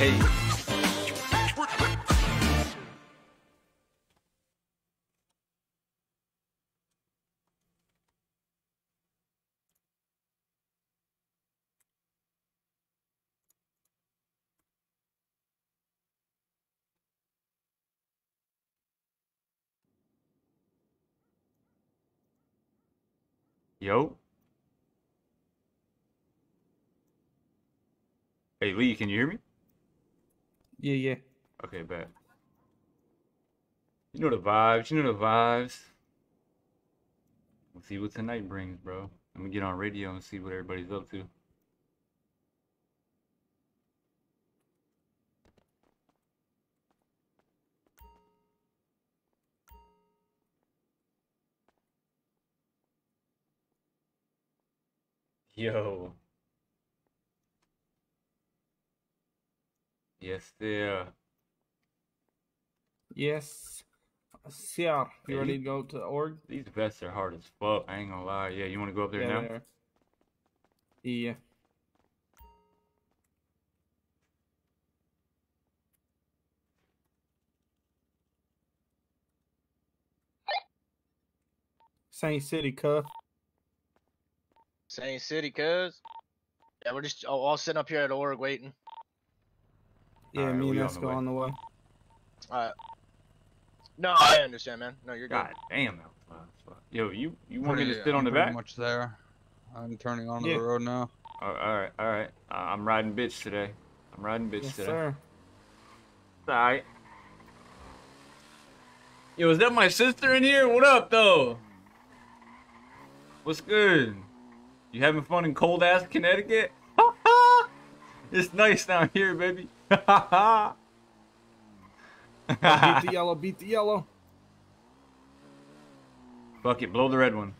Hey. Yo. Hey Lee, can you hear me? Yeah, yeah. Okay, bet. You know the vibes. You know the vibes. We'll see what tonight brings, bro. Let me get on radio and see what everybody's up to. Yo. Yes, there. Yes. Sir, you Hey, ready to go to org? These vests are hard as fuck. I ain't gonna lie. Yeah, you want to go up there yeah, now? Yeah. Saint City, cuff. Same city, cuz. Yeah, we're just all, all sitting up here at org waiting. Yeah, Alright, me and on the Esco way. on the way. Alright. No, I understand, man. No, you're good. God damn, that was loud as fuck. Yo, you you want me to sit on I'm the pretty back? much there. I'm turning onto Yeah. the road now. Oh, all right, all right. Uh, I'm riding bitch today. I'm riding bitch Yes, today. sir. All right. Yo, is that my sister in here? What up, though? What's good? You having fun in cold ass Connecticut? it's nice down here, baby. Beat the yellow, beat the yellow. Fuck it, blow the red one.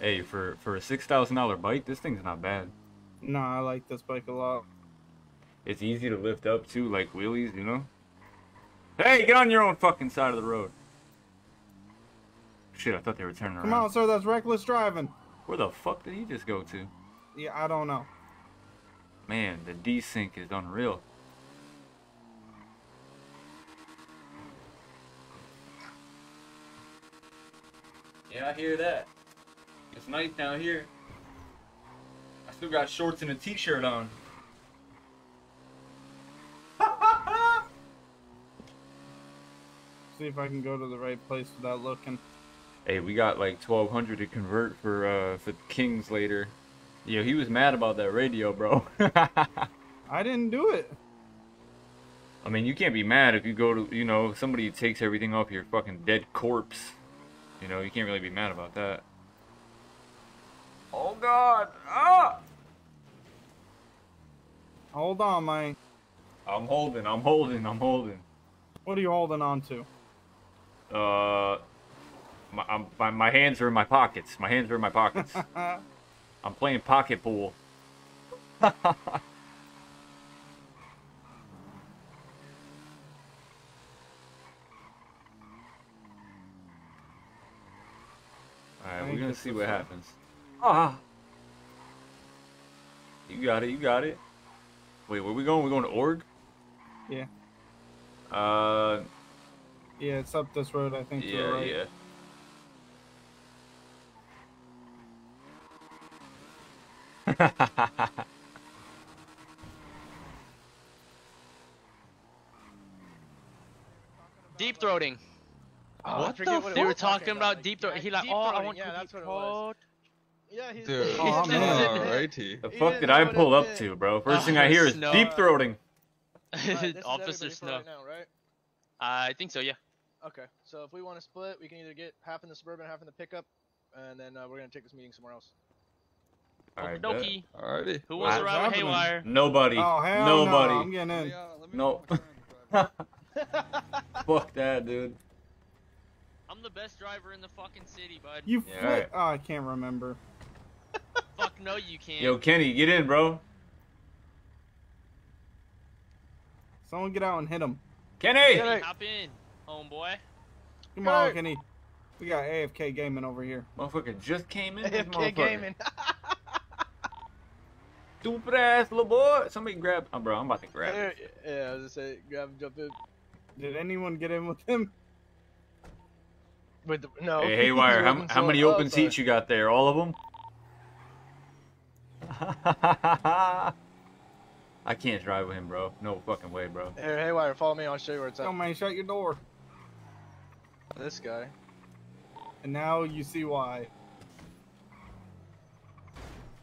Hey, for for a six thousand dollar bike, this thing's not bad. Nah, I like this bike a lot. It's easy to lift up too, like wheelies, you know. Hey, get on your own fucking side of the road. Shit, I thought they were turning around. Come on, sir, that's reckless driving. Where the fuck did he just go to? Yeah, I don't know. Man, the desync is unreal. Yeah, I hear that. It's nice down here. I still got shorts and a t-shirt on. See if I can go to the right place without looking. Hey, we got like 1200 to convert for uh for Kings later. Yo, he was mad about that radio, bro. I didn't do it. I mean, you can't be mad if you go to, you know, somebody takes everything off your fucking dead corpse. You know, you can't really be mad about that. Oh God! Ah! Hold on, man. I'm holding. I'm holding. I'm holding. What are you holding on to? Uh, my, I'm, my my hands are in my pockets. My hands are in my pockets. I'm playing pocket pool. Alright, we're gonna see what happens. Ah! You got it, you got it. Wait, where we going? We're going to org? Yeah. Uh, yeah, it's up this road, I think. yeah, right. yeah. Deep throating. Oh, What the what it They were talking about like, deep throat. yeah, He like, deep oh, I want yeah, to that's be what caught. Yeah, he's Dude, Oh, he's man. just- alrighty. The He fuck didn't did know I pull up to, bro? First thing I hear is snow. deep throating. Alright, Officer Snow. right now, right? I think so, yeah. Okay, so if we want to split, we can either get half in the suburban, half in the pickup, and then uh, we're gonna take this meeting somewhere else. Alright, Okie dokie. Alrighty. Who wants to ride with? Haywire? Nobody. Oh, hell no. I'm Nobody. getting in. Yeah, No. know what time, Fuck that, dude. I'm the best driver in the fucking city, bud. You Yeah, flip. Oh, I can't remember. Fuck no, you can't. Yo, Kenny, get in, bro. Someone get out and hit him. Kenny! Kenny, hop in, homeboy. Come on, Kenny. We got AFK gaming over here. Motherfucker just came in. AFK gaming. Stupid ass little boy. Somebody grab. Oh, bro, I'm about to grab Here, it. yeah, I was just say, grab jump in. Did anyone get in with him? With the, no. Hey, Haywire, how, how many open oh, sorry. seats you got there? All of them? I can't drive with him, bro. No fucking way, bro. Hey, Haywire, follow me. I'll show you where it's at. Oh man, shut your door. This guy. And now you see why.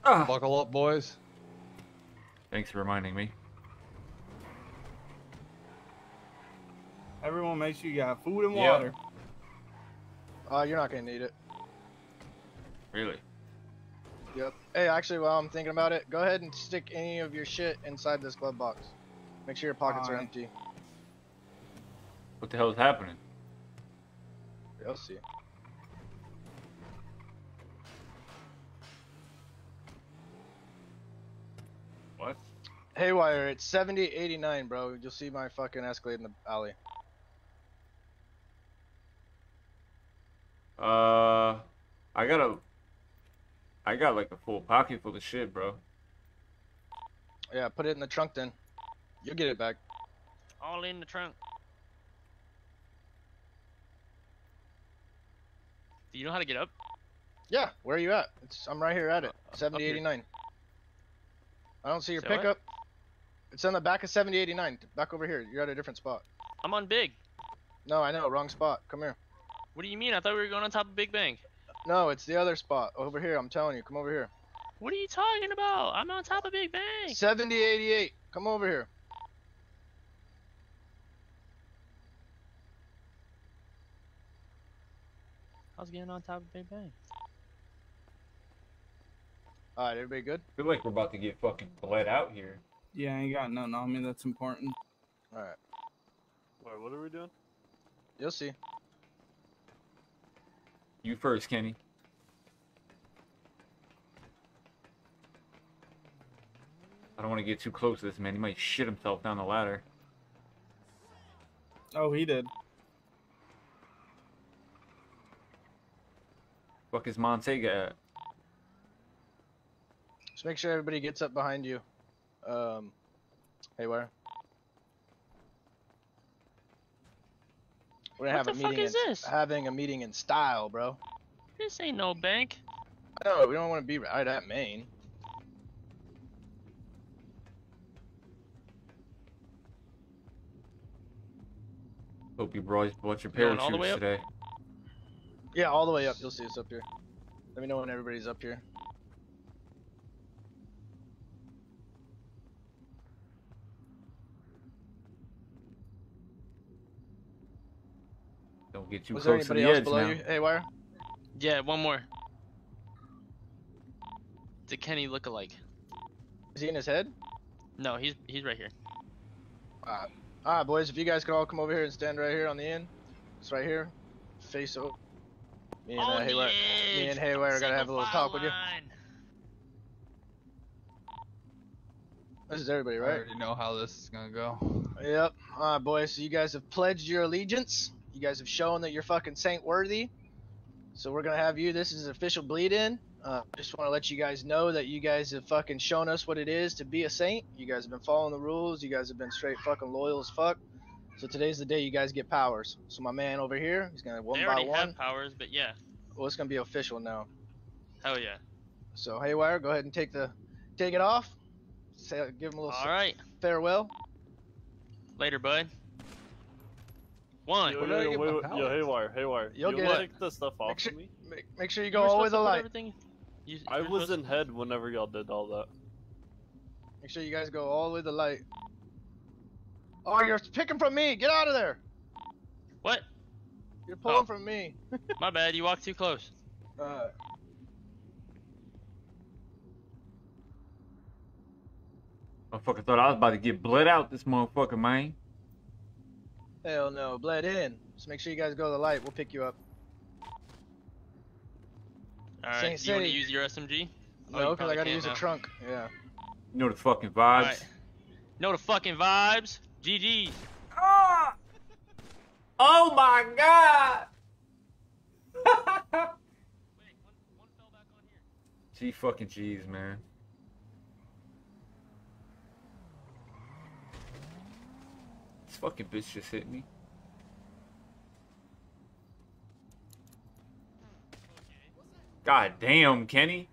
Buckle up, boys. Thanks for reminding me. Everyone make sure you got food and Yep. water. Uh, you're not gonna need it. Really? Yep. Hey, actually, while I'm thinking about it, go ahead and stick any of your shit inside this glove box. Make sure your pockets are Fine. empty. What the hell is happening? You'll see. What? Haywire, it's 7089, bro. You'll see my fucking Escalade in the alley. Uh, I got a. I got like a full pocket full of shit, bro. Yeah, put it in the trunk then. You'll get it back. All in the trunk. Do you know how to get up? Yeah, where are you at? It's, I'm right here at it. Uh, 7089. I don't see your Say what? Pickup. It's on the back of 7089. Back over here. You're at a different spot. I'm on Big. No, I know. Wrong spot. Come here. What do you mean? I thought we were going on top of Big Bang. No, it's the other spot. Over here. I'm telling you. Come over here. What are you talking about? I'm on top of Big Bang. 7088. Come over here. I was getting on top of Big Bang. Alright, everybody good? I feel like we're about to get fucking bled out here. Yeah, I ain't got nothing on me that's important. Alright. Wait, what are we doing? You'll see. You first, Kenny. I don't want to get too close to this man. He might shit himself down the ladder. Oh, he did. Fuck is Montega at? Just make sure everybody gets up behind you. Um, hey, where? We're gonna What have a the fuck meeting. is in, this? Having a meeting in style, bro. This ain't no bank. No, we don't want to be right at Maine. Hope you brought, brought your Going parachutes all the way up? today. Yeah, all the way up. You'll see us up here. Let me know when everybody's up here. Don't get too Was there close to anybody the else edge below now. you? Haywire? Yeah, one more. It's a Kenny look-alike. Is he in his head? No, he's he's right here. Alright. Alright, boys. If you guys could all come over here and stand right here on the end. It's right here. Face over. Me and uh, On Haywire. Me edge. and Haywire are gonna have a little Single talk with you. This is everybody, right? I right? already know how this is gonna go. Yep. Alright, boys. So you guys have pledged your allegiance. You guys have shown that you're fucking saint worthy. So we're gonna have you. This is official bleed in. Uh, just want to let you guys know that you guys have fucking shown us what it is to be a saint. You guys have been following the rules. You guys have been straight fucking loyal as fuck. So today's the day you guys get powers. So my man over here, he's gonna one They by already one. have powers, but yeah. Well, it's gonna be official now. Hell yeah. So Haywire, go ahead and take the take it off. Say, give him a little All right. farewell. Later, bud. One. Yo, Where yo, did yo, wait, yo. Haywire, Haywire. You'll you get it. the stuff off Make sure- of me? Make, make sure you You go all the way to the light. everything- You- I was in head whenever y'all did all that. Make sure you guys go all the way to the light. Oh, you're picking from me. Get out of there. What? You're pulling Oh. from me. My bad. You walked too close. Uh, Motherfucker thought I was about to get bled out this motherfucker, man. Hell no. Bled in. Just make sure you guys go to the light. We'll pick you up. All right. Saint Do you want to use your SMG? Oh, No, you because I gotta can't use a trunk. Yeah. You know the fucking vibes. All right. Know the fucking vibes. GG. Ah! Oh my god! Wait, one, one fell back on here. Gee fucking jeez, man. Fucking bitch just hit me. God damn, Kenny.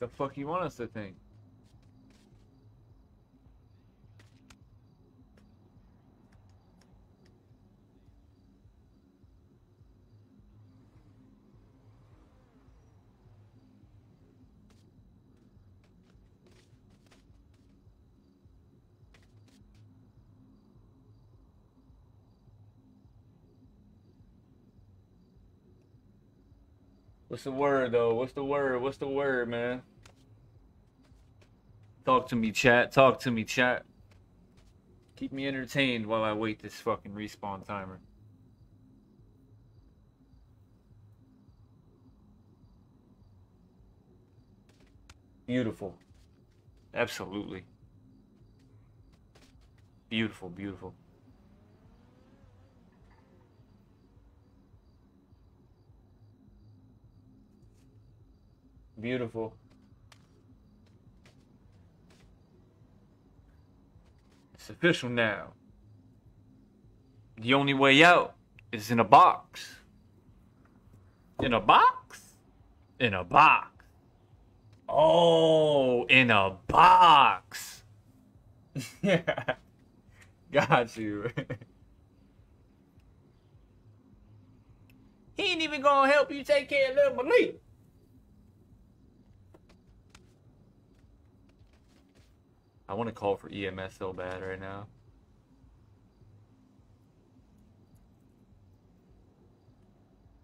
The fuck you want us to think? What's the word though? What's the word? What's the word, man? Talk to me, chat. Talk to me, chat. Keep me entertained while I wait this fucking respawn timer. Beautiful. Absolutely. Beautiful, beautiful. Beautiful. It's official now. The only way out is in a box. In a box? In a box. Oh, in a box. yeah. Got you. he ain't even gonna help you take care of little Malik. I want to call for EMS so bad right now.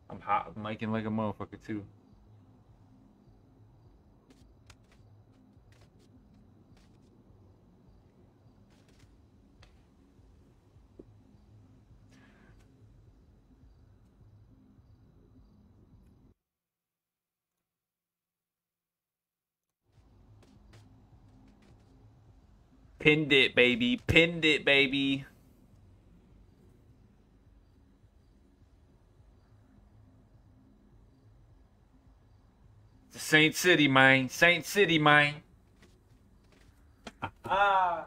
I'm hot miking like a motherfucker too. Pinned it, baby. Pinned it, baby. Saint City, man. Saint City, man. Ah.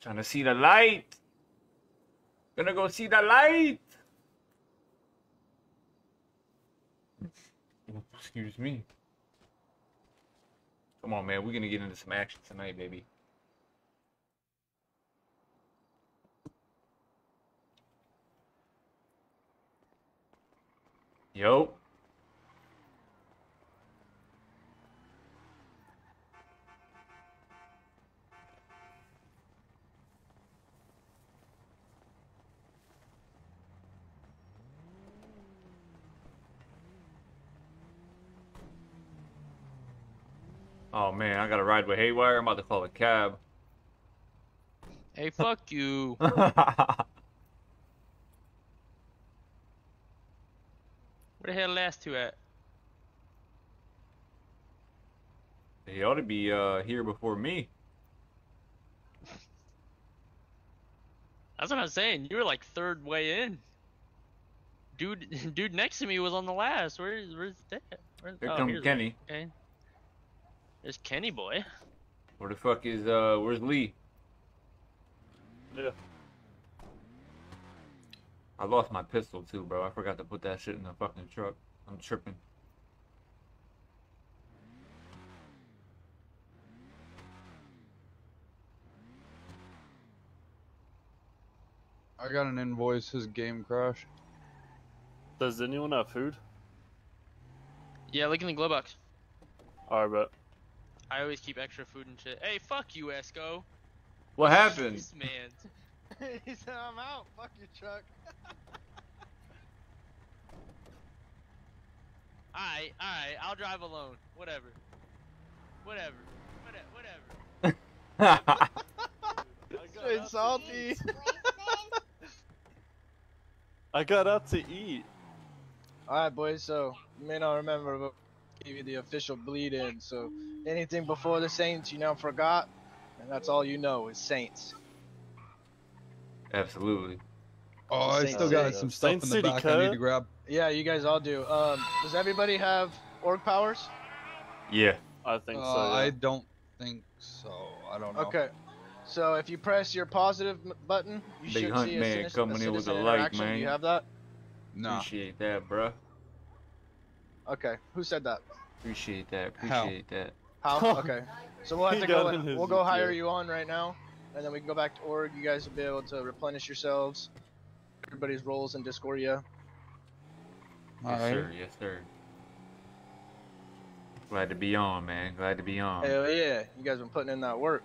Trying to see the light. Gonna go see the light. Excuse me. Come on, man. We're gonna get into some action tonight, baby. Yo. Oh man, I gotta ride with Haywire. I'm about to call a cab. Hey, fuck you. Where the hell the last two at? he ought to be uh here before me. That's what I'm saying. You were like third way in. Dude, dude next to me was on the last. Where's where's that? Where's, Here oh, comes Kenny. Okay. There's Kenny boy. Where the fuck is uh? Where's Lee? Yeah. I lost my pistol too, bro. I forgot to put that shit in the fucking truck. I'm tripping. I got an invoice. His game crashed. Does anyone have food? Yeah, look in the glove box. Alright, bet. I always keep extra food and shit. Hey, fuck you, Esco. What happened? This man. he said, I'm out. Fuck your truck. Alright, alright, I'll drive alone. Whatever. Whatever. Whatever. Whatever. Straight salty. I got out to eat. Alright, boys, so you may not remember, but I gave you the official bleed in. So anything before the Saints, you now forgot, and that's all you know is Saints. Absolutely. Oh, I Saint still got City. some stuff Saint in the City back I need to grab. Yeah, you guys all do. Um, does everybody have org powers? Yeah. I think Uh, so. Yeah. I don't think so. I don't know. Okay. So if you press your positive button, you Big should Hunt see a, man citizen, coming a in with citizen a light, interaction. man. You have that? Nah. Appreciate that, bruh. Okay. Who said that? Appreciate that. How? Appreciate that. How? Okay. So we'll have to go. In, in his we'll go hire gear. you on right now, and then we can go back to org. You guys will be able to replenish yourselves. Everybody's roles in Discordia. All yes, right. sir. Yes, sir. Glad to be on, man. Glad to be on. Hell yeah, you guys been putting in that work.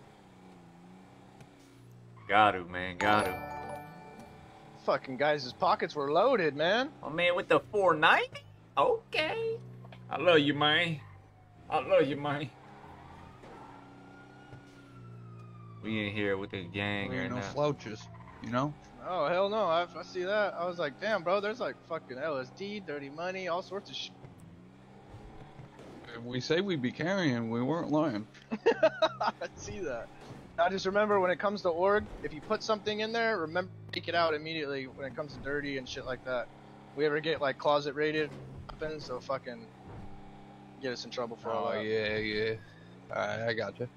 Got to, man. Got to. Fucking guys' his pockets were loaded, man. Oh man, with the 490? Okay. I love you, man. I love you, man. We in here with the gang We right ain't no now. slouches, you know. Oh hell no! I, I see that. I was like, damn, bro. There's like fucking LSD, dirty money, all sorts of shit. We say we'd be carrying, we weren't lying. I see that. Now just remember, when it comes to org, if you put something in there, remember to take it out immediately when it comes to dirty and shit like that. We ever get like closet raided, weapons, so fucking get us in trouble for all Oh that. yeah, yeah. Alright, I got you.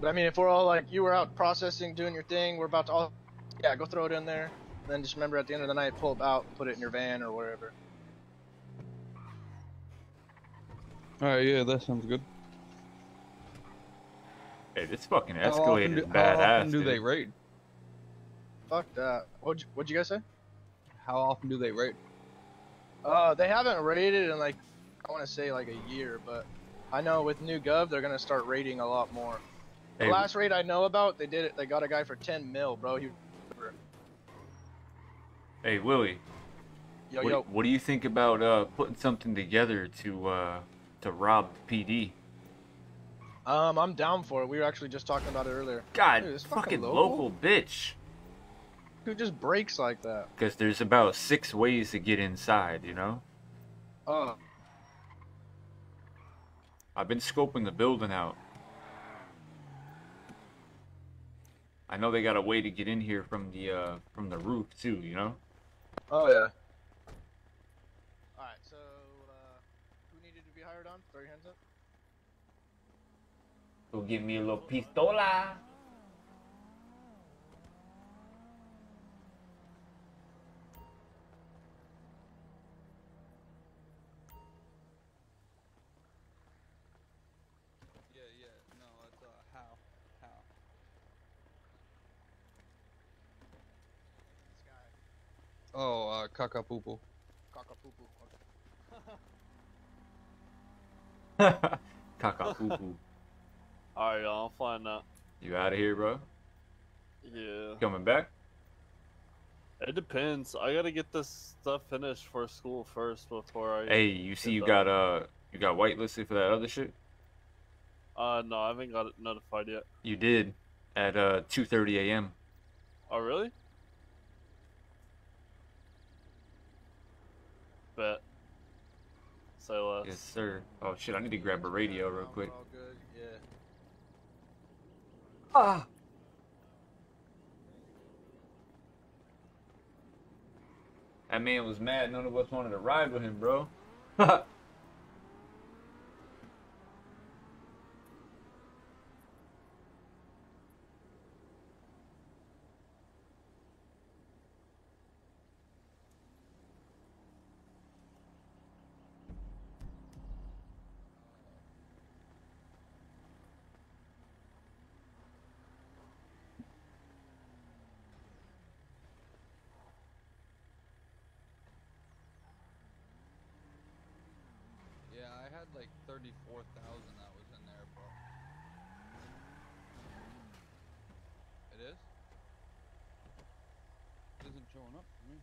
But I mean, if we're all like, you were out processing, doing your thing, we're about to all, yeah, go throw it in there. Then just remember at the end of the night, pull it out, and put it in your van or wherever. Alright, yeah, that sounds good. Hey, this fucking How often escalated do, is how often do dude. they raid? Fuck that. What'd you, what'd you guys say? How often do they raid? Uh, they haven't raided in like, I want to say like a year, but I know with new gov, they're gonna start raiding a lot more. The Hey, last raid I know about, they did it. They got a guy for 10 mil, bro. He, hey, Willie. yo, what, yo. what do you think about uh, putting something together to uh, to rob PD? Um, I'm down for it. We were actually just talking about it earlier. God, Dude, fucking fucking local. local bitch. Who just breaks like that? Because there's about six ways to get inside, you know? Oh, I've been scoping the building out. I know they got a way to get in here from the uh from the roof too, you know? oh yeah. All right, so uh, who needed to be hired on? Throw your hands up. So give me a little pistola. Yeah, yeah, no, it's uh, how, how. This guy, Oh, uh, kakapupu. Kakapupu. Okay. Kaka poo poo. Alright, y'all. I'm flying now. You out of here, bro? Yeah. Coming back? It depends. I gotta get this stuff finished for school first before I. Hey, you see you luck. got uh you got whitelisted for that other shit? Uh, no, I haven't got it notified yet. You did at uh 2:30 a.m. Oh, really? Bet. Say less. Yes, sir. Oh shit, I need to grab a radio real quick. All good. Yeah. Ah. That man was mad. None of us wanted to ride with him, bro. Yeah, I had like 34,000 that was in there, but. It is? It isn't showing up for me.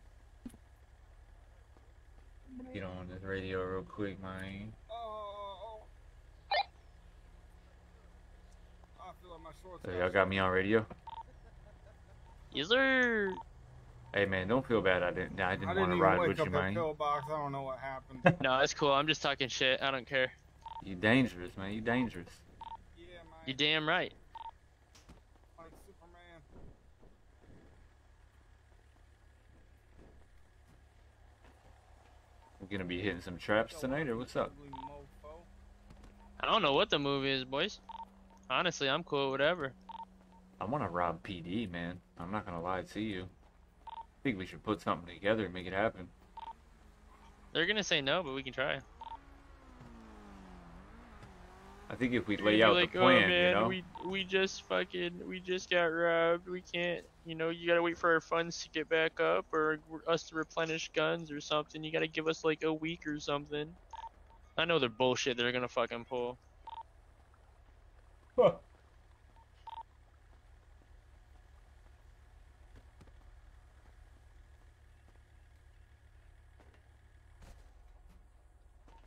Get on this radio real quick, man. Oh. I feel like my shorts. So y'all got me on radio. Yes, sir. Hey man, don't feel bad. I didn't. I didn't I want didn't to even ride with you, at man. pillbox. I don't know what happened. No, it's cool. I'm just talking shit. I don't care. You dangerous, man. You dangerous. yeah, man. You damn right. Like Superman. We're gonna be hitting some traps tonight, or what's up? I don't know what the movie is, boys. Honestly, I'm cool whatever. I want to rob PD, man. I'm not gonna lie to you. I think we should put something together and make it happen. They're gonna say no, but we can try. I think if we lay out like, the plan, oh man, you know. we we just fucking we just got robbed. We can't, you know, you gotta wait for our funds to get back up, or us to replenish guns or something. You gotta give us like a week or something. I know they're bullshit. They're gonna fucking pull.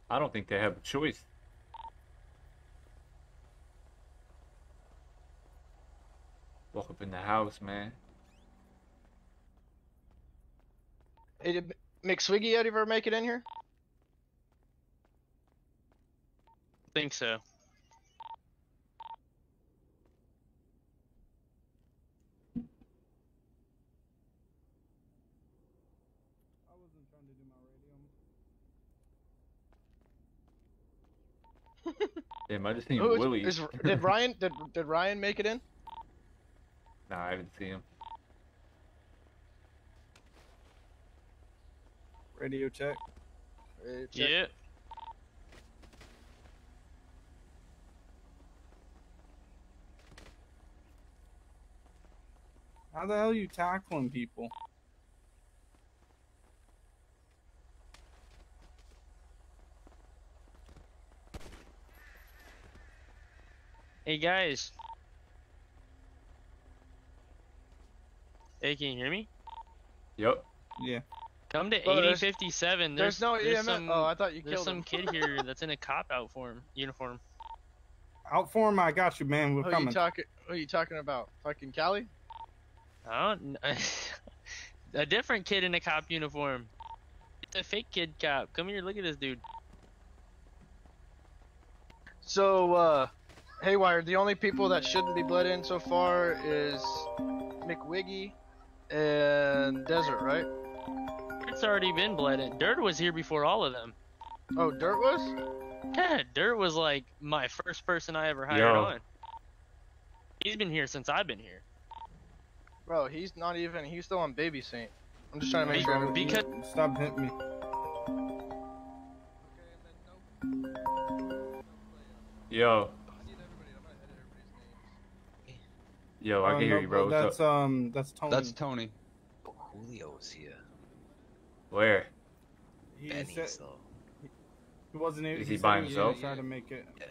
I don't think they have a choice. Walk up in the house, man. Hey, did McSwiggy ever make it in here? Think so. I wasn't trying to do my radio. Damn, I just seen Who is- Willie. is- did Ryan did did Ryan make it in? Nah, I haven't seen him. Radio check. Uh, check. Yeah. How the hell are you tackling people? Hey guys. Hey, can you hear me? Yep. Yeah. Come to Bro, there's- 8057. There's, There's, no there's EMS. some, oh, I thought you there's killed some him. kid here that's in a cop out form uniform. Out for him, I got you, man. We're Who you coming. talking? Who you talking about? Fucking Cali? I don't. a different kid in a cop uniform. It's a fake kid cop. Come here, look at this dude. So, uh, Haywire, the only people that shouldn't be bled in so far is McWiggy and Desert, right? Dirt's already been bled in. Dirt was here before all of them. Oh, Dirt was? Yeah, Dirt was like my first person I ever hired Yo. on. He's been here since I've been here. Bro, he's not even, he's still on Baby Saint. I'm just trying to make Be- sure. everyone- because Stop hitting me. Yo. Yo, I Uh, can hear no, you, bro. That's up? um, that's Tony. That's Tony. Julio's here. Where? he Benny's said though. he wasn't. Is he he by was himself? gonna make it. Yeah.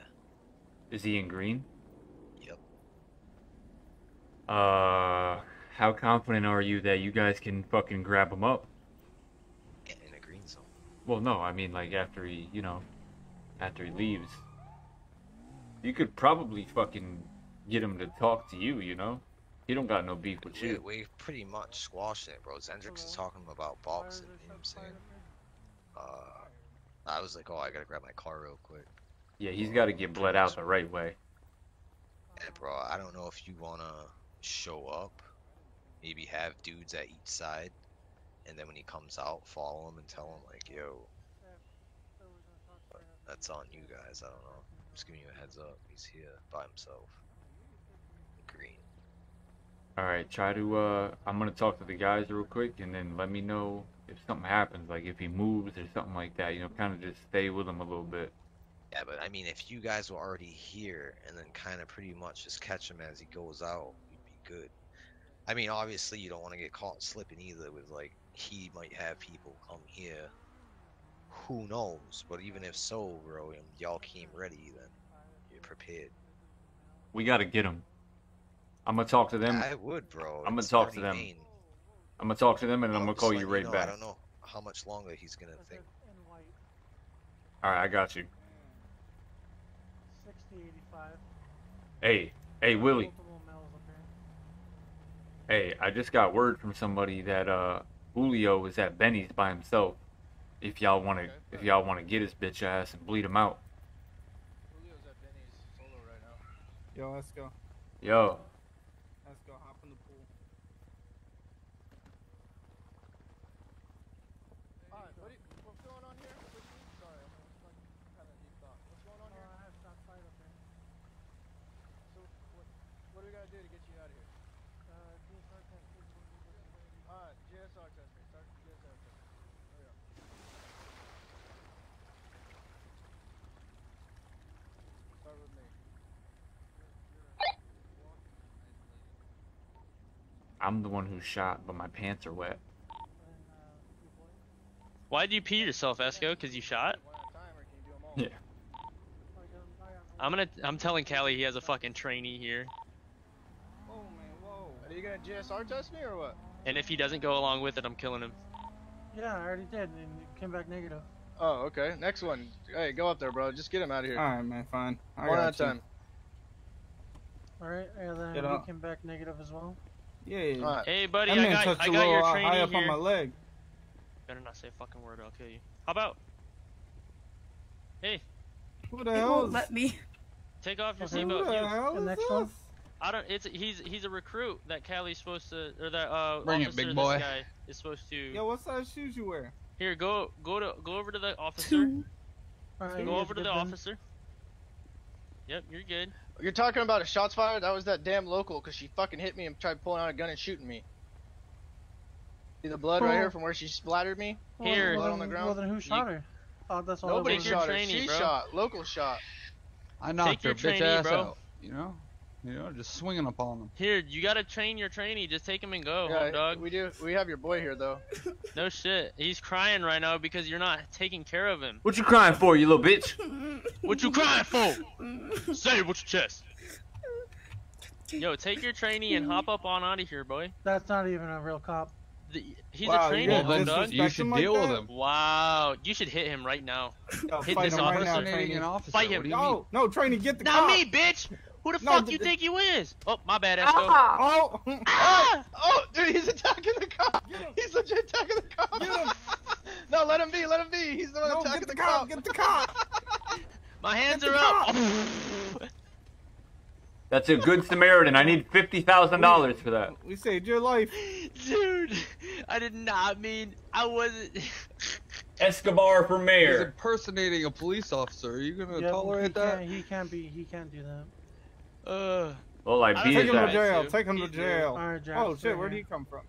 Is he in green? Yep. Uh, how confident are you that you guys can fucking grab him up? Yeah, in a green zone. Well, no, I mean like after he, you know, after he leaves. You could probably fucking get him to talk to you. You know, he don't got no beef with We, you. we pretty much squashed it, bro. Zendrix is talking about boxing. You know what I'm saying? Uh, I was like, oh, I gotta grab my car real quick. Yeah, he's got to get bled out the right way. And bro, I don't know if you wanna show up, maybe have dudes at each side, and then when he comes out, follow him and tell him like, yo. That's on you guys. I don't know. I'm just giving you a heads up. He's here by himself. Green. All right, try to. uh I'm gonna talk to the guys real quick, and then let me know if something happens, like if he moves or something like that. You know, kind of just stay with him a little bit. Yeah, but I mean, if you guys were already here and then kind of pretty much just catch him as he goes out, you'd be good. I mean, obviously, you don't want to get caught slipping either with like he might have people come here. Who knows? But even if so, bro, y'all came ready, then you're prepared. We gotta get him. I'm gonna talk to them. I would, bro. I'm gonna It's talk to them. Maine. I'm gonna talk to them, and I'm I'm gonna call you right know, I don't know how much longer he's gonna think. All right, I got you. 60, Hey, hey, Willie. Multiple males up here. Hey, I just got word from somebody that uh Julio is at Benny's by himself. If y'all wanna, Okay. if y'all wanna get his bitch ass and bleed him out. Julio's at Benny's solo right now. Yo, let's go. Yo, Let's go. Hop in the pool. Alright, what do you, what's going on here? What do you need? Sorry, I'm like kind of deep thought. What's going on Oh, here? I have shot fight up here. So, what, what do we gotta do to get you out of here? Uh, GSR test is when we get to the- Alright, GSR test me. Start the GSR test. Hurry up. Start with me. I'm the one who shot, but my pants are wet. and, two boys. Why'd you pee yourself, Esco? Cause you shot? One at a time, or can you do them all? Yeah. I got 'em- I got 'em I'm gonna. I'm telling Callie he has a fucking trainee here, Oh man, whoa. Are you gonna GSR test me or what? and if he doesn't go along with it, I'm killing him. Yeah, I already did, and it came back negative. Oh, okay. Next one. Hey, go up there, bro. Just get him out of here. All right, man, fine. I One at a time. Alright, and then Get he up. came back negative as well. Yeah, yeah. Alright. Hey, buddy, That I man got. touched I a got your trainee high up here. on my leg. Better not say a fucking word, or I'll kill you. How about? Hey, Who the hell? is- let me. take off your Okay. Who the hell The is next one? I don't. It's he's he's a recruit that Callie's supposed to, or that uh Bring it, officer big this boy. guy is supposed to. Yo, what size shoes you wear? Here, go go to go over to the officer. Two. Alright, Go over to the then. officer. Yep, you're good. You're talking about a shots fired? That was that damn local, because she fucking hit me and tried pulling out a gun and shooting me. See the blood right here from where she splattered me? Well, Here. Well, Blood on the then, ground? well, then who shot her? Oh, that's all. Nobody that was. your shot her. trainee, She bro. shot. Local shot. I knocked your her bitch trainee, ass bro. out. You know, you know, just swinging upon them. Here, you gotta train your trainee. Just take him and go, yeah, home dog. we do. We have your boy here though. No shit. He's crying right now because you're not taking care of him. What you crying for, you little bitch? What you crying for? Say it with your chest. Yo, take your trainee and hop up on out of here, boy. That's not even a real cop. The, he's Wow, a trainee, you Well, home dog. you him should like deal with him. Wow, you should hit him right now. Yo, Hit this him right now, officer. Impersonating trainee. Fight him. What do you mean? No, no, trainee, get the Not cop. me, bitch. Who the No, fuck th- you th- think you is? Oh, my bad, Esco. Oh, Ah! Oh, dude, he's attacking the cop. He's legit attacking the cop. Get him. no, let him be. Let him be. He's the one no, attacking get the the cop, get the cop. My hands Get are up. That's a good Samaritan. I need fifty thousand dollars for that. We saved your life. Dude, I did not mean. I wasn't. Escobar for He's mayor. impersonating a police officer. Are you gonna Yep, tolerate he that? Can't, he can't be. He can't do that. Uh, Well, I I beat Take him to jail. too. Take him to jail. Alright, Oh shit, where here. did he come from?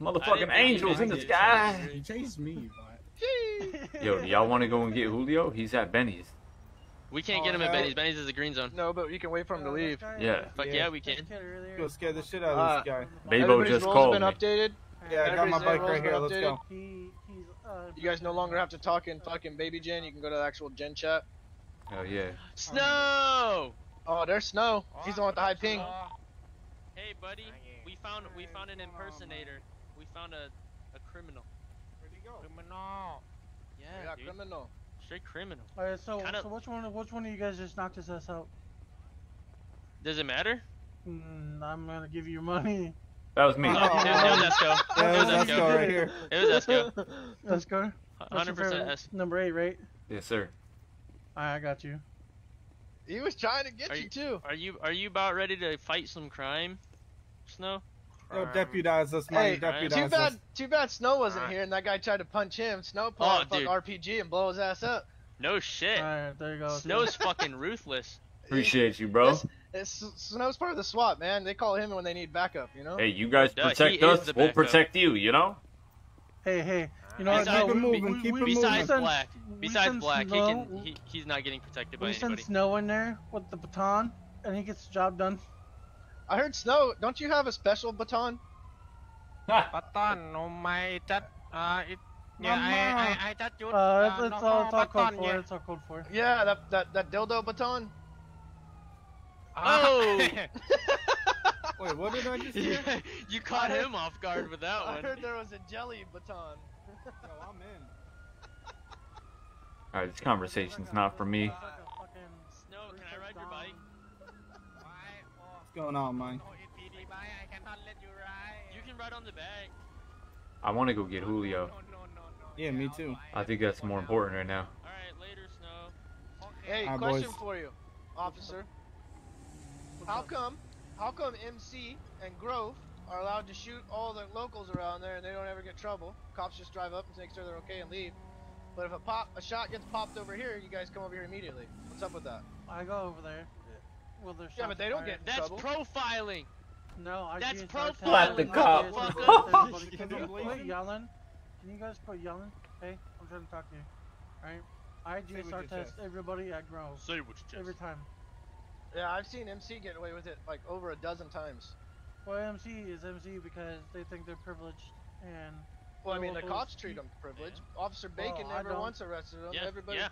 Motherfucking angels in the sky. He chased me, but Yo, do y'all want to go and get Julio? He's at Benny's. we can't Oh, get him at hell. Benny's. Benny's is a green zone. No, but you can wait for him to Oh, leave. guy? Yeah. Fuck yeah, Yeah. we can. kid earlier. go scare the shit out Uh, of this guy. Babo Everybody's just roles called been me. updated. Yeah, I got my Everybody's bike right been here. Let's go. He, uh, You guys no longer have to talk in fucking baby gen. You can go to the actual gen chat. Oh yeah. Snow. Oh, there's Snow. He's the one with the high ping. Hey, buddy. We found we found an impersonator. We found a a criminal. Where'd he go? Criminal. Yeah, Yeah, dude. criminal. straight criminal. Alright, so Kinda- so which one which one of you guys just knocked his ass out? Does it matter? Mm, I'm gonna give you your money. That was me. Oh, it, was, it was Esco. It was Esco. right here. It was Esco. Let's go. What's your 100% favorite- Number eight, right? Yes, sir. Alright, I got you. He was trying to get you you- too. Are you are you about ready to fight some crime, Snow? Yo, deputize us, man. Hey, deputize too bad, us. too bad Snow wasn't Alright. here, and that guy tried to punch him. Snow pull Oh, out. RPG and blow his ass up. No shit. Alright, there you go. Snow's fucking ruthless. Appreciate you, bro. It's, it's, Snow's part of the SWAT, man. They call him when they need backup. You know. Hey, you guys Duh, he protect us, we'll protect you. You know. Hey, hey. You know? Besides- keep it moving, keep we- it moving. Besides Black, besides Black, he can he, he's not getting protected by We send anybody. Snow in there with the baton, and he gets the job done. I heard Snow. Don't you have a special baton? Baton, no my that uh it yeah I I I that you Uh, it's, it's no, all, it's all code for. yeah. It's all code for. Yeah, that that that dildo baton. Oh! Wait, what did I just hear? you caught him off guard with that I one. I heard there was a jelly baton. Yo, I'm in. All right, this conversation's not for me. Snow, can I ride your bike? What's going on, man? Oh, I cannot let you ride. You can ride on the back. I want to go get Julio. Yeah, me too. I think that's more important right now. All right, later, Snow. Hey, Alright, question boys. for you, officer. How come, how come MC and Grove are allowed to shoot all the locals around there and they don't ever get trouble? Cops just drive up and make sure they're okay and leave. But if a pop, a shot gets popped over here, you guys come over here immediately. What's up with that? I go over there. Well, there's Yeah, but they don't get in That's trouble. profiling. No, I That's just profiling, Slap the cop. Can you Motherfucker. quit yelling? Can you guys quit yelling? Hey, I'm trying to talk to you. Alright? I GSR test everybody at Grove. Say what you Every time. Yeah, I've seen MC get away with it like over a dozen times. Well, MC is MC because they think they're privileged and. Well, I mean, the cops treat them privileged. Officer Bacon Well, never once arrested them. Yeah, Everybody. yeah,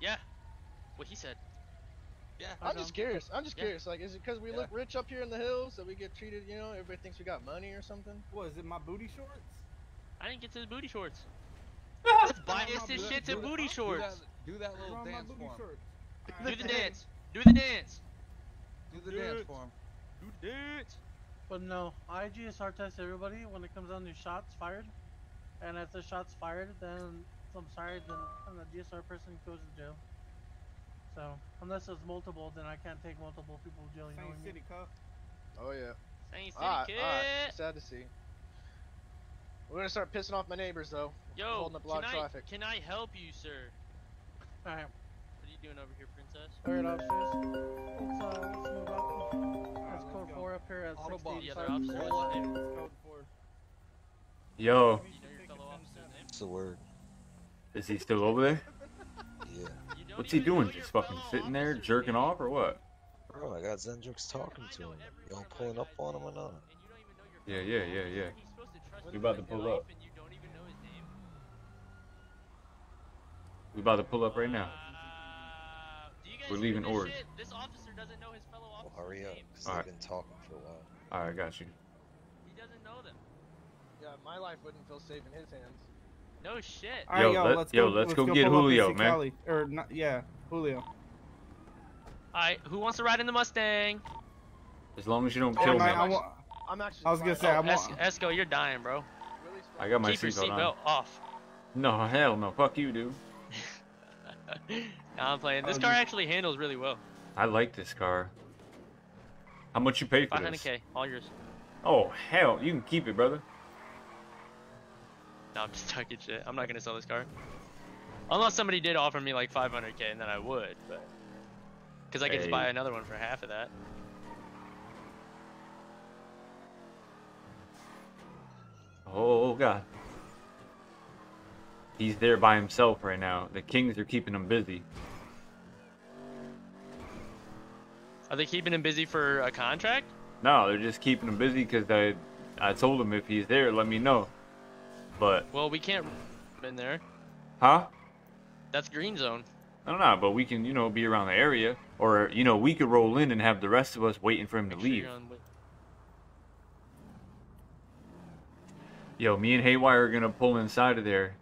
yeah. What he said. Yeah. I I'm just curious. I'm just Yeah. curious. Like, is it because we Yeah. look rich up here in the hills that we get treated? You know, everybody thinks we got money or something. What is it? My booty shorts? I didn't get to the booty shorts. Let's bias my this booty- shit to do that- booty Do that, shorts. do that little wrong with my dance for him. shorts? Do the dance. Do the dance. Do the Do dance for him. Do the dance. But no, I GSR test everybody when it comes down to shots fired. And if the shot's fired, then I'm sorry, then then the GSR person goes to jail. So, unless it's multiple, then I can't take multiple people to jail, you know Saint what I mean? City Cup. Oh yeah. Saint City Alright, Kid. alright. Sad to see. We're gonna start pissing off my neighbors though. Yo, holding up a lot can of I, traffic. can I help you, sir? Alright, What are you doing over here, princess? alright, officers. Officer. Roll up. It's code four. Yo, You know your fellow officer's name? What's the word? is he still over there? Yeah. What's he doing? Just fucking sitting there jerking off or what? Bro, I got Zendrix talking to him. Y'all pulling up on him or not? You don't even know your Yeah, yeah, yeah, yeah. He's supposed to trust We about to pull up. And you don't even know his name? We about to pull up right now. Uh, do you guys We're leaving this Ord. This officer doesn't know his fellow Well, officers' hurry up, because Alright. they've been talking for a while. All right, got you. He doesn't know them. Yeah, my life wouldn't feel safe in his hands. No shit. All right, Yo, yo, let- let's yo, go, let's go get pull up and Julio, man. Cali. Or not? Yeah, Julio. Alright, who wants to ride in the Mustang? As long as you don't Oh, kill man, me. I, wa- I'm actually. I was gonna say, surprised. I'm oh, Es- wa- Esco, you're dying, bro. I got my Keep your seatbelt on. seatbelt off. No, hell no. Fuck you, dude. nah, I'm playing. This Oh, car you- actually handles really well. I like this car. How much you pay for this? 500k, all yours. Oh hell, you can keep it, brother. No, I'm just talking shit. I'm not gonna sell this car. Unless somebody did offer me like 500k, and then I would, but because I to Hey. buy another one for half of that. Oh god. He's there by himself right now. The Kings are keeping him busy. Are they keeping him busy for a contract? No, they're just keeping him busy because I, I told him if he's there, let me know. But, Well, we can't in there. huh? That's green zone. I don't know, but we can, you know, be around the area, or you know, we could roll in and have the rest of us waiting for him to sure leave. you're on with- Yo, me and Haywire are gonna pull inside of there.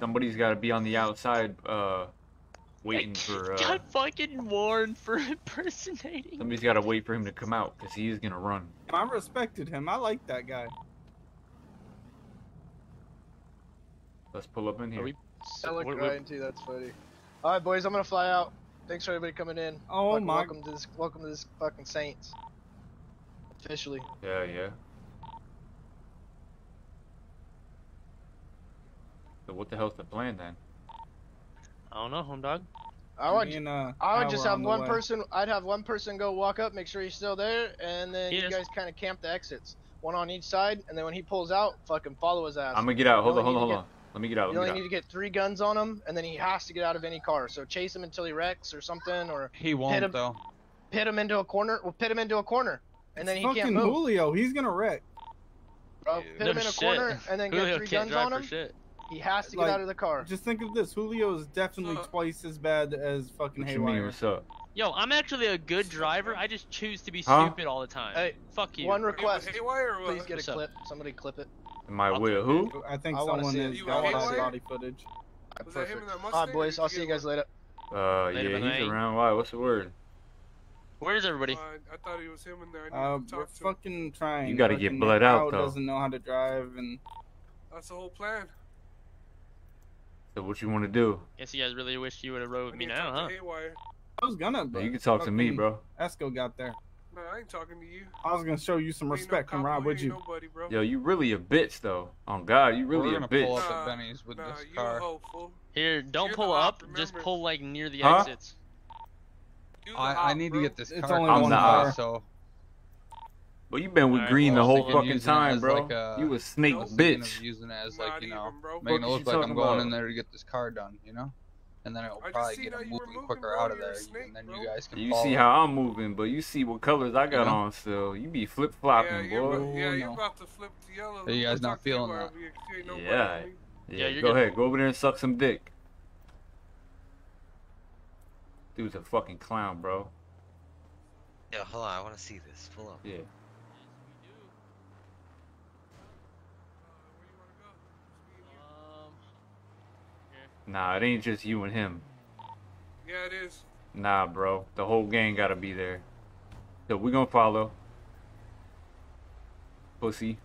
Somebody's got to be on the outside, uh, waiting for. Uh, Got fucking warned for impersonating. somebody's got to wait for him to come out because he's gonna run. I respected him. I like that guy. Let's pull up in here. we- I like what- what- Ryan too. That's funny. All right, boys, I'm gonna fly out. Thanks for everybody coming in. Oh Fucking my- Welcome to this. Welcome to this fucking Saints. Officially. Yeah, yeah. So what the hell's the plan then? I don't know, home dog. I would. Me and, uh, I would just have on one way. person. I'd have one person go walk up, make sure he's still there, and then He you is. guys kind of camp the exits, one on each side, and then when he pulls out, fucking follow his ass. I'm gonna get out. Hold on, hold on, hold on. Let me get out. You only need get to get three guns on him, and then he has to get out of any car. So chase him until he wrecks or something, or He won't him- though. pit him into a corner. Well, pit him into a corner, and then It's he can't move. fucking. Julio. He's gonna wreck. Bro, pit No him in a shit. corner, and then get three guns on for him. Shit. He has to Like, get out of the car. Just think of this. Julio is definitely Uh, twice as bad as fucking What you mean? Haywire. What's up? Yo, I'm actually a good driver. I just choose to be Huh? stupid all the time. Hey, Fuck you. One request. Haywire or what? Please get What's a up? clip. Somebody clip it. My I I'll who? I think I wanna someone see it. has You got with that Haywire? body footage. Was that him in that Mustang? Alright, boys. I'll see you guys one? later. Uh, Later, yeah, Benay. he's around. Why? What's the word? Where's everybody? Uh, I thought it was him in there. I Uh, need to we're talk to him. fucking trying. You gotta get Fucking bled out, Al though. doesn't know how to drive, and That's the whole plan. So what you want to do? Guess you guys really wish you would have rode with me now, huh? to Haywire. I was gonna. But you can talk to me, bro. Esco got there. No, I ain't talking to you. I was gonna show you some Ain't no respect and cop, ride with you. Nobody, bro. Yo, you really a bitch though. On God, you really We're a gonna pull bitch. up Nah, at Benny's with nah, this car. a. Here, don't You're pull the op, up. Just pull like near the Huh? exits. I, I need bro. to get this It's car. only one cleaned car. So But you been with Alright, Green the whole fucking time, bro. like a- you a snake I was bitch. of using it as like you know, even, making it look like I'm talking going about? in there to get this car done, you know. And then it'll probably get how him moving moving, quicker out of there, snake, and then bro. you guys can You follow. see how I'm moving, but you see what colors I got know? on so You be flip flopping, you're, boy. about, yeah, you're about to flip to yellow. Are you guys not feeling Haywire, that? you- you ain't nobody, Yeah. Yeah, Yeah, you're go good. ahead. Go over there and suck some dick. Dude's a fucking clown, bro. Yeah, hold on. I want to see this. Pull up. Yeah. Um, Nah, it ain't just you and him. Yeah, it is. Nah, bro. The whole gang gotta be there. So we gonna follow. Pussy.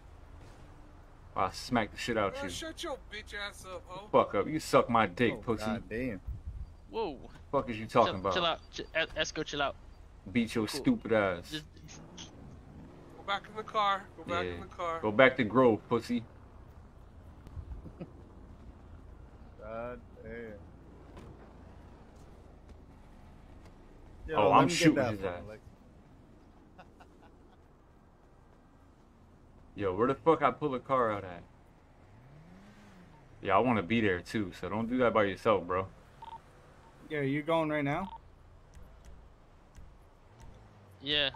I'll smack the shit out Uh, you. shut your bitch ass up, ho. Fuck up. You suck my dick, Oh, pussy. God damn. whoa. Fuck is you talking chill, about? Chill out. Ch- Esco, chill out. Beat your Cool. stupid ass. Just Go back in the car. Go back Yeah. in the car. Go back to Grove, pussy. God damn. Oh, I'm shooting that his ass. Yo, where the fuck I pull a car out at? Yeah, I want to be there too, so don't do that by yourself, bro. Yeah, you going right now? yeah.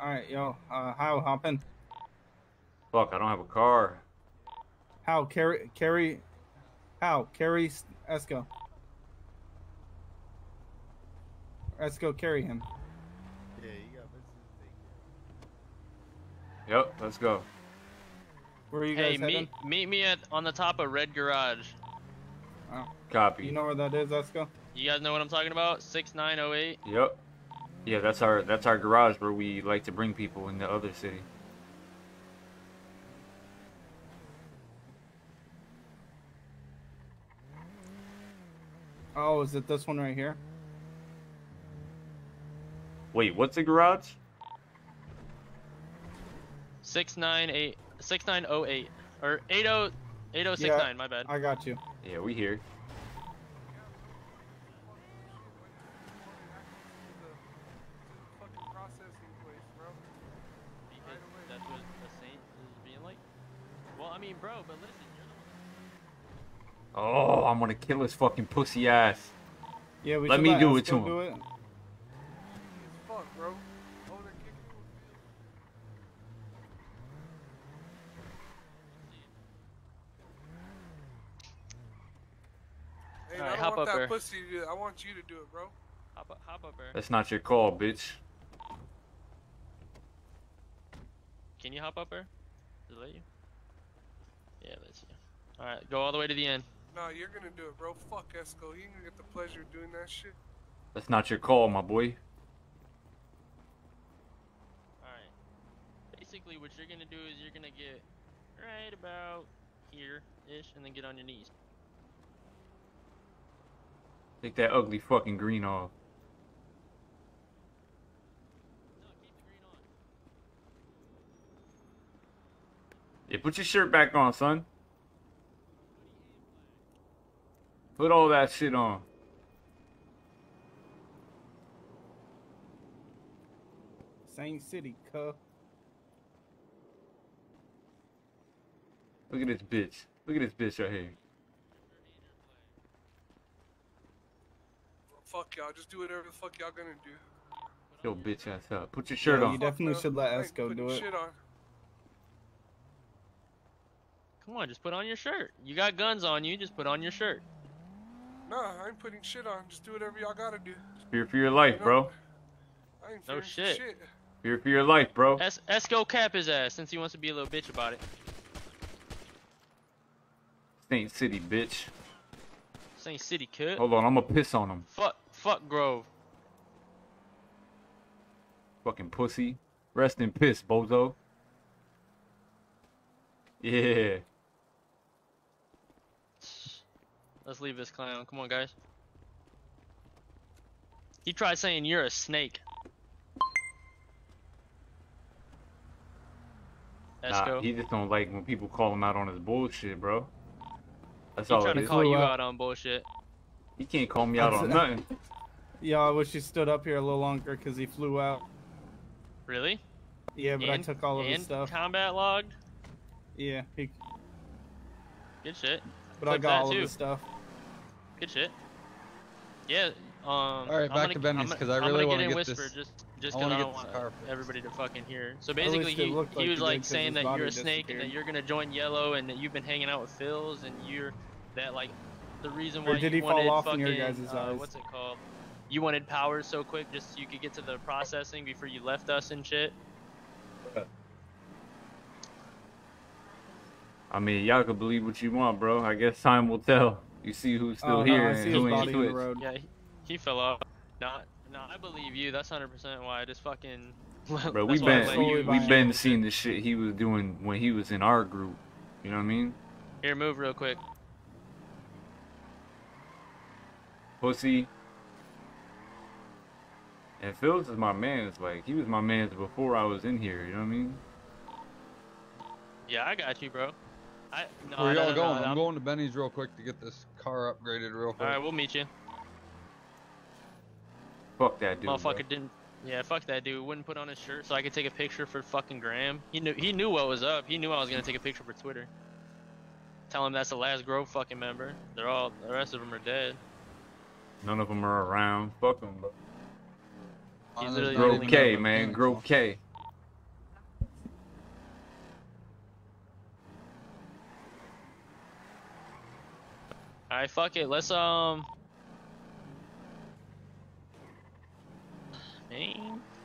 All right, yo. Uh, how hop in? Fuck, I don't have a car. How carry carry? How carry S- Esco? Esco carry him. Yeah, you got business to Yep, let's go. Where are you Hey, guys heading? meet meet me at on the top of Red Garage. Oh. Copy. You know where that is, Esco? You guys know what I'm talking about? Six nine oh eight. Yep. Yeah, that's our that's our garage where we like to bring people in the other city. Oh, is it this one right here? Wait, what's the garage? Six nine eight. Six nine oh eight. Or eight oh eight oh six Yeah. nine. My bad. I got you. Yeah, we here. Fucking processing place, bro. That's what a saint is being like. Well, I mean, bro, but listen, you're the one. Oh, I'm gonna kill his fucking pussy ass. Yeah, we Let should me do it to him. do it. Fuck, bro. Oh, they're kicking. Hey, Alright, I hop want up that there. pussy to do it. I want you to do it, bro. Hop up, hop up there. That's not your call, bitch. Can you hop up there? Does it let you? Yeah, let's see. All right, go all the way to the end. Nah, you're gonna do it, bro. Fuck Esco. He ain't gonna get the pleasure of doing that shit. That's not your call, my boy. Alright. Basically, what you're gonna do is you're gonna get right about here ish and then get on your knees. Take that ugly fucking green off. No, keep the green on. Yeah, put your shirt back on, son. Put all that shit on. Same City, cuh. Look at this bitch. Look at this bitch right here. Fuck y'all. Just do whatever the fuck y'all gonna do. Yo, bitch ass up. Put your shirt Yeah, on. You definitely Fuck should no. let I ain't Esco putting do it. Shit on. Come on, just put on your shirt. You got guns on you, just put on your shirt. Nah, I ain't putting shit on. Just do whatever y'all gotta do. Fear for your life, bro. I ain't No shit. shit. Fear for your life, bro. Es- Esco cap his ass since he wants to be a little bitch about it. Saint City, bitch. Saint City kid. Hold on, I'm gonna piss on him. Fuck, fuck Grove. Fucking pussy. Rest in piss, bozo. Yeah. Let's leave this clown. Come on, guys. He tried saying you're a snake. Nah, Esco. he just don't like when people call him out on his bullshit, bro. That's he all trying to call you out. Uh, out on bullshit. He can't call me out on That's- nothing. Yeah, I wish he stood up here a little longer because he flew out. Really? Yeah, but and, I took all of his stuff. combat logged. Yeah, he, Good shit. but I Clip got all too. of his stuff. Good shit. Yeah. Um. All right, back gonna, to Benny's, I'm 'cause I gonna- really I'm wanna gonna get in get whisper this- just just I 'cause wanna I get don't want car everybody to fucking hear. So basically, he, looked he was like saying that you're a snake and that you're gonna join Yellow and that you've been hanging out with Phils and you're that like the reason why Or did you he fall wanted off in fucking your guys' uh, eyes? what's it called? You wanted power so quick just so you could get to the processing before you left us and shit. I mean, y'all can believe what you want, bro. I guess time will tell. You see who's still Oh, no, here I and see his who ain't body in the switched. road. Yeah, he, he fell off. Not, no, I believe you. That's hundred percent why I just fucking. Bro, we why I been let we behind been seeing the shit he was doing when he was in our group. You know what I mean? Here, move real quick. Pussy. And Phil's is my man's. Like he was my man's before I was in here. You know what I mean? Yeah, I got you, bro. I no, Where no, y'all no, going? no, I'm I'm- going to Benny's real quick to get this car upgraded real quick. All right, we'll meet you. Fuck that dude. bro. Motherfucker didn't. Yeah, fuck that dude. Wouldn't put on his shirt so I could take a picture for fucking Gram. He knew. He knew what was up. He knew I was gonna take a picture for Twitter. Tell him that's the last Grove fucking member. They're all. The rest of them are dead. None of them are around. Fuck them, bro. He's Mine is literally not Grove K, man. mechanic, Grove K. All right, fuck it. Let's um.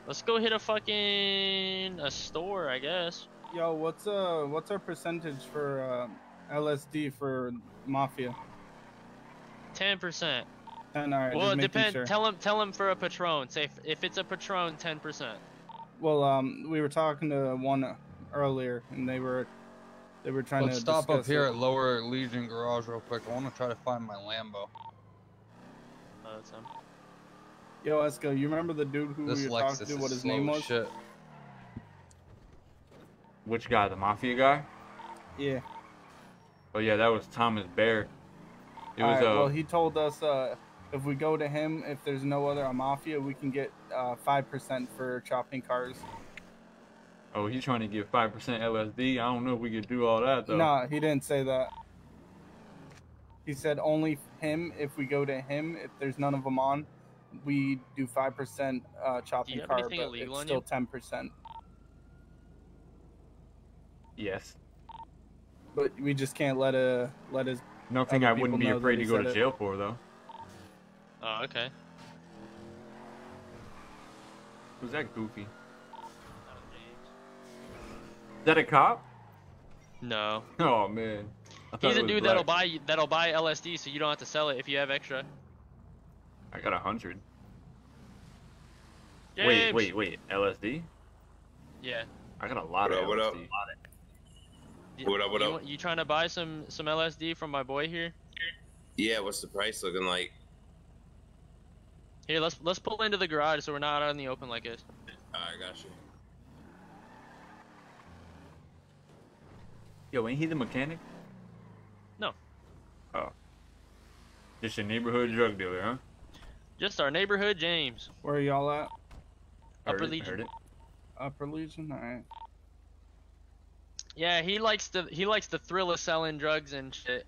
Let's go hit a fucking a store, I guess. Yo, what's uh, what's our percentage for uh, LSD for Mafia? Ten percent. Ten. All right. Well, it depends. Sure. Tell him. Tell him for a Patron. Say if, if it's a Patron, ten percent. Well, um, we were talking to one earlier, and they were, they were trying Let's to stop up here it. at Lower Legion Garage real quick. I want to try to find my Lambo. Oh, that's him. Yo, Esco, you remember the dude who This we were Lexus talking to? is What his name was? shit. Which guy? The mafia guy? Yeah. Oh yeah, that was Thomas Bear. It was Alright, uh. well, he told us uh, if we go to him, if there's no other mafia, we can get uh, five percent for chopping cars. Oh, he's trying to get five percent LSD. I don't know if we could do all that though. No, he didn't say that. He said only him. If we go to him, if there's none of them on, we do five percent uh, chopping car, but it's still you? ten percent. Yes. But we just can't let a let his. Nothing I wouldn't be afraid to go said to it. jail for though. Oh, okay. Who's that goofy? Is that a cop? No. Oh man. I He's a was dude that'll buy that'll buy LSD, so you don't have to sell it if you have extra. I got a hundred. Wait, wait, wait. LSD? Yeah. I got a lot What of up, what up? LSD. Y- What up, what you, up? You trying to buy some some LSD from my boy here? Yeah, what's the price looking like? Here, let's let's pull into the garage so we're not out in the open like this. Alright, got you. Yo, ain't he the mechanic? No. Oh. Just a neighborhood drug dealer, huh? Just our neighborhood James. Where are y'all at? Upper Heard Legion. heard it. Upper Legion. All right. Yeah, he likes the he likes the thrill of selling drugs and shit.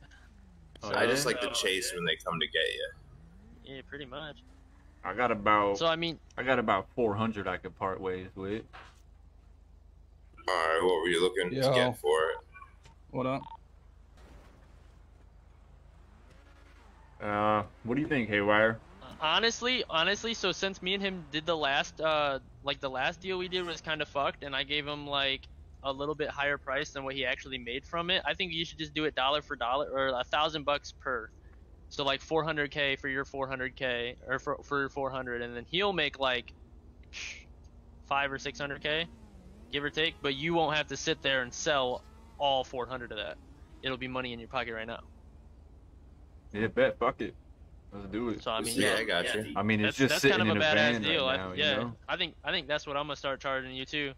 Oh, I just like the chase when they come to get you. Yeah, pretty much. I got about. So I mean, I got about 400 I could part ways with. Alright, what were you looking to get for it? What up? Uh, what do you think, Haywire? honestly, honestly, so since me and him did the last uh like the last deal we did was kind of fucked, and I gave him like a little bit higher price than what he actually made from it. I think you should just do it dollar for dollar or a thousand bucks per. So like 400k for your 400k or for for your 400, and then he'll make like five or 600k, give or take. But you won't have to sit there and sell all 400 of that. It'll be money in your pocket right now. Yeah, bet. Fuck it. Let's do it. So I mean, Yeah, I got you. I mean, it's that's, just that's sitting kind of in a a badass van deal. right I, yeah, you know? I think I think that's what I'm gonna start charging you too.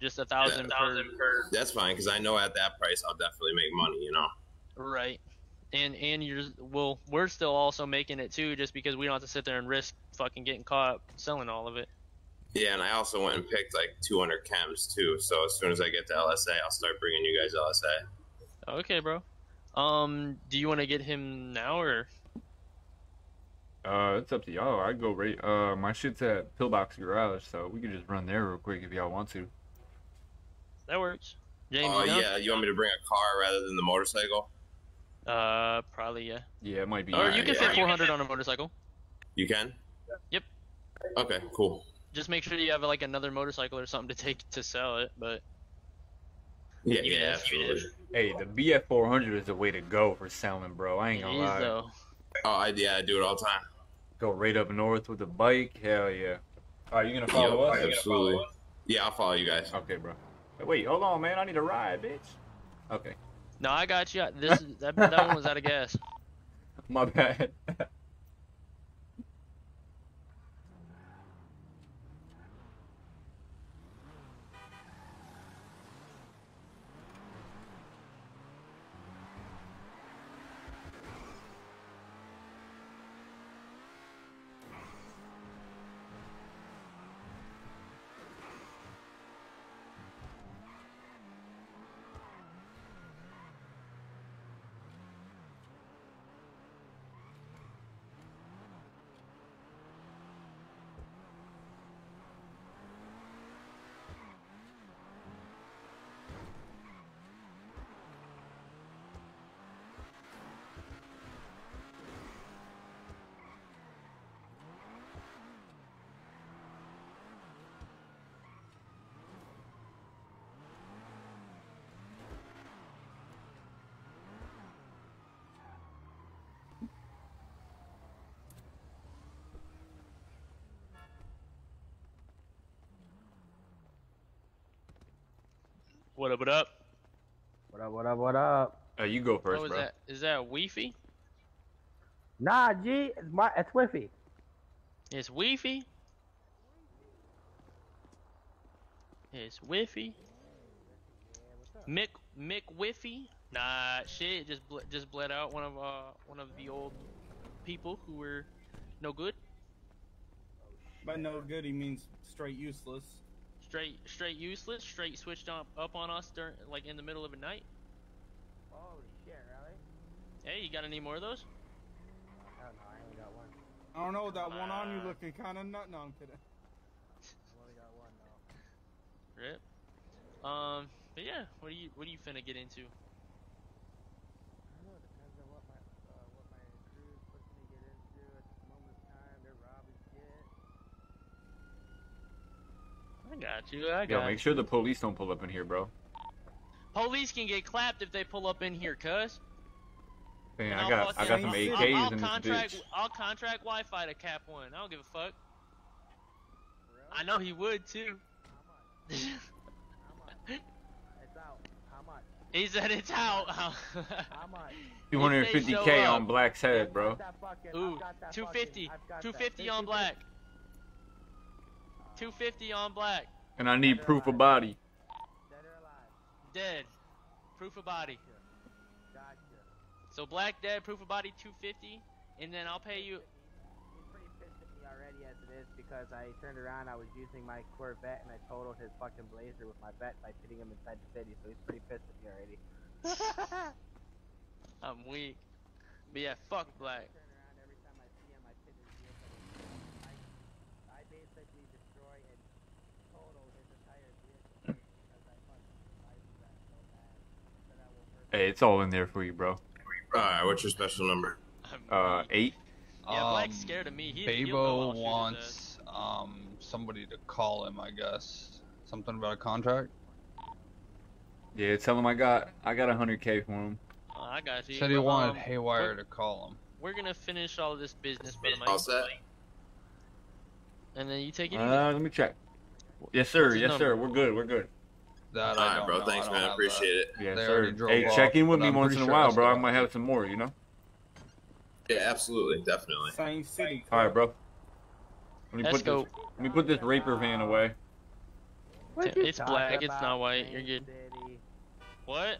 Just a thousand per. That's fine, because I know at that price I'll definitely make money, you know? Right. And and you're well, we're still also making it too, just because we don't have to sit there and risk fucking getting caught selling all of it. Yeah, and I also went and picked like 200 chems too. So as soon as I get to LSA, I'll start bringing you guys LSA. Okay, bro. Um, do you want to get him now or? Uh, it's up to y'all. I go right. Uh, my shit's at Pillbox Garage, so we could just run there real quick if y'all want to. That works. James, Oh you down? yeah, you want me to bring a car rather than the motorcycle? Uh, probably yeah. Yeah, it might be. Or you can yeah. fit 400 on a motorcycle. You can? Yep. Okay, cool. Just make sure you have like another motorcycle or something to take to sell it. But Yeah, Even yeah, absolutely. Hey, the BF 400 is the way to go for selling, bro. I ain't gonna is lie. though. Oh, I, yeah, I do it all the time. Go right up north with the bike. Hell yeah. All right, you gonna follow Yo, us? absolutely. Yeah, I'll follow you guys. Okay, bro. Hey, Wait, hold on, man. I need a ride, bitch. Okay, No, I got you. This that that one was out of gas. my bad. up? What up? What up, what up, what up? Uh, you go Oh, first, is bro. that is that Weefy? Nah, G, it's my, it's Whiffy. It's Weefy. It's Whiffy. Mick Mick Whiffy. Nah, shit. Just ble- just bled out one of uh one of the old people who were no good. By no good, he means straight useless. Straight straight useless. Straight switched up up on us during like in the middle of the night. Holy shit, really? Hey, you got any more of those? I don't know, I only got one. I don't know with that one on you Uh, looking kind of nut. No, I'm kidding. I only got one though. Rip. Um, but yeah, what do you what are you finna get into? I don't know, it depends on what my, uh, what my crew's pushing me to get into at this moment in time. They're robbing shit. I got you. I Yo, got make sure the police don't pull up in here, bro. Police can get clapped if they pull up in here, cuz. Man, I got I got some AKs I'll, I'll in this contract, bitch. I'll contract Wi-Fi to Cap One. I don't give a fuck. I know he would too. It's out. How much? he said it's out. How much? 250k on Black's head, bro. Ooh, 250. 250 on black. 250 on black. And I need proof of body. Dead. Proof of body. Gotcha. So black dead, proof of body 250, and then I'll pay you. He's pretty pissed at me already as it is because I turned around, I was using my Corvette, and I totaled his fucking Blazer with my bet by pitting him inside the city, so he's pretty pissed at me already. I'm weak. But yeah, fuck black. Turn around every time I see him, I pit his vehicle. I, I basically destroy and total his entire vehicle because I fucking despised that so bad that I will hurt Hey, it's all in there for you, bro. Alright, what's your special number? Uh, eight. Yeah, Black's Um, scared of me. He, he'll know I'll Babo shoot his wants um somebody to call him, I guess. Something about a contract. Yeah, tell him I got I got a 100k for him. Oh, I got you. Said he But, wanted um, Haywire to call him. we're gonna finish all of this business, brother Mike. All set? And then you take it. Uh, let me check. Yes, sir. What's his Yes, sir. We're good. We're good. That I Alright, bro. know. Thanks, man. have Appreciate it. Yes, They sir. Hey, off, check in with me I'm once in a sure while, that's bro. I might have some more. You know. Yeah, absolutely, definitely. Same city. All right, bro. Let me Let's put go. this. Let me put this raper van away. It's black. It's not white. Saint You're good. City? What?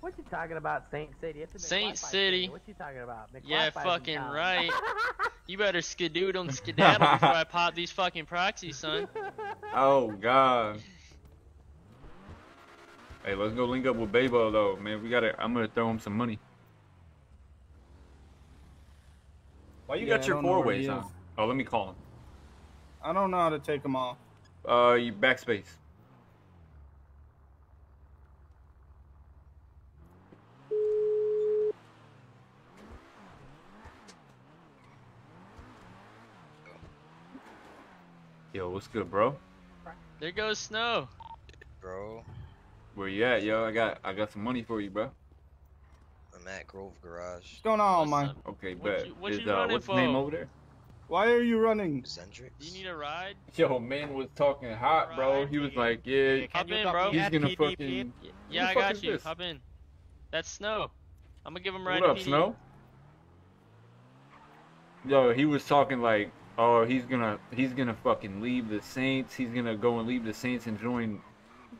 What you talking about, Saint City? It's a Saint Wi-Fi City. What you talking about? Yeah, fucking town. right. You better skedoodle and skedaddle before I pop these fucking proxies, son. Oh God. Hey, let's go link up with Babo though, man. We gotta. I'm gonna throw him some money. Why you Yeah, got your four ways on? Oh, let me call him. I don't know how to take them off. Uh, you backspace. Yo, what's good, bro? There goes Snow. Bro, Where you at, yo? I got I got some money for you, bro. I'm at Grove Garage. What's going on, man? Okay, What bet. you- what Is, you uh, what's his name over there? Why are you running? Zendrix? Do you need a ride? Yo, man was talking hot, bro. He was like, yeah, Hop in, bro. he's gonna fucking. Yeah, I got you. this? Hop in. That's Snow. I'm gonna give him a ride. What up, PD. Snow? Yo, he was talking like, oh, he's gonna he's gonna fucking leave the Saints. He's gonna go and leave the Saints and join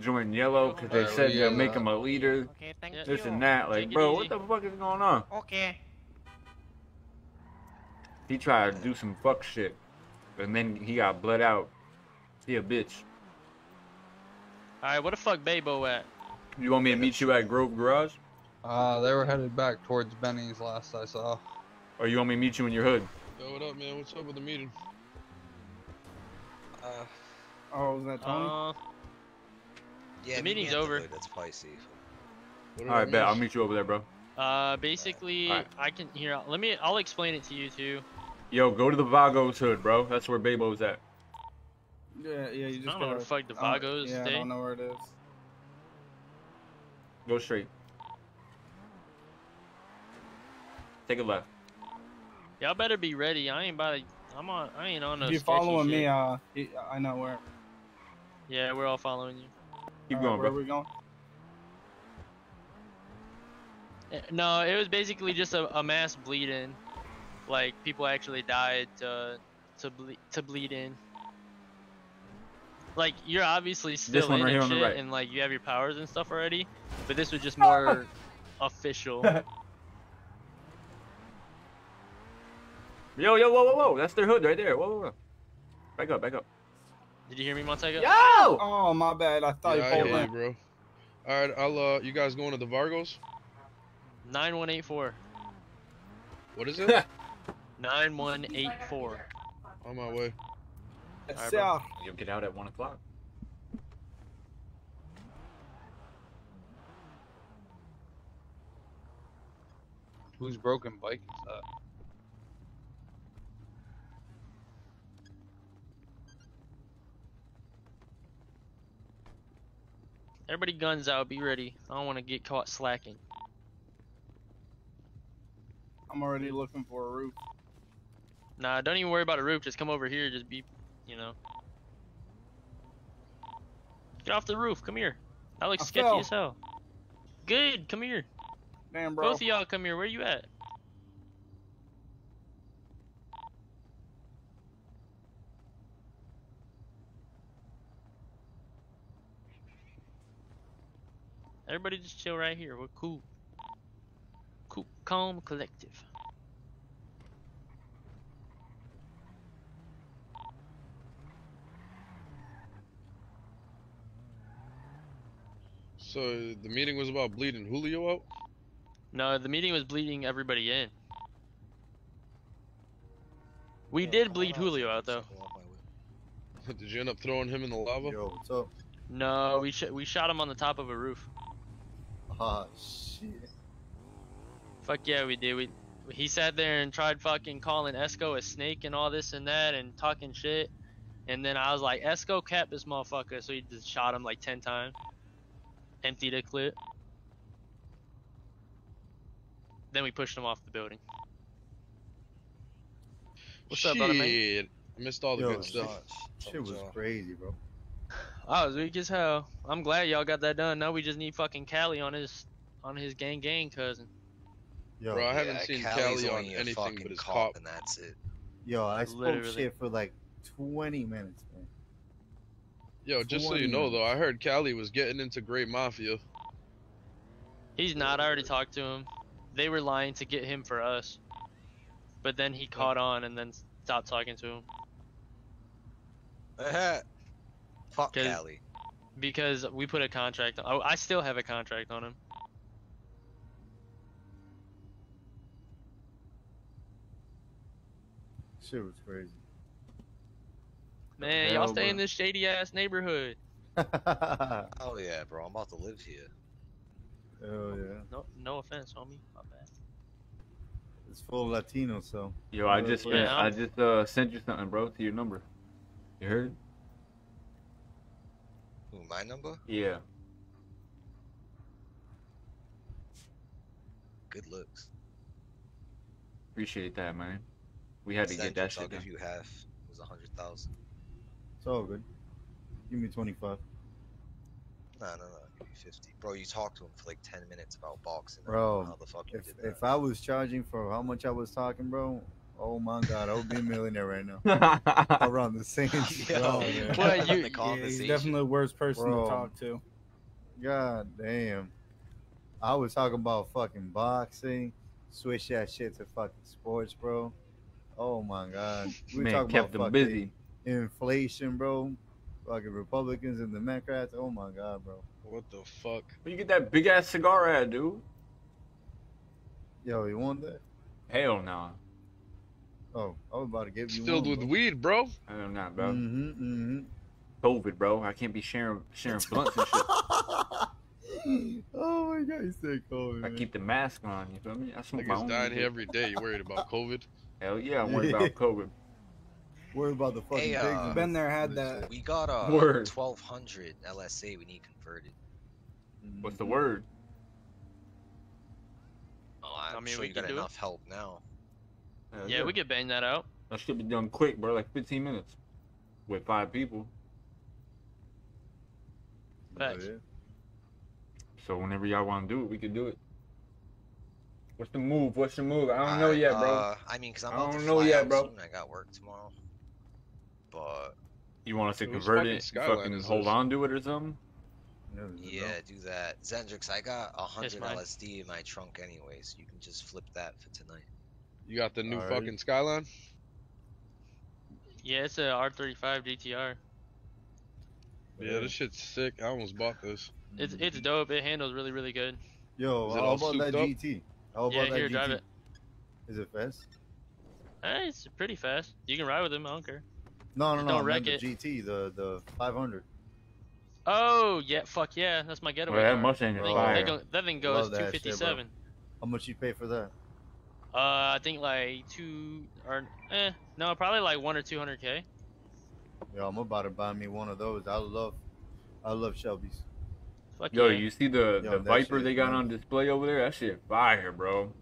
join Yellow because they Alright, said we they'll make him a leader. Okay, thank you. This and that. Like, bro, what the fuck is going on? Okay. He tried to do some fuck shit, and then he got bled out. He a bitch. Alright, where the fuck Babo at? You want me to meet you at Grove Garage, Uh, they were headed back towards Benny's last I saw. or you want me to meet you in your hood? Yo, what up, man? What's up with the meeting? Uh, Oh, is that Tony? Uh, yeah, The meeting's at the over. That's probably safe. All right, up, bet. I'll meet you over there, bro. uh, basically, Alright. I can here. Let me. I'll explain it to you too. Yo, go to the Vagos hood, bro. That's where Babo's at. Yeah, yeah. You just I don't know where gotta- the fuck the I don't- Vagos Yeah, I don't know where it is. Go straight. Take a left. Y'all better be ready. I ain't about to. I'm on. I ain't on no. if you're following shit. me, uh, I know where. Yeah, we're all following you. Keep Alright, going, where bro. we going? Eh, No, it was basically just a, a mass bleed in. Like people actually died to to bleed to bleed in. Like you're obviously still one in right and on the shit, right. and like you have your powers and stuff already. But this was just more official. Yo, yo, whoa, whoa, whoa. That's their hood right there. Whoa, whoa, whoa. Back up, back up. Did you hear me, Montego? Yo! Oh, my bad. I thought Yeah, you hear pulled you, in. bro. All right, I'll uh, you guys going to the Vargos? Nine one eight four. What is it? Nine one eight four. On my way. Yes, Alright, sir. bro. You'll get out at 1 o'clock. Who's broken bike is that? Everybody guns out. Be ready. I don't want to get caught slacking. I'm already looking for a roof. Nah, don't even worry about a roof. Just come over here. Just be, you know. Get off the roof. Come here. That looks I sketchy fell. as hell. Good. Come here. Damn, bro. Both of y'all come here. Where you at? Everybody just chill right here. We're cool. Cool, calm, collective. So the meeting was about bleeding Julio out. No, the meeting was bleeding everybody in. We did bleed Julio out though. Did you end up throwing him in the lava? Yo, what's up? No, we sh- we shot him on the top of a roof. Ah, shit. Fuck yeah, we did. We he sat there and tried fucking calling Esco a snake and all this and that and talking shit. And then I was like, Esco cap this motherfucker, so he just shot him like ten times. Emptied a clip. Then we pushed him off the building. What's up, brother, man? Shit. I missed all the Yo, good stuff. Shit was crazy, bro. Oh, I was weak as hell. I'm glad y'all got that done. Now we just need fucking Cali on his on his gang gang cousin. Yo, Bro, I haven't Yeah, seen Callie's Callie on only anything fucking but his cop, cop. and that's it. Yo, I spoke Literally. shit for like 20 minutes, man. Yo, just so you 20 know though. I heard Cali was getting into Great Mafia. He's not. I already talked to him. They were lying to get him for us. But then he caught on and then stopped talking to him. Fuck 'Cause- Callie. Because we put a contract on. Oh, I still have a contract on him. Shit was crazy. Man, Hell, y'all stay in this shady ass neighborhood. Oh yeah, bro. I'm about to live here. Oh yeah. No, no offense, homie. My bad. It's full Latino, so. Yo, I just yeah. spent, I just uh sent you something, bro, to your number. You heard? Who, my number? Yeah. Good looks. Appreciate that, man. We had to get that Cedric, I'll shit done. give you half. It was a hundred thousand. It's all good. Give me 25. No, no, no. I'll give you fifty. Bro, you talked to him for like ten minutes about boxing. Bro, how the fuck you if, did that. if I was charging for how much I was talking, bro, oh my god, I would be a millionaire right now. Around the same Yo, oh, bro. Well, you- Yeah, he's definitely the worst person Bro. to talk to. God damn. I was talking about fucking boxing, switch that shit to fucking sports, bro. Oh my god. We Man talking kept about them fucking busy. inflation, bro. Fucking Republicans and Democrats. Oh my god, bro. What the fuck? Where you get that big ass cigar at, dude? Yo, you want that? Hell no. Oh, I was about to give It's you filled one, with weed, bro. Hell not, bro. Mm-hmm, mm-hmm. COVID, bro. I can't be sharing sharing blunts and shit. oh my god, he's so cold, I man. keep the mask on. You feel me? I smoke my Niggas own. dying shit. here every day. You worried about COVID? Hell yeah, I'm worried about COVID. Worry about the fucking Hey, pigs. uh, Been there, had that. We got a Word. 1200 LSA we need converted. What's the word? Oh, I'm I mean, sure we you got do it. enough help now. Hell Yeah, we could bang that out. That should be done quick, bro. Like 15 minutes with five people. Facts. yeah. So whenever y'all want to do it, we can do it. What's the move? What's the move? I don't know yet, bro. Uh, I mean, cause I'm I don't to know fly yet, out bro. soon. I got work tomorrow. But You want us to Whose convert fucking it, Skyline fucking is hold this? on to it or something? Yeah, yeah, do that. Zendrix, I got a hundred. LSD in my trunk anyway, so you can just flip that for tonight. You got the new Alright. fucking Skyline? Yeah, it's a R35 GTR. Yeah, this shit's sick. I almost bought this. It's it's dope. It handles really really good. Yo, Is it how all about that souped up? GT? How about Yeah, that here, GT? drive it. Is it fast? Hey, it's pretty fast. You can ride with him. I don't care. No, no, Just no. don't I wreck meant the it. GT, the the 500. Oh yeah, fuck yeah, that's my getaway. Well, that car. Mustang is That thing- fire. that, go, that thing goes Love that shit, bro. 257. How much you pay for that? Uh, I think like two or eh, no, probably like one or two hundred k. Yo, I'm about to buy me one of those. I love, I love Shelby's. Fuck Yo, yeah. you see the, Yo, the Viper shit they got nice. on display over there? That shit fire, bro.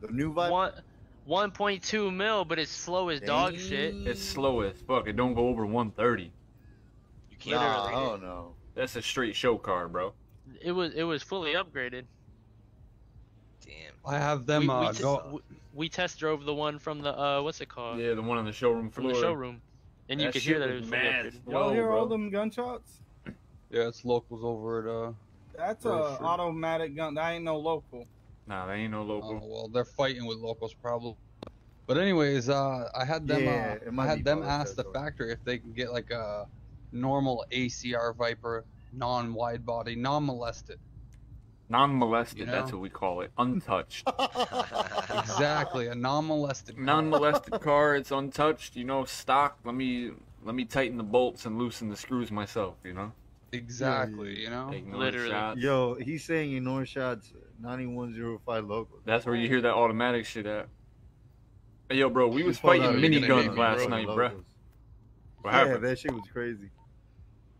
The new Viper. One, 1.2 mil, but it's slow as dog shit. It's slow as fuck. It don't go over 130. You can't Nah, upgrade it. oh no. That's a straight show car, bro. It was it was fully upgraded. Damn. I have them we, uh, we, te- go. we, we test drove the one from the uh what's it called? Yeah, the one on the showroom From floor. the showroom, and you That could hear that it was was mad. Y'all slow, hear all them gunshots? Yeah, it's locals over at uh. That's a Real automatic gun. That ain't no local. Nah, that ain't no local. Oh, well, they're fighting with locals probably. But anyways, uh, I had them. Yeah, it uh, might I had them ask the factory if they can get like a normal ACR Viper, non-wide body, non-molested. Non-molested, You that's what we call it. Untouched. exactly, a non-molested. car. Non-molested car, it's untouched, you know, stock. Let me let me tighten the bolts and loosen the screws myself, you know? Exactly, you know. Ignore Literally. shots. Yo, he's saying ignore shots 9105 local. That's where you hear that automatic shit at. Hey, yo, bro, we was fighting on, you're gonna make miniguns last broke, night, bro. locals. What Yeah, happened? that shit was crazy.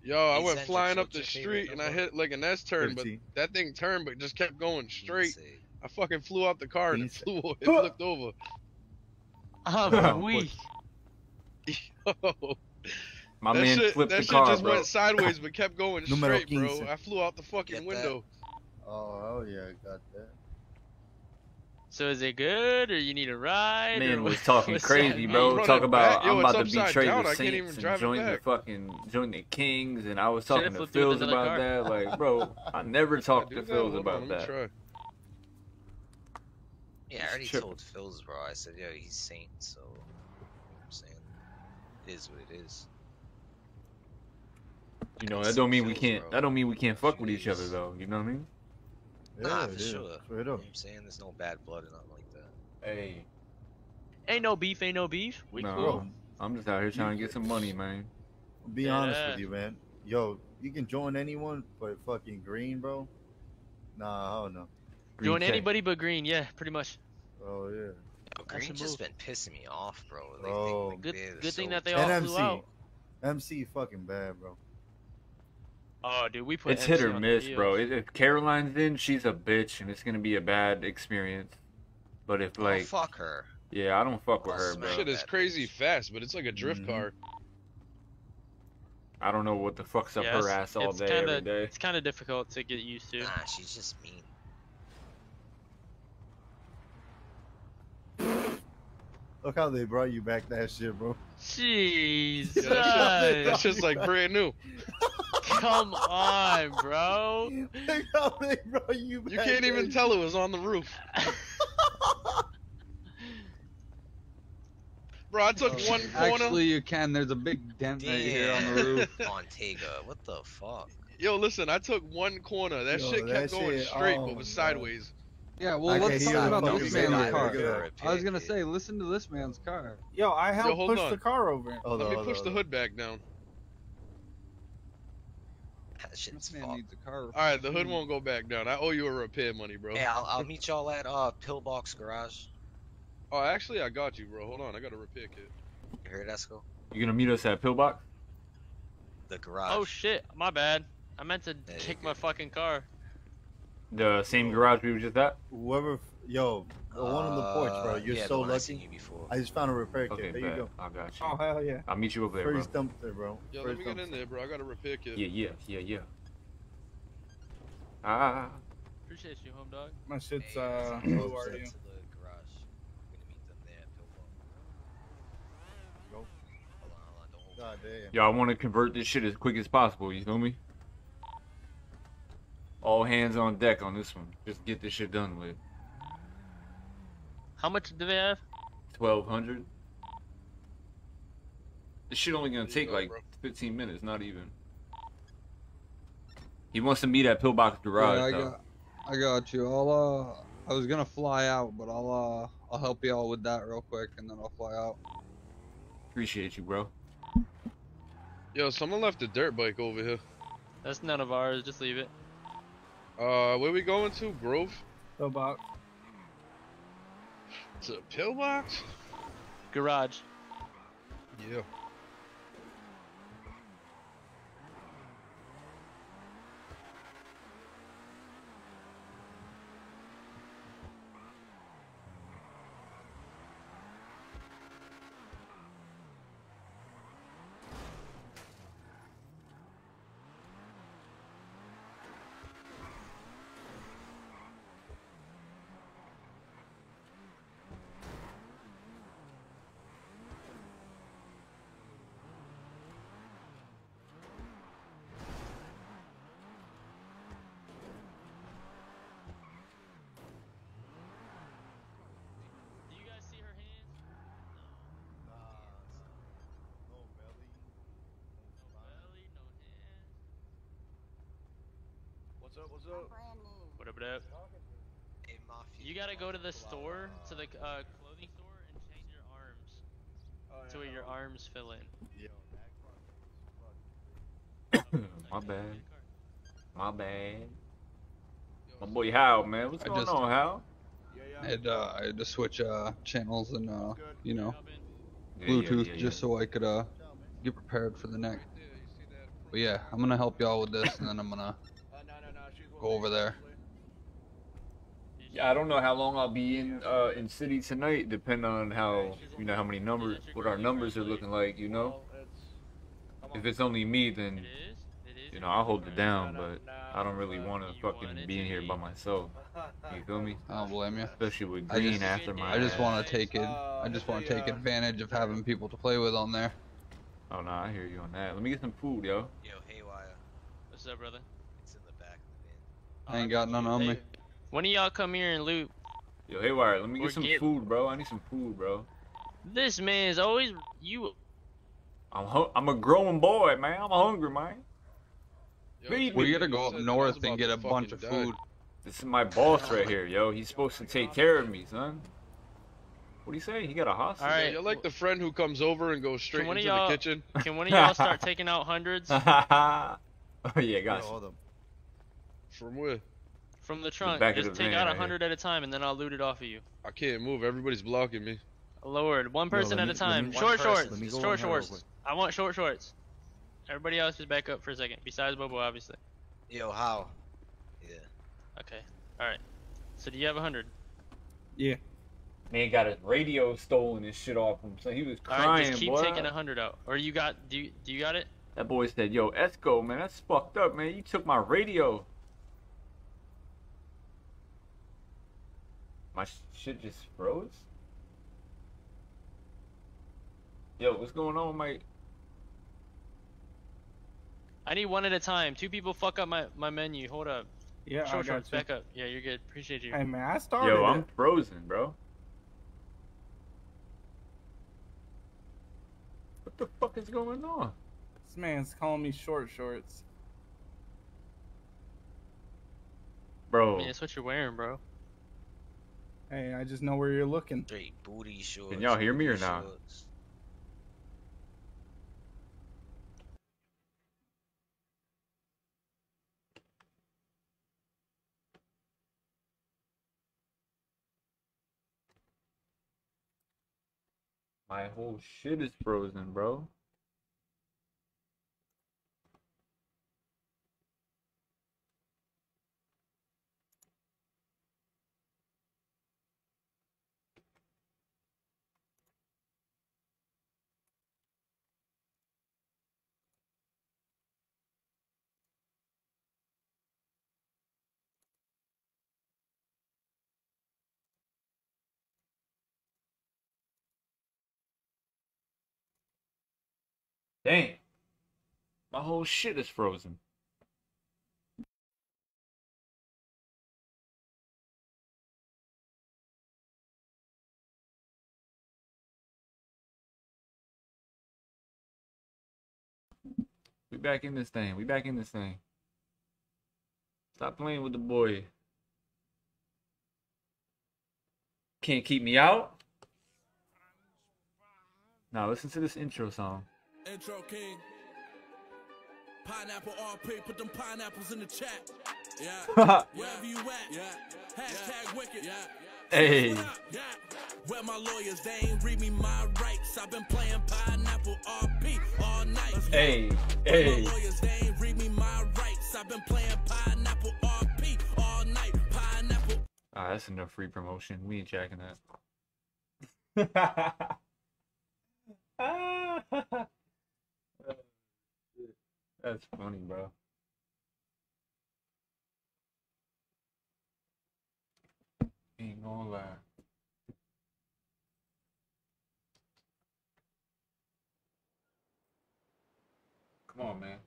Yo, I went flying up the street and I hit like an S turn, but that thing turned but just kept going straight. I fucking flew out the car and it He's- flew. It flipped over. I'm weak. Yo, My that man shit, flipped that the shit car, just bro. went sideways but kept going straight, bro. I flew out the fucking window. Oh, hell yeah, I got that. So is it good, or you need a ride? Man was talking crazy, bro. mean? Talk about. Yo, I'm about to betray down. the I can't even Saints and drive it join the fucking join the Kings, and I was Should've talking to flipped Phils about car. that. Like, bro, I never talked do to that? Phils Hold on, about let me that. try. Yeah, I already Trip. told Phil's bro. I said, yo, he's Saint, so you know what I'm saying it is what it is. You know, that don't mean we can't. bro. That don't mean we can't fuck with each other though. You know what I mean? Yeah, nah, for sure. straight You know I'm saying there's no bad blood or nothing like that. Hey, Ain't no beef, ain't no beef. We no, cool. I'm just out here trying to get some money, man. I'll be Yeah. honest with you, man. Yo, you can join anyone, but fucking green, bro. Nah, hell no. Green Join K. anybody but green. Yeah, pretty much. Oh yeah. Yo, Green a just move. been pissing me off, bro. Like, they- Bro. like, Good, they're good thing so that they tough. all And flew out. MC fucking bad, bro. Oh, dude, we put. It's hit or miss, bro. If if Caroline's in, she's a bitch, and it's gonna be a bad experience. But if like, Oh, like, fuck her. yeah, I don't fuck with I'll her, smack bro. Shit is crazy bitch. fast, but it's like a drift Mhm. car. I don't know what the fucks up Yeah, her ass all day, kinda, every day. It's kind of difficult to get used to. Nah, she's just mean. Look how they brought you back that shit, bro. Jesus. Yeah, that, shit, that shit's like brand new. Come on, bro. Look how you. You can't even that tell it was on the roof. Bro, I took oh, one corner. Actually, you can. There's a big dent right here on the roof. Montega, what the fuck? Yo, listen, I took one corner. That Yo, shit kept that going shit- straight, oh but was sideways. Yeah, well, I let's talk about this fucking man's guy. car. Look. I was gonna say, listen to this man's car. Yo, I helped hold push on. the car over. Hold Let on, me hold push on, the hold hood back down. That shit's This man needs a car. All right, the hood won't go back down. I owe you a repair money, bro. Hey, I'll, I'll meet y'all at uh Pillbox Garage. Oh, actually, I got you, bro. Hold on, I got a repair kit. You heard Esco? You gonna meet us at Pillbox? The garage. Oh shit, my bad. I meant to Yeah, kick my fucking car. The same garage we were just at? Whoever, yo, the one on the porch, bro. Uh, You're yeah, so one I seen lucky. you before. I just found a repair kit. Okay, there bet. you go. I got you. Oh hell yeah. I'll meet you over there, bro. First dumpster, bro. Yo, let First me get in there, bro. I got a repair kit. Yeah, yeah, yeah, yeah. Ah, Appreciate you, home dog. My shit's Hey, uh I'm low gonna the garage. I'm gonna meet them there. Go. Hold on, hold on, don't hold God damn. yo, I want to convert this shit as quick as possible. You feel me? All hands on deck on this one. Just get this shit done with. How much do they have? Twelve hundred. This shit only gonna take go, like bro. fifteen minutes, not even. He wants to meet at Pillbox Garage. Yeah, I though. got, I got you. I'll uh, I was gonna fly out, but I'll uh, I'll help you all with that real quick, and then I'll fly out. Appreciate you, bro. Yo, someone left a dirt bike over here. That's none of ours. Just leave it. Uh, where we going to? Grove? So To a pillbox? Garage. Yeah. What's up? What's up? What up, what up? Hey, Mafia. You gotta go to the store, to the uh, clothing store, and change your arms Oh, to where your arms fill in. My bad. My bad. My boy Hal, man. What's I going just- on, Hal? I had, uh, I had to switch uh, channels and uh, you know, Yeah, yeah, Bluetooth yeah, yeah. just so I could uh, get prepared for the next. But yeah, I'm gonna help y'all with this, and then I'm gonna go over there. Yeah, I don't know how long I'll be in uh in city tonight, depending on how you know how many numbers, what our numbers are looking like. You know, if it's only me, then you know I'll hold it down. But I don't really want to fucking be in here by myself. You feel me? I don't blame you. Especially with Green just, after my. I just want to take it. I just want to take advantage of having people to play with on there. Oh no, I hear you on that. Let me get some food, yo. Yo, Haywire. What's up, brother? It's in the back of the van. I ain't got none on me. When do y'all come here and loot? Yo, Haywire, let me Or get some get- food, bro. I need some food, bro. This man is always you. I'm hu- I'm a growing boy, man. I'm hungry, man. Feed We me. gotta go up north and get a bunch of food. This is my boss right here, yo. He's supposed to take care of me, son. What do you say? He got a hostage? Yeah, you're like the friend who comes over and goes straight Can into the kitchen. can one of y'all start taking out hundreds oh yeah, got you. From where? from the trunk? back of Just take out a right hundred at a time, and then I'll loot it off of you. I can't move. Everybody's blocking me. Lord, one person let at me- a time. me- short shorts. Let Short on her real shorts. I want short shorts. Everybody else just back up for a second. Besides Bobo, obviously. Yo, how? Yeah. Okay. All right. So do you have a hundred? Yeah. Man got his radio stolen and shit off him, so he was crying, right. Just keep boy. taking a hundred out. Or you got? Do you do you got it? That boy said, "Yo, Esco, man, that's fucked up, man. You took my radio." My shit just froze. Yo, what's going on, mate? I need one at a time. Two people fuck up my my menu. Hold up. Yeah, I Short got shorts, you. back up. Yeah, you're good. Appreciate you. Hey man, I started. Yo, it. I'm frozen, bro. What the fuck is going on? This man's calling me short shorts. Bro, I mean, that's what you're wearing, bro. Hey, I just know where you're looking. Straight booty shorts. Can y'all hear me or not? shorts. my whole shit is frozen, bro. Dang. My whole shit is frozen. We back in this thing. We back in this thing. Stop playing with the boy. Can't keep me out. Now listen to this intro song. Intro King. Pineapple RP, put them pineapples in the chat. Yeah. Wherever you at. Yeah. Hashtag wicked. Yeah. Hey. Yeah. Where my lawyers, they ain't read me my rights. I've been playing pineapple RP all night. Hey, hey. my lawyers, they ain't read me my rights. I've been playing pineapple RP all night. Pineapple. Ah, that's enough free promotion. We ain't jacking that. That's funny, bro. Ain't gonna lie. Come on, man.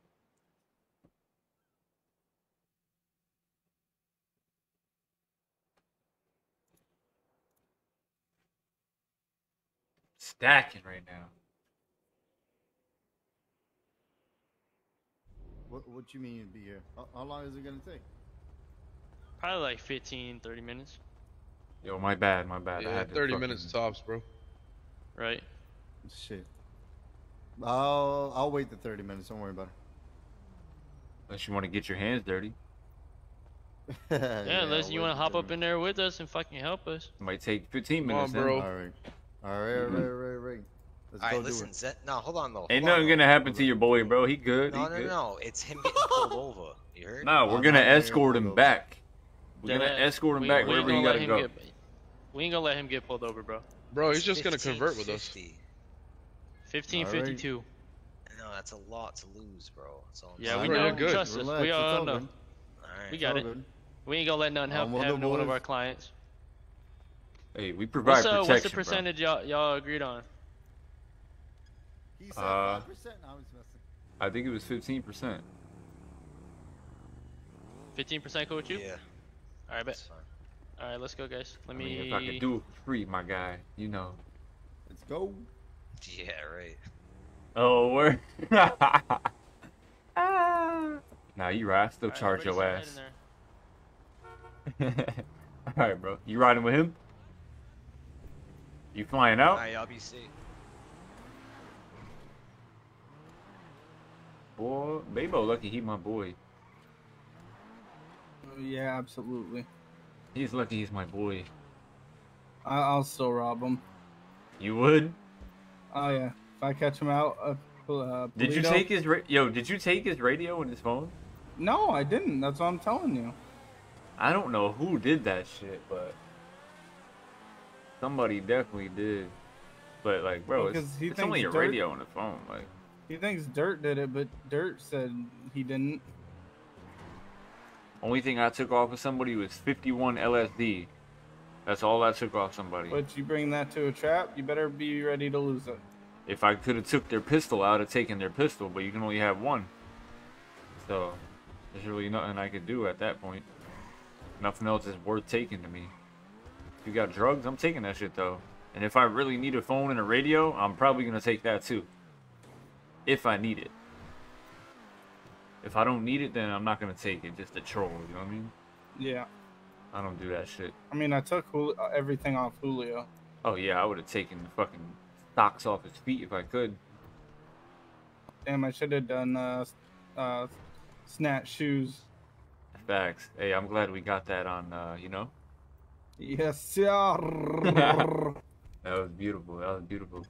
Stacking right now. What What you mean to be here? How, how long is it gonna take? Probably like 15, 30 minutes. Yo, my bad, my bad. I Yeah, had to 30 fucking- minutes tops, bro. Right. Shit. I'll I'll wait the 30 minutes. Don't worry about it. Unless you want to get your hands dirty. Yeah, unless I'll you want to hop up in there with us and fucking help us. Might take 15 Come on, minutes. bro. All right. All right, all right, all right, all right. Let's All go right, do listen, it. Zed. No, hold on though. Ain't hold on, nothing gonna happen to your boy, bro. He good. No, he no, good. no. It's him getting pulled over. You heard? No, we're gonna escort him back. We're gonna escort him we- back we ain't wherever he gonna let gotta him go. get- we ain't gonna let him get pulled over, bro. Bro, he's It's just gonna convert with us. 15.50. 1552. No, that's a lot to lose, bro. That's all I'm Yeah, saying. we know. you're good. Trust us. We it's all all know. Alright. We got all it. good. We ain't gonna let nothing I'm happen, one of happen to one of our clients. Hey, we provide What's, uh, protection, what's the percentage y'all, y'all agreed on? He said Uh, 5%. I was messing. I think it was 15%. 15% cool with you? Yeah, Alright, bet. Alright, let's go, guys. Let I me. mean, if I could do it for free, my guy, you know. Let's go. Yeah, right. Oh, word. nah, you right. I still Alright, charge your right in ass. Alright, bro. You riding with him? You flying out? Alright, y'all be safe. Boy, Babo lucky he my boy. Yeah, absolutely. He's lucky he's my boy. I, I'll still rob him. You would? Oh yeah, if I catch him out. Uh, uh, Did you take his ra- yo? Did you take his radio and his phone? No, I didn't. That's what I'm telling you. I don't know who did that shit, but somebody definitely did. But like, bro, Well, it's, it's only a Dirt- radio and a phone. Like, He thinks Dirt did it, but Dirt said he didn't. only thing I took off of somebody was 51 LSD. That's all I took off somebody. But you bring that to a trap, you better be ready to lose it. If I could have took their pistol, I would have taken their pistol. But you can only have one. So there's really nothing I could do at that point. Nothing else is worth taking to me. If you got drugs, I'm taking that shit though. And if I really need a phone and a radio, I'm probably gonna take that too. If I need it. If I don't need it, then I'm not gonna take it just to troll. You know what I mean? Yeah. I don't do that shit. I mean, I took uh, everything off Julio. Oh yeah, I would have taken the fucking socks off his feet if I could. Damn, I should have done uh, uh, snatch shoes. Facts. Hey, I'm glad we got that on. Uh, you know. Yes, sir. That was beautiful. That was beautiful.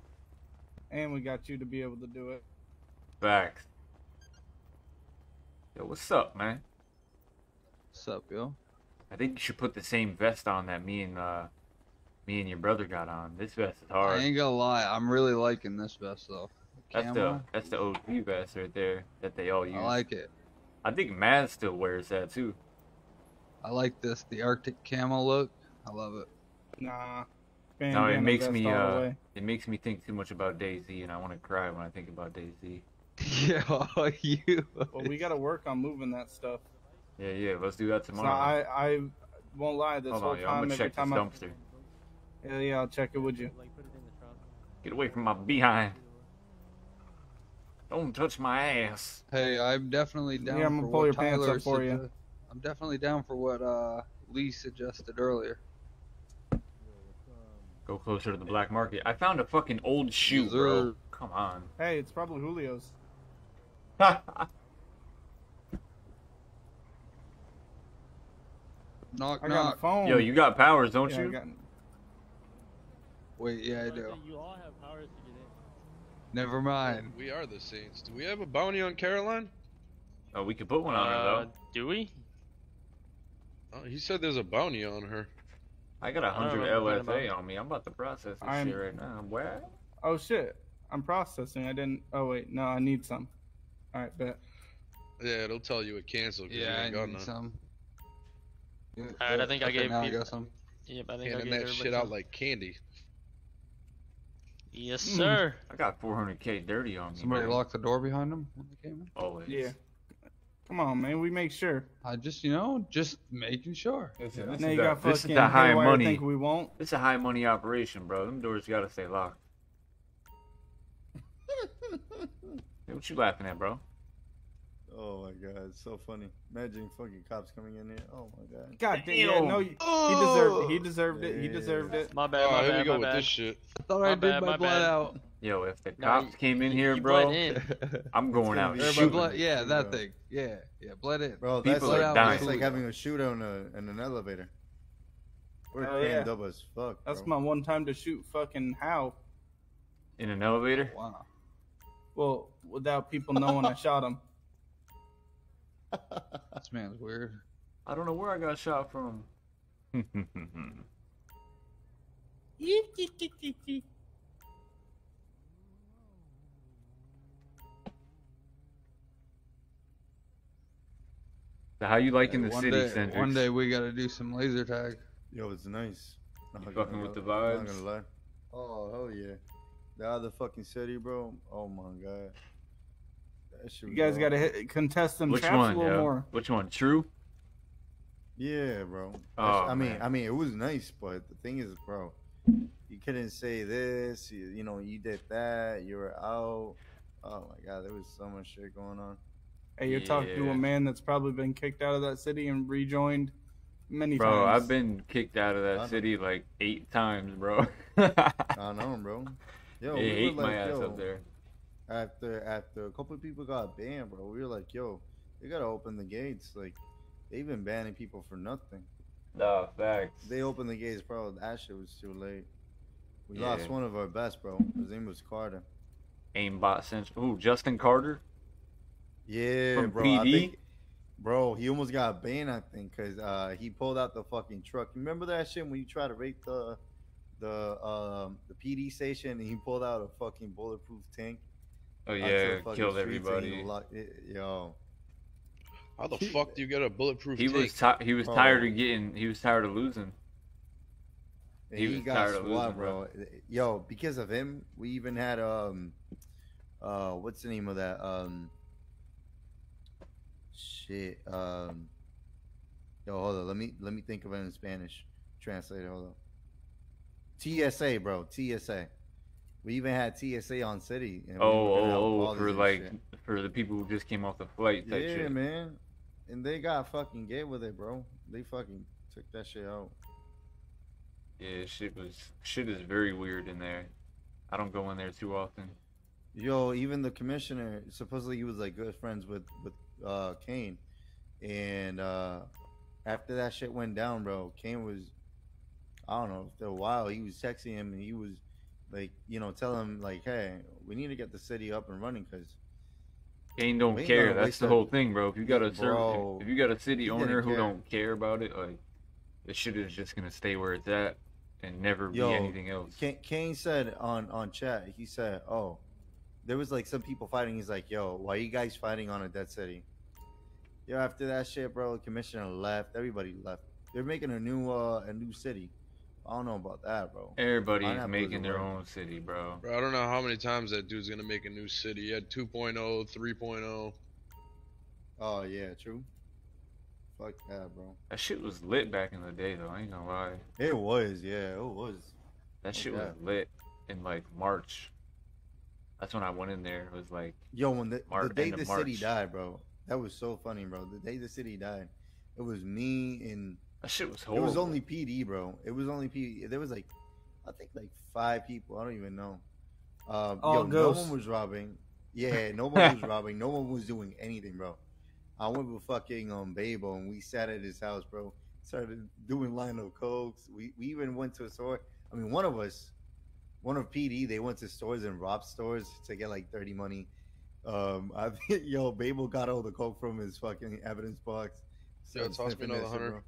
and we got you to be able to do it. Facts. Yo, what's up, man? What's up, yo? I think you should put the same vest on that me and uh, me and your brother got on. This vest is hard. I ain't gonna lie, I'm really liking this vest though. That's the Camo, that's the OG vest right there that they all use. I like it. I think Maz still wears that too. I like this, the Arctic camo look. I love it. Nah. No, it makes me uh, it makes me think too much about Daisy, and I want to cry when I think about Daisy. yeah, you. Well, we got to work on moving that stuff. Yeah, yeah. Let's do that So tomorrow. I, I won't lie. This Hold whole on, yo, I'm time, gonna every check this time I, dumpster. yeah, yeah, I'll check it. Would you? Get away from my behind. Don't touch my ass. Hey, I'm definitely down Yeah, I'm for gonna pull what your pants Tyler up for you. sugge- I'm definitely down for what uh Lee suggested earlier. Go closer to the black market. I found a fucking old shoe, bro. Come on. Hey, it's probably Julio's. Knock I got a phone. Yo, you got powers, don't Yeah, I you? got- Wait, yeah, I do. You all have powers to get in. Never mind. We are the Saints. Do we have a bounty on Caroline? Oh, we could put one on her Uh, though. do we? Oh, he said there's a bounty on her. I got a hundred remember thinking LSA about on me. I'm about to process this I'm- shit right now. What? Oh shit! I'm processing. I didn't. Oh wait, no, I need some. All right, bet. Yeah, it'll tell you it canceled. 'cause you Yeah, I got need none. some. Yeah, Alright, I think I gave now I people- got some. Yep, I think I Handing gave that shit everybody out like candy. Yes, hmm. sir. I got 400k dirty on me. Somebody man. locked the door behind them when they came in. Always. Yeah. Come on, man. We make sure. I just, you know, just making sure. Listen, this Now is, you a, got this is fucking a high haywire money. Think we won't. It's a high money operation, bro. Them doors gotta stay locked. Hey, what you laughing at, bro? Oh my god, it's so funny. Imagine fucking cops coming in here. Oh my god. God damn. Yeah, no, he he deserved it. He deserved it. He deserved it. My bad. Oh, my here bad, we go my with bad. this shit. I thought My I did bad, my my blood bad. out. Yo, if the No, cops you- came in here, bro, in. I'm going out be shooting. Blood, yeah, that Bro. thing. Yeah, yeah, bled in. Bro, that's People like, are that's dying. like having a shootout in, a, in an elevator. We're Hell crammed yeah. up as fuck. That's bro. my one time to shoot fucking how. In an elevator? Wow. Well, without people knowing I shot him. This man's weird. I don't know where I got shot from. so how you liking the one city, day, Cendrix? One day we gotta do some laser tag. Yo, it's nice. You gonna fucking with lie- the Not vibes? gonna lie. Oh hell yeah. The other fucking city, bro. Oh my god. That shit You was guys got to hit, contest them Which traps one, a little yo? more. Which one? True? Yeah, bro. Oh, That's- I mean, man. I mean, it was nice, but the thing is, bro, you couldn't say this. You, you know, you did that. You were out. Oh my god, there was so much shit going on. Hey, you're talking to a man that's probably been kicked out of that city and rejoined many Bro, times. Bro, I've been kicked out of that city like eight times, bro. I know, bro. Yo, they we hate were my like, ass yo, up there. After after a couple of people got banned, bro, we were like, yo, they gotta open the gates. Like, they've been banning people for nothing. Nah, facts. They opened the gates, bro. That shit was too late. We Yeah. lost one of our best, bro. His name was Carter. Aimbot since ooh, Justin Carter? Yeah, From bro. I think, bro, he almost got banned, I think, because uh, he pulled out the fucking truck. Remember that shit when you try to rape the the um the PD station and he pulled out a fucking bulletproof tank? Oh yeah, killed streets and he everybody. locked it- Yo, How the fuck do you get a bulletproof He was tank? ti- he was Bro. tired of getting he was tired of losing. He he, was got tired of SWAT, losing, bro. Yo, because of him, we even had um uh what's the name of that um shit um yo hold on let me let me think of it in Spanish translate it hold on TSA bro TSA we even had TSA on city Oh, were oh, oh, for like shit. for the people who just came off the flight type yeah shit. man and they got fucking gay with it bro they fucking took that shit out Yeah, shit was shit is very weird in there. I don't go in there too often. Yo, even the commissioner supposedly he was like good friends with with uh Kane, and uh after that shit went down, bro, Kane was I don't know after a while he was texting him and he was like you know telling him like hey we need to get the city up and running because Kane don't care. That's the whole thing, bro. If you got a Bro, if, you got a city owner who don't care about it, like the shit is just gonna stay where it's at and never Yo, be anything else. Kane, Kane said on on chat he said oh there was like some people fighting. He's like yo why you guys fighting on a dead city? Yo after that shit bro the commissioner left. Everybody left. They're making a new uh a new city I don't know about that bro Everybody's Pineapple is making their own city, bro. Bro, I don't know how many times that dude's gonna make a new city. He had oh, 2.0, 3.0. oh yeah true fuck that bro That shit was lit back in the day, though. I ain't gonna lie. it was yeah it was That shit Yeah. was lit in like March. That's when I went in there. It was like Yo, when the, Mar- the day end of the city died, bro, that was so funny, bro. The day the city died, it was me and that shit was it was only PD, bro. It was only PD. There was like, I think like five people. I don't even know. Um, All yo, no one was robbing. Yeah, no one was robbing. No one was doing anything, bro. I went with fucking um Babo and we sat at his house, bro. Started doing line of cokes. We we even went to a store. I mean, one of us, one of PD, they went to stores and robbed stores to get like thirty money. Um, I think yo, Babel got all the coke from his fucking evidence box. Yo, Started toss me sniffing another that shit, hundred.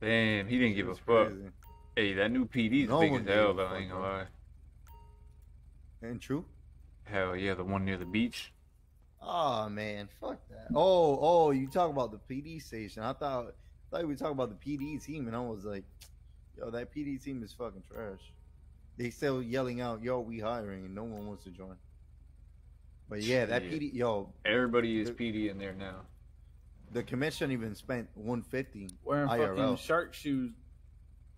Damn, he didn't give a fuck. crazy. Hey, that new PD's No big as hell, though. I ain't gonna lie. And true. Hell yeah, the one near the beach. Oh man, fuck that. Oh, oh, you talk about the PD station. I thought, I thought we were talking about the PD team, and I was like, yo, that PD team is fucking trash. They still yelling out, yo, we hiring, and no one wants to join. But yeah, that Shit. PD, yo, Everybody is PD in there now. The commission even spent 150 Wearing fucking IRL, shark shoes.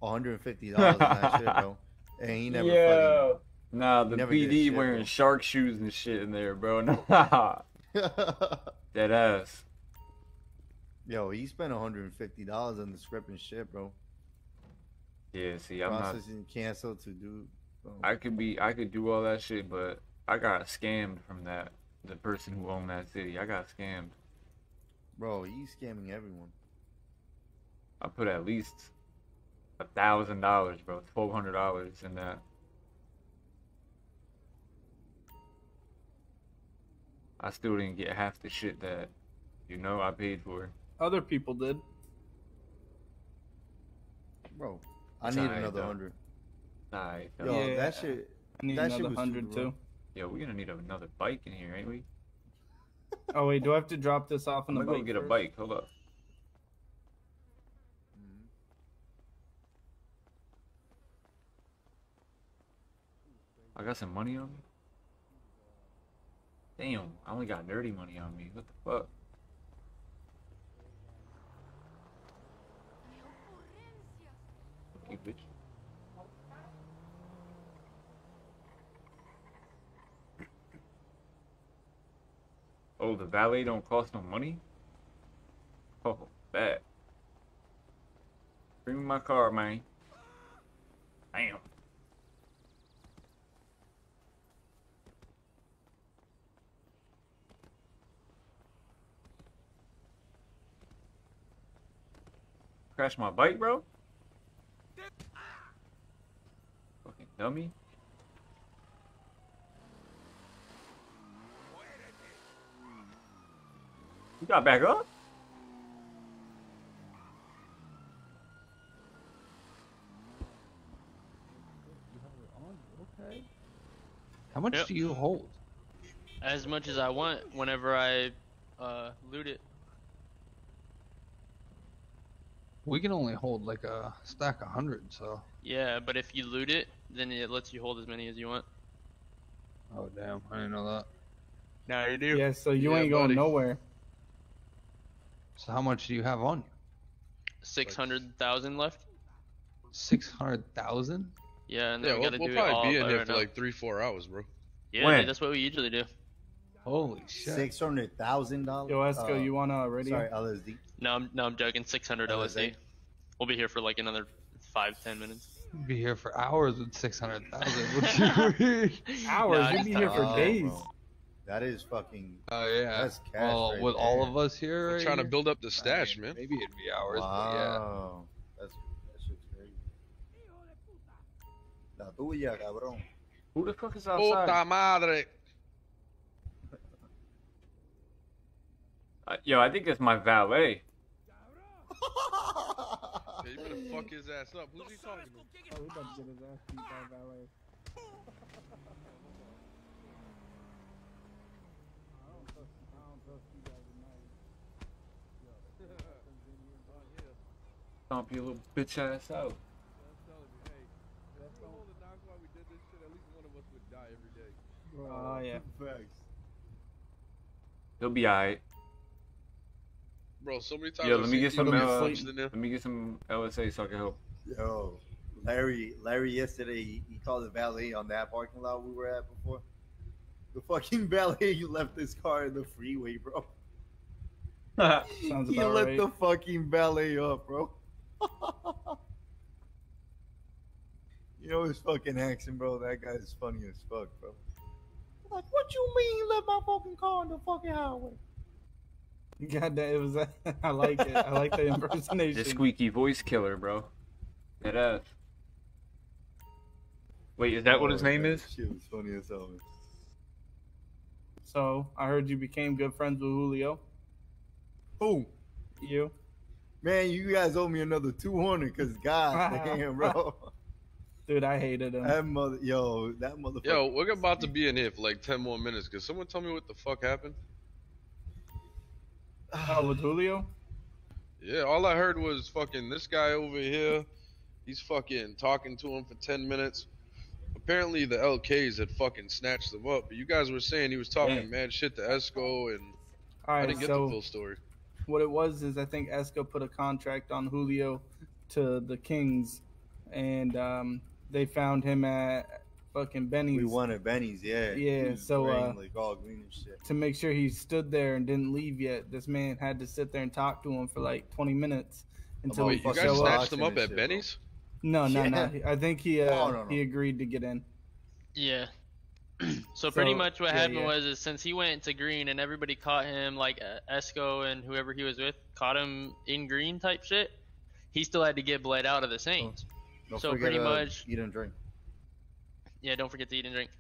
150 dollars on that shit, bro. And he never Yeah. Nah, the PD shit, wearing bro. shark shoes and shit in there, bro. Nah. fucking. Dead ass. Yo, he spent 150 dollars on the script and shit, bro. Yeah, see, I'm not. Processing cancel to do. bro. I could be, I could do all that shit, but I got scammed from that. The person who owned that city, I got scammed. Bro, he's scamming everyone. I put at least a thousand dollars, bro, twelve hundred dollars in that. I still didn't get half the shit that, you know, I paid for. Other people did. Bro, I It's need alright, another hundred. Alright, Yo, Yeah, that shit. I need that shit another was hundred too. Yo, we're gonna need another bike in here, ain't we? Oh wait, do I have to drop this off in I'm the gonna go get a bike. Hold up. Mm-hmm. I got some money on me. Damn, I only got nerdy money on me. What the fuck? Okay, bitch. Oh, the valet don't cost no money? Oh, bad. Bring me my car, man. Damn. Crash my bike, bro? Fucking dummy. You got back up? Okay. How much Yep. do you hold? As much as I want whenever I uh, loot it. We can only hold like a stack of hundred, so. Yeah, but if you loot it, then it lets you hold as many as you want. Oh damn, I didn't know that. Now you do. Yeah, so you Yeah, ain't going nowhere. So how much do you have on you? Six hundred thousand left. Six hundred thousand? Yeah, and then Yeah, we we'll, gotta we'll do it probably all be in by here right for now. like three, four hours, bro. Yeah, When? that's what we usually do. Holy shit. Six hundred thousand dollars. Yo, Esco, uh, you wanna radio? Sorry, LSD. No, I'm no, I'm joking. Six hundred LSD. is We'll be here for like another five, ten minutes. You'd be here for hours with six hundred thousand. What you mean? Hours? Nah, You'd be here for days. bro. That is fucking. Oh yeah. That's cash well, right with all of us here, We're right trying to build up the I stash, mean, man. Maybe it'd be hours, but yeah. Wow. That's that shit's crazy. La tuya, cabrón. Who the fuck is outside? Puta madre. Uh, yo, I think it's my valet. Yeah, you better fuck his ass up. Who's he talking to? Oh, we about to get his ass beat by valet. Stomp your little bitch ass out. Oh yeah. Facts. He'll be alright. Bro, so many times Yo, let me get some. Uh, punched in there. let me get some LSA so I can help. Yo, Larry, Larry yesterday he, he called the valet on that parking lot we were at before. The fucking valet he left his car in the freeway, bro. Sounds he about let right. the fucking valet up, bro. You know his fucking accent, bro. That guy's funny as fuck, bro. Like, what you mean Left my fucking car on the fucking highway? God damn, it was. I like it. I like the impersonation. The squeaky voice killer, bro. That ass. Wait, is that what his Oh, name is? Shit was funny as hell. man. So I heard you became good friends with Julio. Who? You. Man, you guys owe me another two hundred, cause God damn, bro. Dude, I hated him. That mother, yo, that motherfucker. Yo, we're about to be in here for like 10 more minutes. Can someone tell me what the fuck happened? Oh, with Julio? Yeah, all I heard was fucking this guy over here. He's fucking talking to him for 10 minutes. Apparently the LKs had fucking snatched him up, but you guys were saying he was talking Yeah. mad shit to Esco and All I didn't get so the full story. What it was is I think Esco put a contract on Julio to the Kings, and um, they found him at fucking Benny's. We wanted Benny's, yeah. Yeah, so wearing, uh, like all green and shit. to make sure he stood there and didn't leave yet, this man had to sit there and talk to him for like 20 minutes until Wait, he you guys snatched him up at Benny's? No, no, no. Yeah. I think he uh, Oh, no, no. he agreed to get in. Yeah. so pretty much what yeah, happened yeah. was is since he went to green and everybody caught him like uh, Esco and whoever he was with caught him in green type shit, he still had to get bled out of the Saints. Don't so forget, pretty uh, much eat and drink. yeah, don't forget to eat and drink.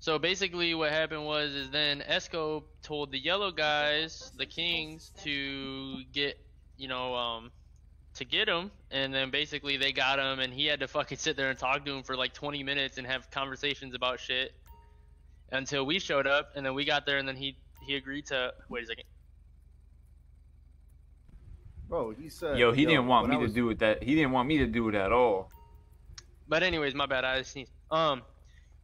So basically, what happened was is then Esco told the yellow guys, the Kings, to get you know um to get him, and then basically they got him, and he had to fucking sit there and talk to him for like 20 minutes and have conversations about shit until we showed up, and then we got there, and then he he agreed to wait a second. Bro, he said. Yo, he didn't want me I to do it that. He didn't want me to do it at all. But anyways, my bad, I sneezed. Um,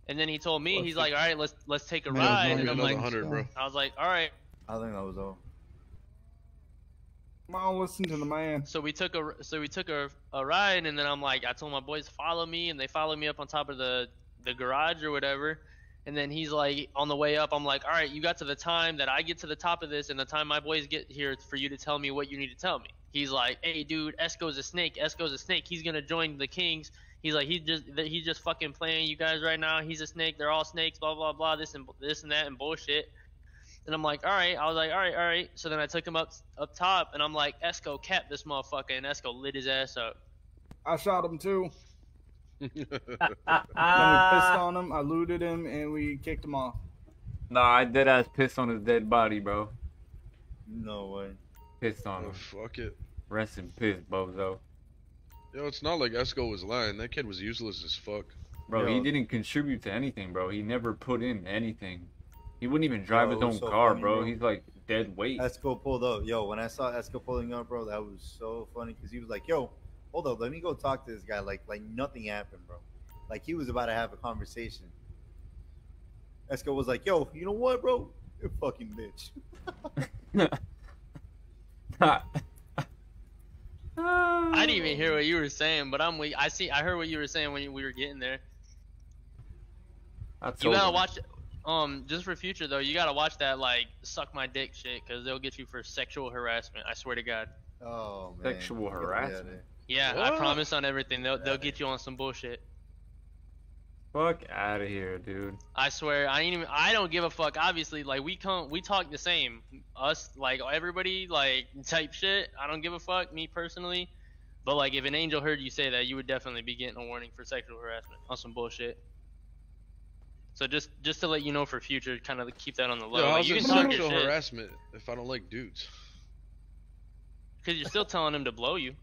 and then he told me Well, he's shit. like, all right, let's let's take a Man, ride, and I'm like, 100, bro. I was like, all right. I think that was all. Come on, listen to the man. So we took a so we took a, a ride, and then I'm like, I told my boys follow me, and they followed me up on top of the the garage or whatever. And then he's like, on the way up, I'm like, all right, you got to the time that I get to the top of this, and the time my boys get here for you to tell me what you need to tell me. He's like, hey, dude, Esco's a snake. Esco's a snake. He's gonna join the Kings. He's like, he's just he's just fucking playing you guys right now. He's a snake. They're all snakes. Blah blah blah. This and this and that and bullshit. And I'm like, all right. I was like, all right, all right. So then I took him up up top, and I'm like, Esco cap this motherfucker, and Esco lit his ass up. I shot him too. Then we pissed on him. I looted him, and we kicked him off. Nah, I dead ass pissed on his dead body, bro. No way. Pissed on Oh, him. fuck it. Rest in piss, bozo. Yo, it's not like Esco was lying. That kid was useless as fuck. Bro, he didn't contribute to anything, bro. He never put in anything. He wouldn't even drive Yo, his own so car, funny, bro. bro. He's like dead weight. Esco pulled up. Yo, when I saw Esco pulling up, bro, that was so funny because he was like, "Yo, hold up, let me go talk to this guy." Like, like nothing happened, bro. Like he was about to have a conversation. Esco was like, "Yo, you know what, bro? You're fucking bitch." I didn't even hear what you were saying, but I'm we I see I heard what you were saying when we were getting there. I You gotta him. watch, um, just for future though. You gotta watch that like suck my dick shit, cause they'll get you for sexual harassment. I swear to God. Oh man. Sexual Get out harassment. There. Yeah, I promise on everything. They'll they'll get you on some bullshit. Fuck out of here, dude. I swear, I ain't even. I don't give a fuck. Obviously, like we come, we talk the same. Us, like everybody, like type shit. I don't give a fuck, me personally. But like, if an angel heard you say that, you would definitely be getting a warning for sexual harassment on some bullshit. So just, just to let you know for future, kind of keep that on the low. Yo, Like, you can talk your sexual harassment if I don't like dudes? cause you're still telling him to blow you.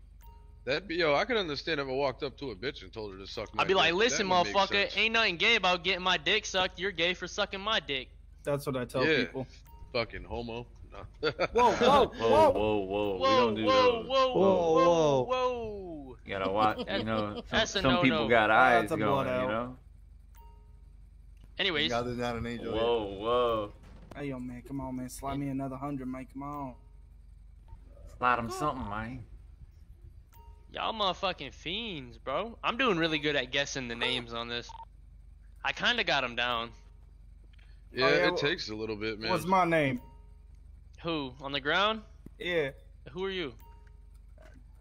That'd be yo. I could understand if I walked up to a bitch and told her to suck my. I'd be like, listen, That motherfucker, ain't nothing gay about getting my dick sucked. You're gay for sucking my dick. That's what I tell yeah, people. fucking homo. No. Whoa, whoa, Whoa, whoa, whoa. we Whoa, don't do whoa, those. whoa, whoa, whoa, whoa. You gotta watch, you know. Some, That's a some no-no. people got That's eyes a going, blood you know. Anyways, God is not an angel. yet. Whoa, whoa. Hey, yo, man, come on, man. Slide me another hundred, man. Come on. Slide him something, man. Y'all motherfucking fiends, bro. I'm doing really good at guessing the names on this. I kind of got them down. Yeah, Oh, yeah, it takes a little bit, man. What's my name? Who? On the ground? Yeah. Who are you?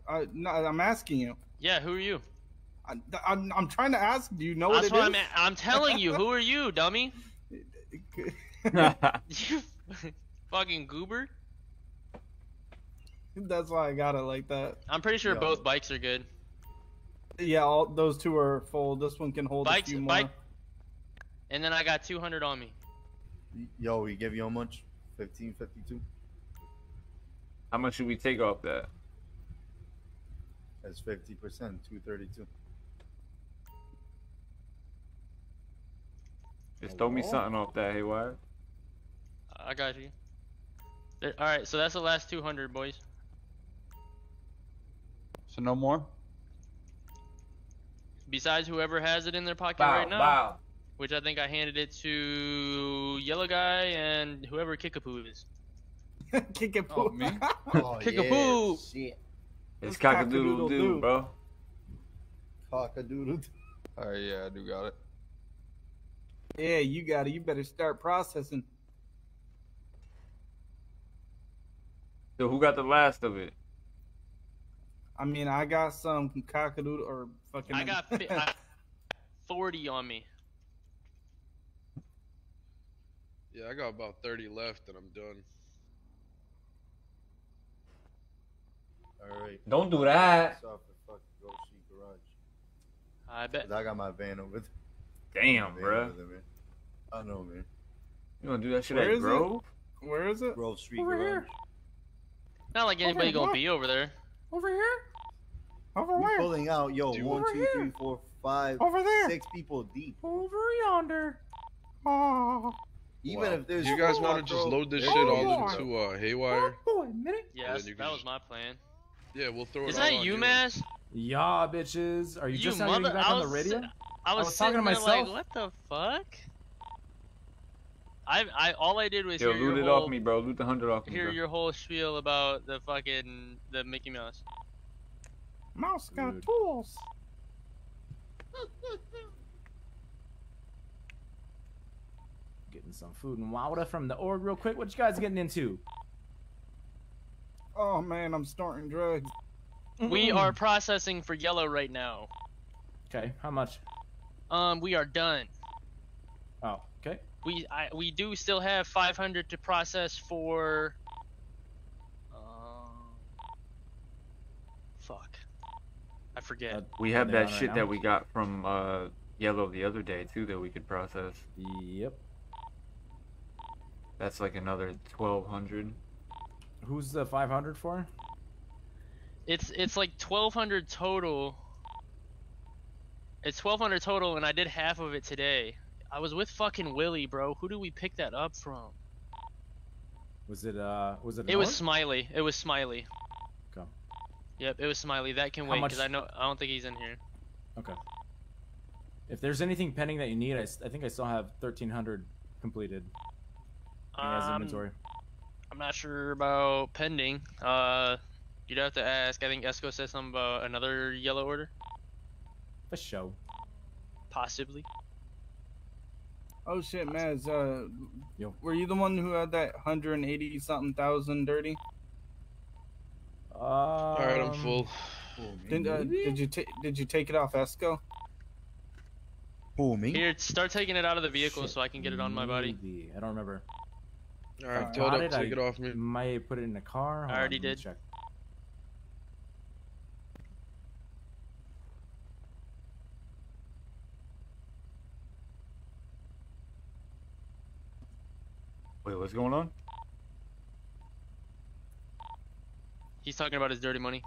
Uh, no, I'm asking you. Yeah, who are you? I, I'm, I'm trying to ask. Do you know what That's it what is? I'm. a- I'm telling you. Who are you, dummy? You fucking goober. That's why I got it like that. I'm pretty sure Yo. both bikes are good. Yeah, all those two are full. This one can hold Bikes, a few more. bike. And then I got 200 on me. Yo, we give you how much? Fifteen fifty-two. How much should we take off that? That's fifty percent. Two thirty-two. Just throw me Oh. something off that, haywire. I got you. All right, so that's the last 200, boys. So no more? Besides whoever has it in their pocket Bow, right now, bow. which I think I handed it to Yellow Guy and whoever Kickapoo is. Kickapoo. it, Oh, me? Oh, Kickapoo. Shit. It's cockadoodle cockadoodle-doo. doo, bro. Cockadoodle. Alright, oh, yeah, I do got it. Yeah, you got it. You better start processing. So who got the last of it? I mean, I got some cockadoodle or fucking. I got I, 40 on me. Yeah, I got about 30 left and I'm done. All right. Don't do that. Stop the fucking Grove Street Garage. I bet. 'Cause I got my van over there. Damn, Van bruh. there. I know, man. You gonna do that shit Where at is it? Grove? Where is it? Grove Street Over Garage. here. Not like anybody Okay, gonna what? be over there. Over here. Over We where? pulling out, yo, Dude. one, Over two, here. three, four, five, Over there. six people deep. Over yonder. Oh. Even if there's you guys want to just load this shit all go. into uh, Haywire? Boy, minute. Yeah, And that's- then you that can was my plan. Yeah, we'll throw it Is all that on you, you. Mass? Yeah, bitches. Are you, You just now getting back on the was radio? si- I was, talking to myself. Like, what the fuck? I, I, all I did was Yo, hear your loot it whole, off me, bro. Loot the hundred off me, hear bro. your whole spiel about the fucking the Mickey Mouse. Mouse got Rude. tools. Getting some food and water from the org real quick. What you guys getting into? Oh man, I'm starting drugs. We are processing for yellow right now. Okay, how much? Um, we are done. Oh, okay. We I, we do still have 500 to process for. Um, fuck. I forget. We have that on right shit that we got from uh Yellow the other day too that we could process. Yep. That's like another twelve hundred. Who's the 500 for? It's it's like 1200 total. It's 1200 total, and I did half of it today. I was with fucking Willie, bro. Who do we pick that up from? Was it uh was it It was Smiley. It was Smiley. Okay. Yep, it was Smiley. That can How wait because much- I know I don't think he's in here. Okay. If there's anything pending that you need, I think I still have 1300 completed. Um, inventory. I'm not sure about pending. Uh, you'd have to ask. I think Esco said something about another yellow order, For show. possibly. Oh shit, Maz. Uh, Yo. were you the one who had that hundred and eighty something thousand dirty? All right, I'm full. Did, uh, did you ta- did you take it off Esco? Oh, me? Here, start taking it out of the vehicle so I can get it on my body. Maybe. I don't remember. All right, If I tell got it, it, take I it off me. Might put it in the car. Hold I already let me did. Check. Wait, what's going on? He's talking about his dirty money.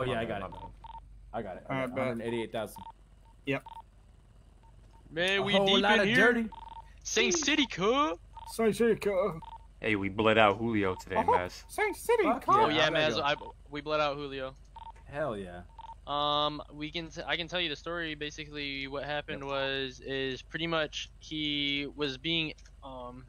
Oh yeah, I got my it. I got it. All I right, got bet. 188,000. Yep. Man, A we whole deep lot in of here. dirty. Saint City, cuh. Saint City, uh, Hey, we bled out Julio today, uh-huh. Maz. Saint City, Fuck come Oh. Yeah, yeah, Maz. I, we bled out Julio. Hell yeah. Um, we can. T- I can tell you the story. Basically, what happened was is pretty much he was being um.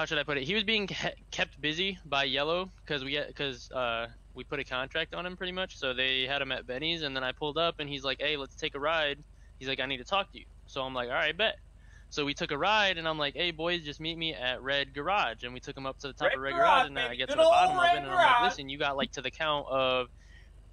How should I put it? He was being kept busy by Yellow because we get because uh we put a contract on him pretty much. So they had him at Benny's, and then I pulled up, and he's like, "Hey, let's take a ride." He's like, "I need to talk to you." So I'm like, "All right, bet." So we took a ride, and I'm like, "Hey, boys, just meet me at Red Garage." And we took him up to the top Red of Red Garage, Garage, and then I get to the bottom of it, and I'm like, "Listen, you got like to the count of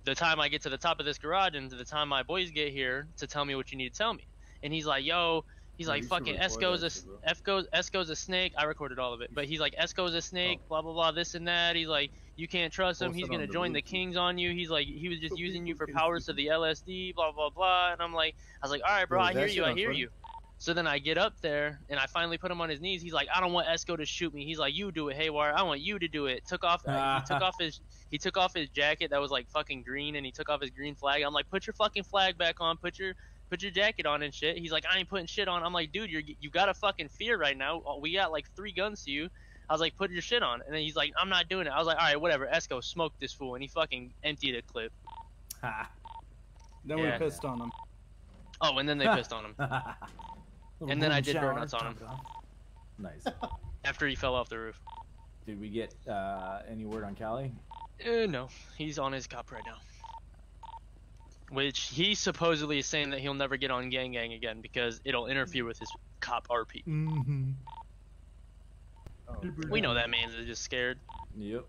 the time I get to the top of this garage and to the time my boys get here to tell me what you need to tell me. And he's like, yo, he's like, fucking Esco's a that shit, bro. Esco's Esco's a snake. I recorded all of it, but he's like, Esco's a snake, blah blah blah, this and that. He's like, you can't trust him. He's gonna join the Kings on you. He's like, he was just using you for powers to the LSD, blah blah blah. And I'm like, I was like, all right, bro, I hear you, I hear you. So then I get up there and I finally put him on his knees. He's like, I don't want Esco to shoot me. He's like, you do it, Haywire. I want you to do it. Took off. Uh, he took off his. He took off his jacket that was like fucking green, and he took off his green flag. I'm like, put your fucking flag back on. Put your put your jacket on and shit. He's like, I ain't putting shit on. I'm like, dude, you're you got a fucking fear right now. We got like three guns to you. I was like, put your shit on. And then he's like, I'm not doing it. I was like, all right, whatever. Esco, smoke this fool. And he fucking emptied a clip. Ha. Then Yeah. we pissed on him. Oh, and then they pissed on him. And then I did shower, on him. top it off. Nice. After he fell off the roof. Did we get uh, any word on Cali? Uh, no, he's on his cop right now. Which he supposedly is saying that he'll never get on Gang Gang again because it'll interfere with his cop RP. Mm-hmm. We know that man's just scared. Yep.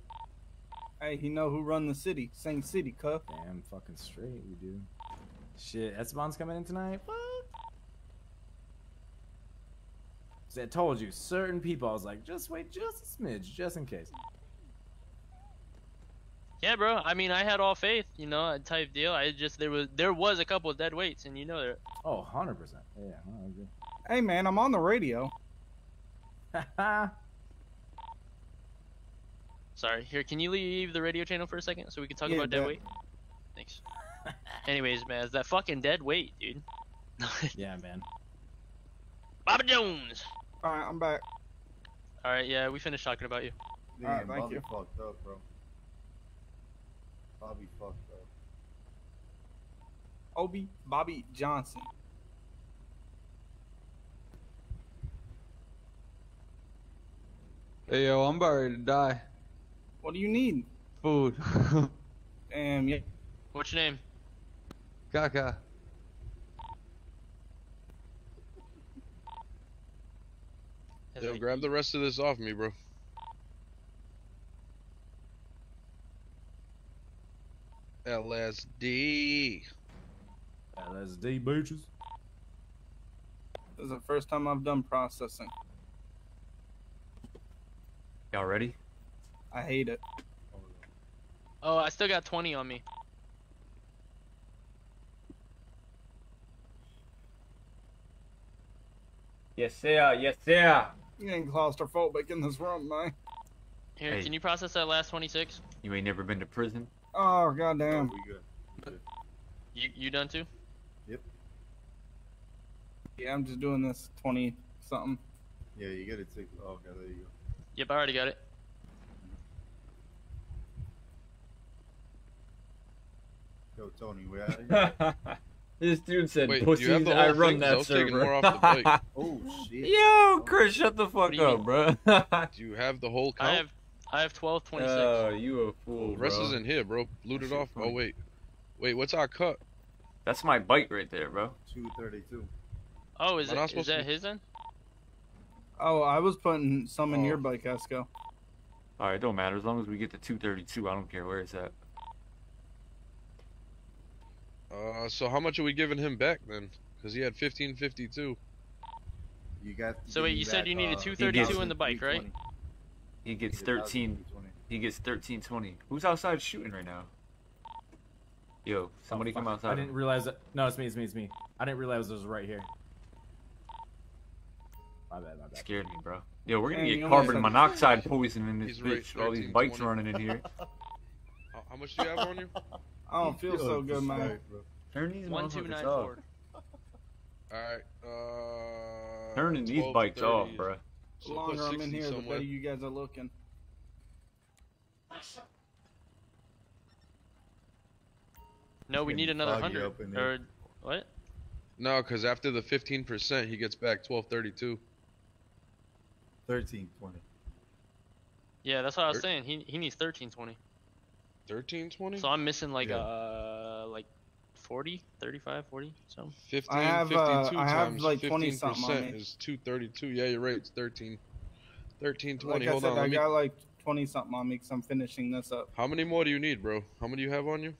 Hey, he know who run the city. Saint City, cuff. Damn fucking straight we do. Shit, Esteban's coming in tonight? What? See, I told you, certain people, I was like, just wait just a smidge, just in case. Yeah, bro. I mean, I had all faith, you know, type deal. I just there was there was a couple of dead weights, and you know that. Oh, 100%. Yeah, I agree. Hey, man, I'm on the radio. Sorry. Here, can you leave the radio channel for a second so we can talk Yeah, about dead bet. weight? Thanks. Anyways, man, it's that fucking dead weight, dude. yeah, man. Bobby Jones. All right, I'm back. All right, yeah, we finished talking about you. Damn, Alright, thank you. fucked up, bro. Bobby fucked up. Obi Bobby Johnson. Hey yo, I'm about ready to die. What do you need? Food. Damn, yeah. What's your name? Kaka. Yo, grab the rest of this off me, bro. LSD. LSD bitches. This is the first time I've done processing. Y'all ready? I hate it. Oh, I still got 20 on me. Yes, sir. Yes, sir. You ain't claustrophobic in this room, man. Here, Hey. can you process that last 26? You ain't never been to prison? Oh goddamn. You you done too? Yep. Yeah, I'm just doing this twenty something. Yeah, you gotta take. Oh, okay, there you go. Yep, I already got it. Yo, Tony, where are you? This dude said, Wait, do you have "Pussies, I run thing? 'Cause I that server." more off the bike. oh shit. Yo, oh, Chris, shut the fuck do you up, bro. Do you have the whole I count? have I have 12, 26. Oh, you a fool, the rest is in here, bro. Loot it shit off. Oh wait, wait. What's our cut? That's my bike right there, bro. Two thirty-two. oh, is Am I that is that to- his then? Oh, I was putting some in Oh. your bike, Esco. All right, don't matter as long as we get to 232. I don't care where it's at. Uh, so how much are we giving him back then? Because he had 1552. You got. So wait, me you said back, you needed uh, 232 in the bike, right? 320. He gets It's 13. 320. He gets 1320. Who's outside shooting right now? Yo, somebody Oh, come outside. I didn't realize that. No, it's me. It's me. It's me. I didn't realize it was right here. My bad. My bad. Scared me, bro. Yo, we're gonna Hey, get carbon what? monoxide poison in this He's right, bitch. All these bikes 20. running in here. How, how much do you have on you? I don't feel Yo, so good, man. respect. Turn these One two motherfuckers nine off. four. All right. Uh. Turning these 12, bikes off, bro. The So longer I'm in 60 here, the better you guys are looking. No, we need another 100. up in there. Or what? No, because after the 15%, he gets back 1232. Thirteen twenty. Yeah, that's what I was saying. He he needs 1320. 1320? So I'm missing like Yeah. uh like 40, 35, 40. So 15, I have, uh, 52 I have, times like, 20 something on 15% me. is 232. Yeah, you're right. It's 13. 1320. Like I said, on. I me... got like twenty something on me because I'm finishing this up. How many more do you need, bro? How many do you have on you?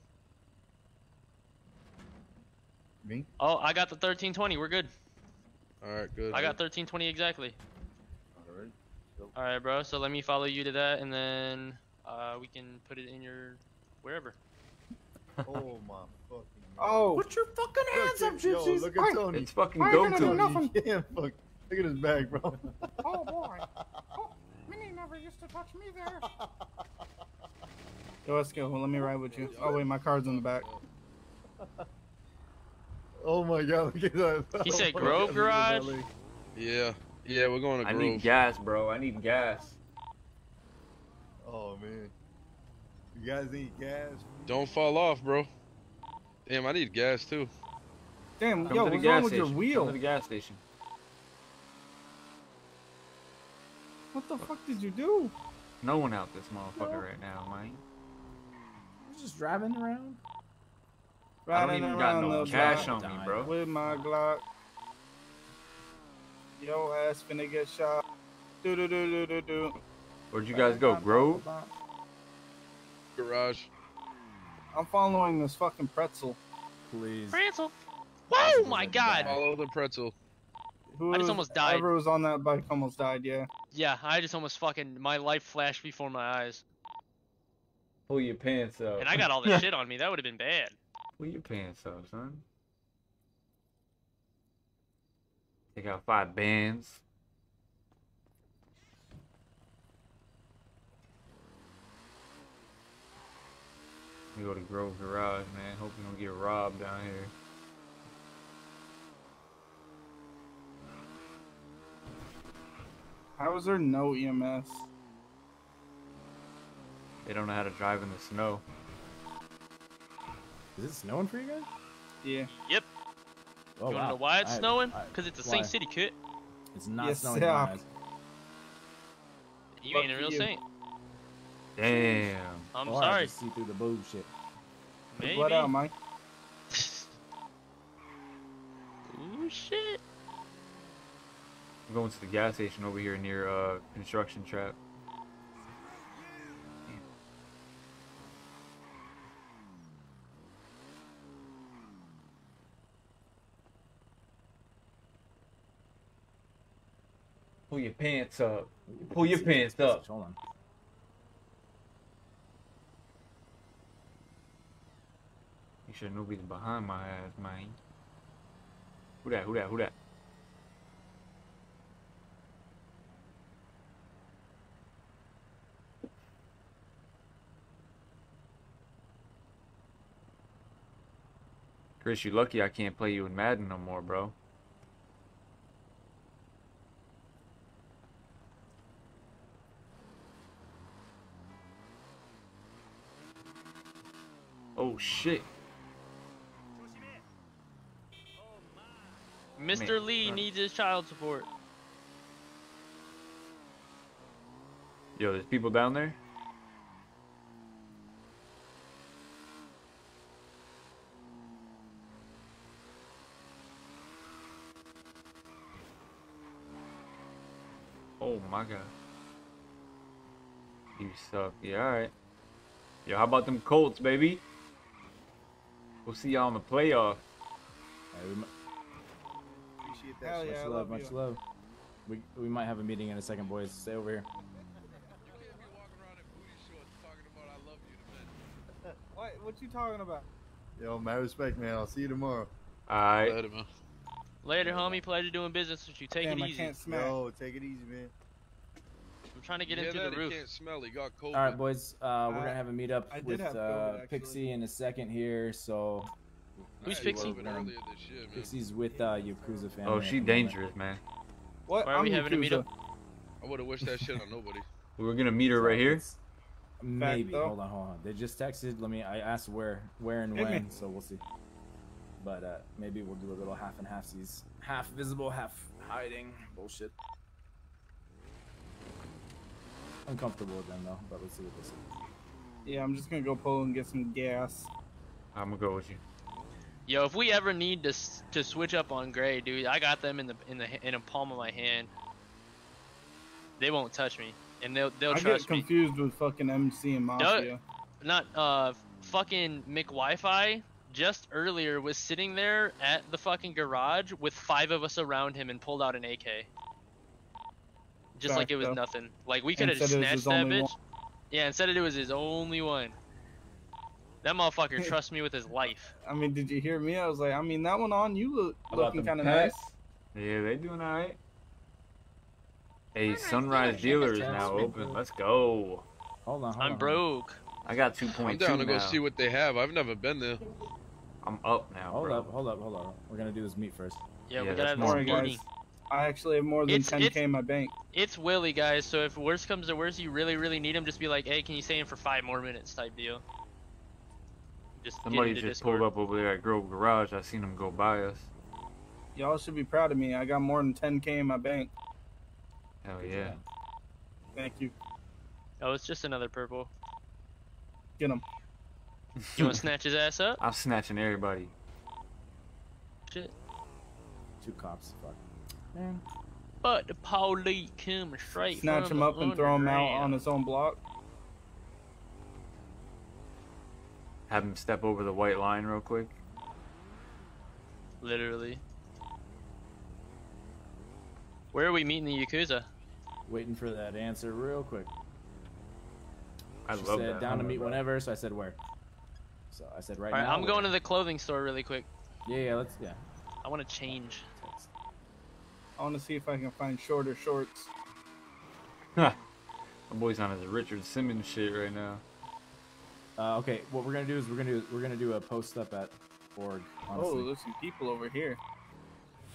Me? oh, I got the 1320. We're good. All right, good. I got 1320 exactly. All right. All right, bro. So let me follow you to that, and then uh, we can put it in your wherever. Oh my fucking. Oh, Put your fucking hands up, Look at- yo, look at Tony. It's fucking I ain't go gonna do nothing. Yeah, fuck. Look at his bag, bro. Oh boy. Oh, Minnie never used to touch me there. Yo, let's go. Let me ride with you. Oh wait, my car's in the back. Oh my god, look at that. He Oh said my Grove God, look at that Garage? Yeah. Yeah, we're going to I Grove. need gas, bro. I need gas. Oh man. You guys need gas? Don't fall off, bro. Damn, I need gas too. Damn, Come yo, to the what's wrong with station. your Come wheel? to the gas station. What the fuck did you do? No one out this motherfucker right now, man. Just driving around. I don't even got around no the cash block on me, bro. With my Glock. Yo ass finna get shot. Do do do do do do. Where'd you guys go, Grove? Garage. I'm following this fucking pretzel. Please. Pretzel. Whoa, oh my God. Follow the pretzel. Who I just almost died. Whoever was on that bike almost died. Yeah. Yeah, I just almost fucking my life flashed before my eyes, Pull your pants up. and I got all this shit on me. That would have been bad. Pull your pants up, son. Take out five bands. We go to Grove Garage, man. Hope we don't get robbed down here. How is there no E EMS? They don't know how to drive in the snow. Is it snowing for you guys? Yeah. Yep. Oh, you wanna know why it's I- snowing? Because it's a why? Saint City kit. It's not Yes, snowing. sir. in my eyes. You ain't a real you. saint. Damn. I'm Or I sorry. just see through the bullshit. Maybe. What out, Mike? Ooh shit. I'm going to the gas station over here near uh construction trap. Pull your pants up. Pull your pants up. Hold on. Nobody's behind my ass, man. Who that? Who that? Who that? Chris, you lucky I can't play you in Madden no more, bro. Oh shit. Mr. Man, Lee needs his child support. Yo, there's people down there? Oh my god. You suck. Yeah, alright. Yo, how about them Colts, baby? We'll see y'all in the playoff. Hey, we Appreciate that Hell shit. yeah, much love, love much you. love. We we might have a meeting in a second, boys. Stay over here. You can't be walking around at booty shorts talking about I love you the best. What? What you talking about? Yo, my respect, man. I'll see you tomorrow. Alright. Later, man. Later, homie. Pleasure doing business with you. Take Damn, it I easy. can't smack. Yo, take it easy, man. I'm trying to get You hear into that? the He roof. can't smell. He got COVID. All right, boys. Uh, we're gonna have a meetup I with have uh, COVID. Pixie in a second here. So Who's Pixie? COVID year. Pixie's with uh, Yakuza family. Oh, at she dangerous, man. What? Why are we I'm having a Yakuza. meetup? I would have wished that shit on nobody. We were gonna meet her right here. Maybe. though. Hold on, hold on. They just texted. Let me. I asked where, where and when. So we'll see. But uh, maybe we'll do a little half and half. Sees half visible, half hiding. Bullshit. Uncomfortable with them though, but let's see what they say. Yeah, I'm just gonna go pull and get some gas. I'm gonna go with you. Yo, if we ever need to to switch up on Gray, dude, I got them in the in the in a palm of my hand. They won't touch me, and they'll they'll I get trust me. confused with fucking MC and Mafia. Not uh fucking Mick Wi-Fi just earlier was sitting there at the fucking garage with five of us around him and pulled out an AK. Just like it was though. nothing. Like we could have said it was snatched that bitch. one. Yeah, and said it was his only one. That motherfucker trusts me with his life. I mean, did you hear me? I was like, I mean, that one on you look looking kind of nice. Yeah, they doing alright. Hey, Sunrise Dealer is now open. Let's go. Hold on. Hold I'm on. broke. I got 2.2 I'm down to go see what they have. I've never been there. I'm up now, Hold bro. up, hold up, hold up. We're gonna do this meet first. Yeah, Yeah, we gotta have more this Alright, I actually have more than It's- 10k it's- in my bank. It's Willie, guys. So if worst comes to worst, you really, really need him. Just be like, hey, can you stay in for five more minutes, type deal. Just Somebody just Discord. pulled up over there at Grove Garage. I seen them go by us. Y'all should be proud of me. I got more than 10k in my bank. Hell yeah. Thank you. Oh, it's just another purple. Get him. You want to snatch his ass up? I'm snatching everybody. Shit. Two cops. Fuck. But the police come straight Snatch from him up and throw him out on his own block. Have him step over the white line real quick. Literally. Where are we meeting the Yakuza? Waiting for that answer real quick. I she love said that. down to meet that. whenever, so I said where. So I said right Alright, now. I'm going to the clothing store really quick. Yeah, yeah, let's yeah. I want to change. I want to see if I can find shorter shorts. My boy's on his Richard Simmons shit right now. Uh, okay, what we're gonna do is we're gonna do we're gonna do a post up at org. Honestly. Oh, there's some people over here.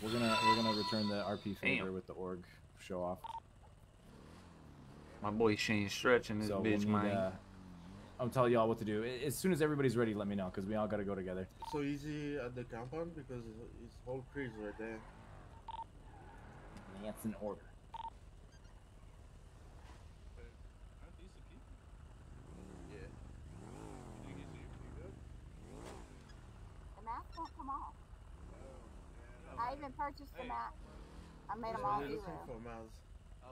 We're gonna we're gonna return the RP favor Damn. with the org show off. My boy Shane stretching this So we'll bitch, need, man. uh, I'll tell y'all what to do. As soon as everybody's ready, let me know because we all gotta go together. So easy at the compound because it's, it's whole trees right there. That's an order. The mask won't come off. I even purchased the mask. I made them all They're zero. looking for Maz. Yo,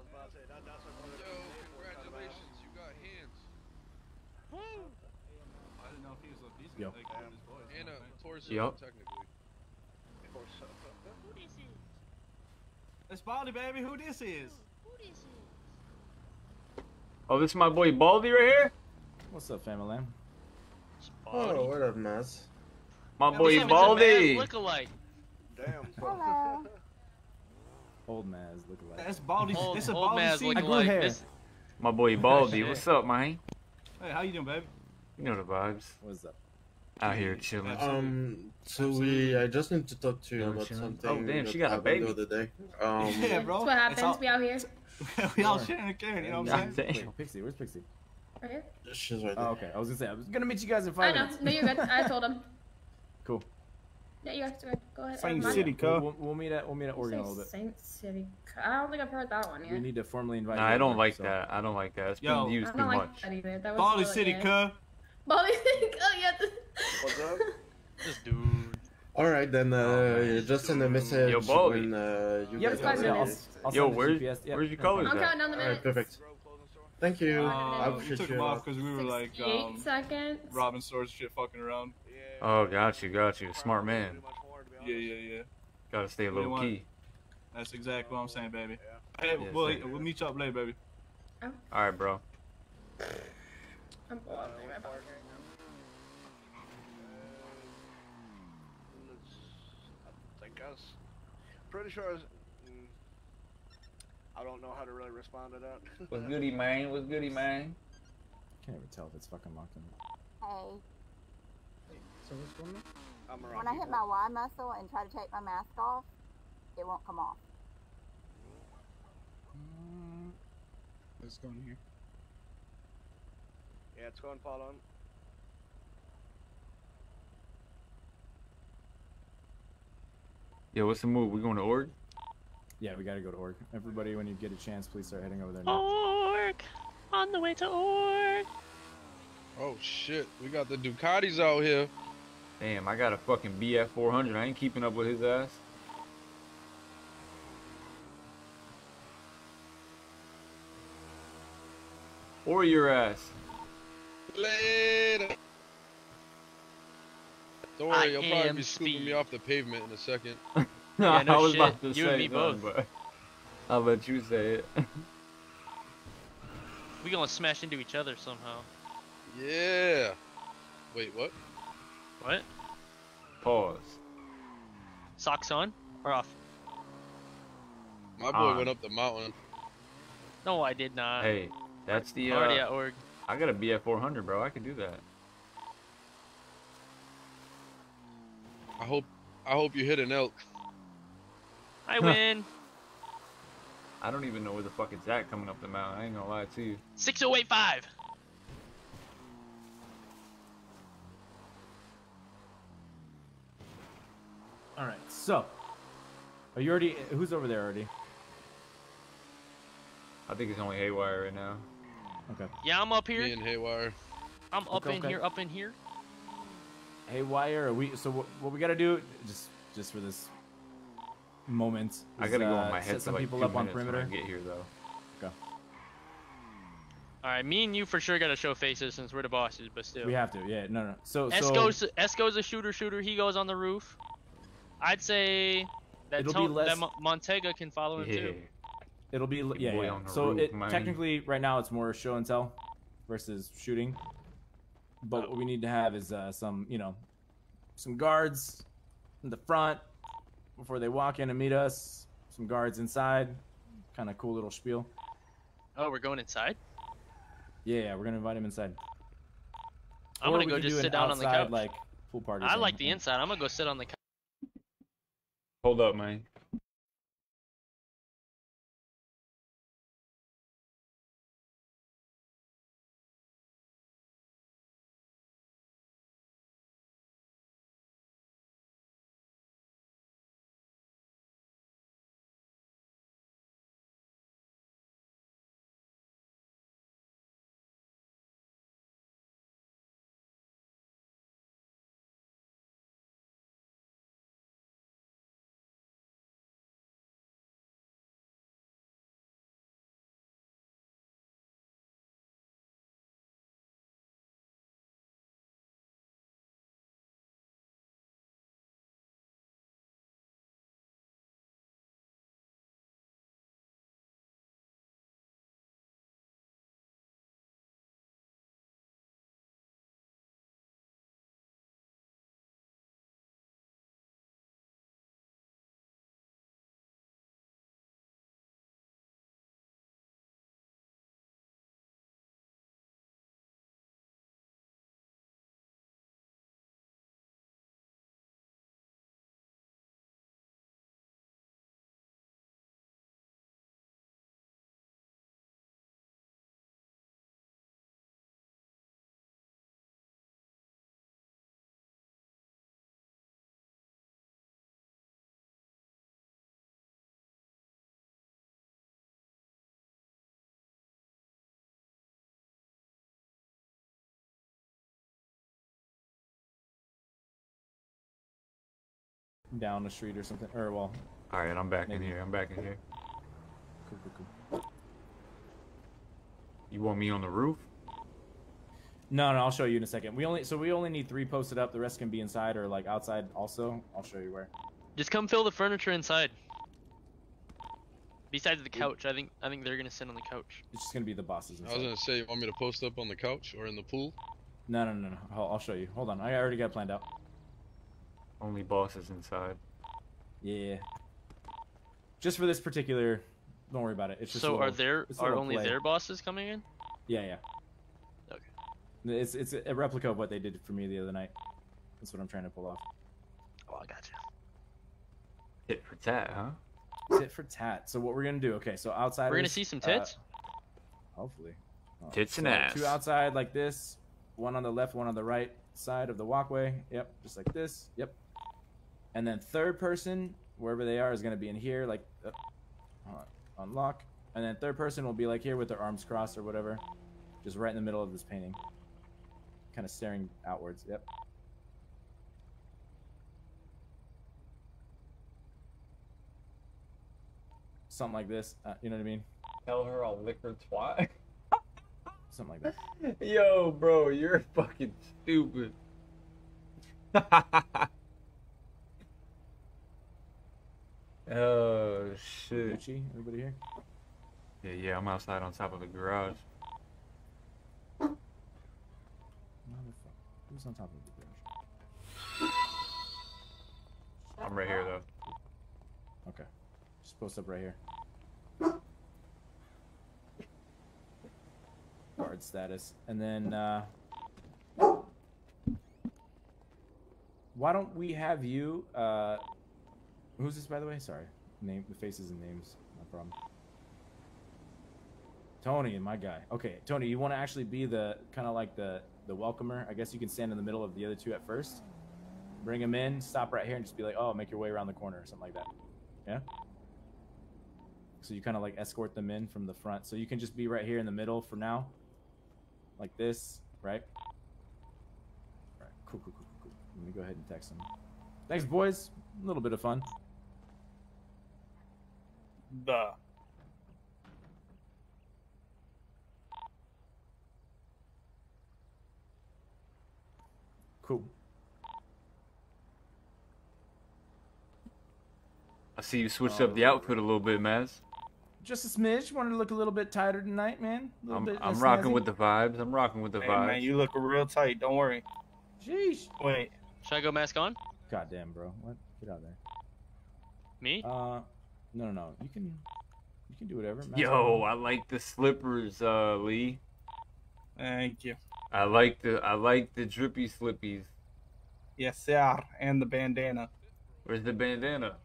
congratulations, you got hands. I didn't know if he was a beast. Yo. Like, with his voice. And a torso, Yup. technically. It's Baldy, baby. Who this is? Oh, this is my boy Baldy right here. What's up, family? Oh, what up, Maz? My boy Baldy. Look alike. Damn. Hello. Old Maz look alike. That's Baldy. Old, it's a old Baldy man's seed. looking good like hair. this. My boy Baldy. What's up, man? Hey, how you doing, baby? You know the vibes. What's up? Out here chilling. Um, so we, I just need to talk to you Yo, about chilling. something. Oh, damn, she got a baby. The other day. Um, yeah, bro. That's what happens. All- We out here. we all sharing a carrot. You know what I'm saying? Wait, Pixie, where's Pixie? Right here. she's right Oh, there. okay. I was gonna say I was gonna meet you guys in five I five know. minutes. No, you're good. I told him. Cool. Yeah, you guys are good. Go ahead. Saint Never. City, We'll, we'll, we'll meet at we'll meet at Oregon a little bit. Saint City. I don't think I've heard that one yet. We need to formally invite. Nah, you I don't over, like so- that. I don't like that. It's Yo. been I used don't too like much. that either. That was Baldy really City, gay. cuz. Baldy City. Oh yeah. What's up? This dude. All right, then uh, Oh, just send a message Yo, Baldy. when uh, you Yep, guys it's are. Yeah, ready. Yo, where's- GPS. Yep, where's your colors I'm counting down the All right, minutes. perfect. Thank you. I Uh, we took you. him off because we were like um, seconds. robbing stores shit, fucking around. Oh, got you, got you. Smart man. Yeah, yeah, yeah. Gotta stay What do you low want? key. That's exactly what I'm saying, baby. Hey, Yes, we'll, sir. we'll meet you up later, baby. All right, bro. I'm full my burger. I think I pretty sure I. Mm, I don't know how to really respond to that. What's goody, man? What's goody, man? Can't even tell if it's fucking locked in. Hey, So what's? I'm around when I hit my Y muscle and try to take my mask off, it won't come off. Mm, what's going on here? Yeah, it's going fall on. Yo, what's the move? We going to org? Yeah, we gotta go to org. Everybody, when you get a chance, please start heading over there now. Org. On the way to org. Oh shit, we got the Ducatis out here. Damn, I got a fucking BF 400. I ain't keeping up with his ass. Or your ass. Later. Don't I worry, you'll probably be scooping me off the pavement in a second. Yeah, no I was shit. about to You say and me something, both. but I'll let you say it. We gonna smash into each other somehow. Yeah. Wait, what? What? Pause. Socks on or off? My boy On. went up the mountain. No, I did not. Hey, that's the. Uh, Already at org. I got a BF 400, bro. I can do that. I hope I hope you hit an elk. I win. I don't even know where the fuck it's at coming up the mountain. I ain't gonna lie to you. 6085. All right. So, are you already? Who's over there already? I think it's only Haywire right now. Okay. Yeah, I'm up here. Me here. and Haywire. I'm up Okay, in okay. here, up in here. haywire. Are we? So what, what we gotta do? Just just for this moment. I gotta go uh, on my head Set some like people two up on minutes when I perimeter. get here though. Go. All right, me and you for sure gotta show faces since we're the bosses, but still. We have to. Yeah. No. No. So so. Esco's Esco's a shooter shooter. He goes on the roof. I'd say that, It'll be less- that Montega can follow him too. It'll be Big yeah, yeah. on the So roof, it technically right now it's more show and tell versus shooting. But what we need to have is uh, some you know some guards in the front before they walk in and meet us. Some guards inside. Kind of cool little spiel. Oh, we're going inside. Yeah, yeah, we're gonna invite him inside. I'm Or gonna go could just do an sit down on the couch. like pool party. I like the inside. I'm gonna go sit on the couch. Hold up, man. Down the street or something. Or well. All right, I'm back in here. I'm back in here. Cool, cool, cool. You want me on the roof? No, no, I'll show you in a second. We only so we only need three posted up. The rest can be inside or like outside. Also, I'll show you where. Just come fill the furniture inside. Besides the couch, I think I think they're gonna sit on the couch. It's just gonna be the bosses. I was gonna say, you want me to post up on the couch or in the pool? No, no, no, no. I'll, I'll show you. Hold on. I already got it planned out. Only bosses inside. Yeah. Just for this particular. Don't worry about it. It's just. a So are there are only play. their bosses coming in? Yeah, yeah. Okay. It's it's a replica of what they did for me the other night. That's what I'm trying to pull off. Oh, I got you. Hit for tat, huh? Tit for tat. So what we're gonna do? Okay, so outside. We're gonna see some uh, tits? hopefully. Oh, Tits and so ass. Two outside like this. One on the left, one on the right side of the walkway. Yep, just like this. Yep. And then third person, wherever they are, is gonna be in here, like uh, on, unlock. And then third person will be like here with their arms crossed or whatever, just right in the middle of this painting, kind of staring outwards. Yep. Something like this. Uh, you know what I mean? Tell her I'll lick her twat. Something like that. Yo, bro, you're fucking stupid. oh shit. Gucci, everybody here? Yeah, yeah, I'm outside on top of the garage. Motherfucker. Who's on top of the garage? I'm right here though. Okay. Just post up right here. Guard status. And then, uh... Why don't we have you, uh... Who's this, by the way? Sorry. Name, the faces and names. No problem. Tony, my guy. Okay, Tony, you want to actually be the, kind of like the, the welcomer? I guess you can stand in the middle of the other two at first. Bring them in, stop right here, and just be like, oh, make your way around the corner or something like that. Yeah? So you kind of like escort them in from the front. So you can just be right here in the middle for now. Like this, right? Right. Cool, cool, cool, cool, cool. Let me go ahead and text them. Thanks, boys. A little bit of fun. The. Cool. I see you switched up the outfit a little bit, Maz. Just a smidge. Wanted to look a little bit tighter tonight, man. A little I'm, bit. I'm rocking snazzy. with the vibes. I'm rocking with the Hey, vibes. man, you look real tight. Don't worry. Sheesh. Wait. Should I go mask on? Goddamn, bro. What? Get out of there. Me? Uh, no, no, no. You can, you can do whatever. Mask Yo. I like the slippers, uh, Lee. Thank you. I like the I like the drippy slippies. Yes, sir. And the bandana. Where's the bandana?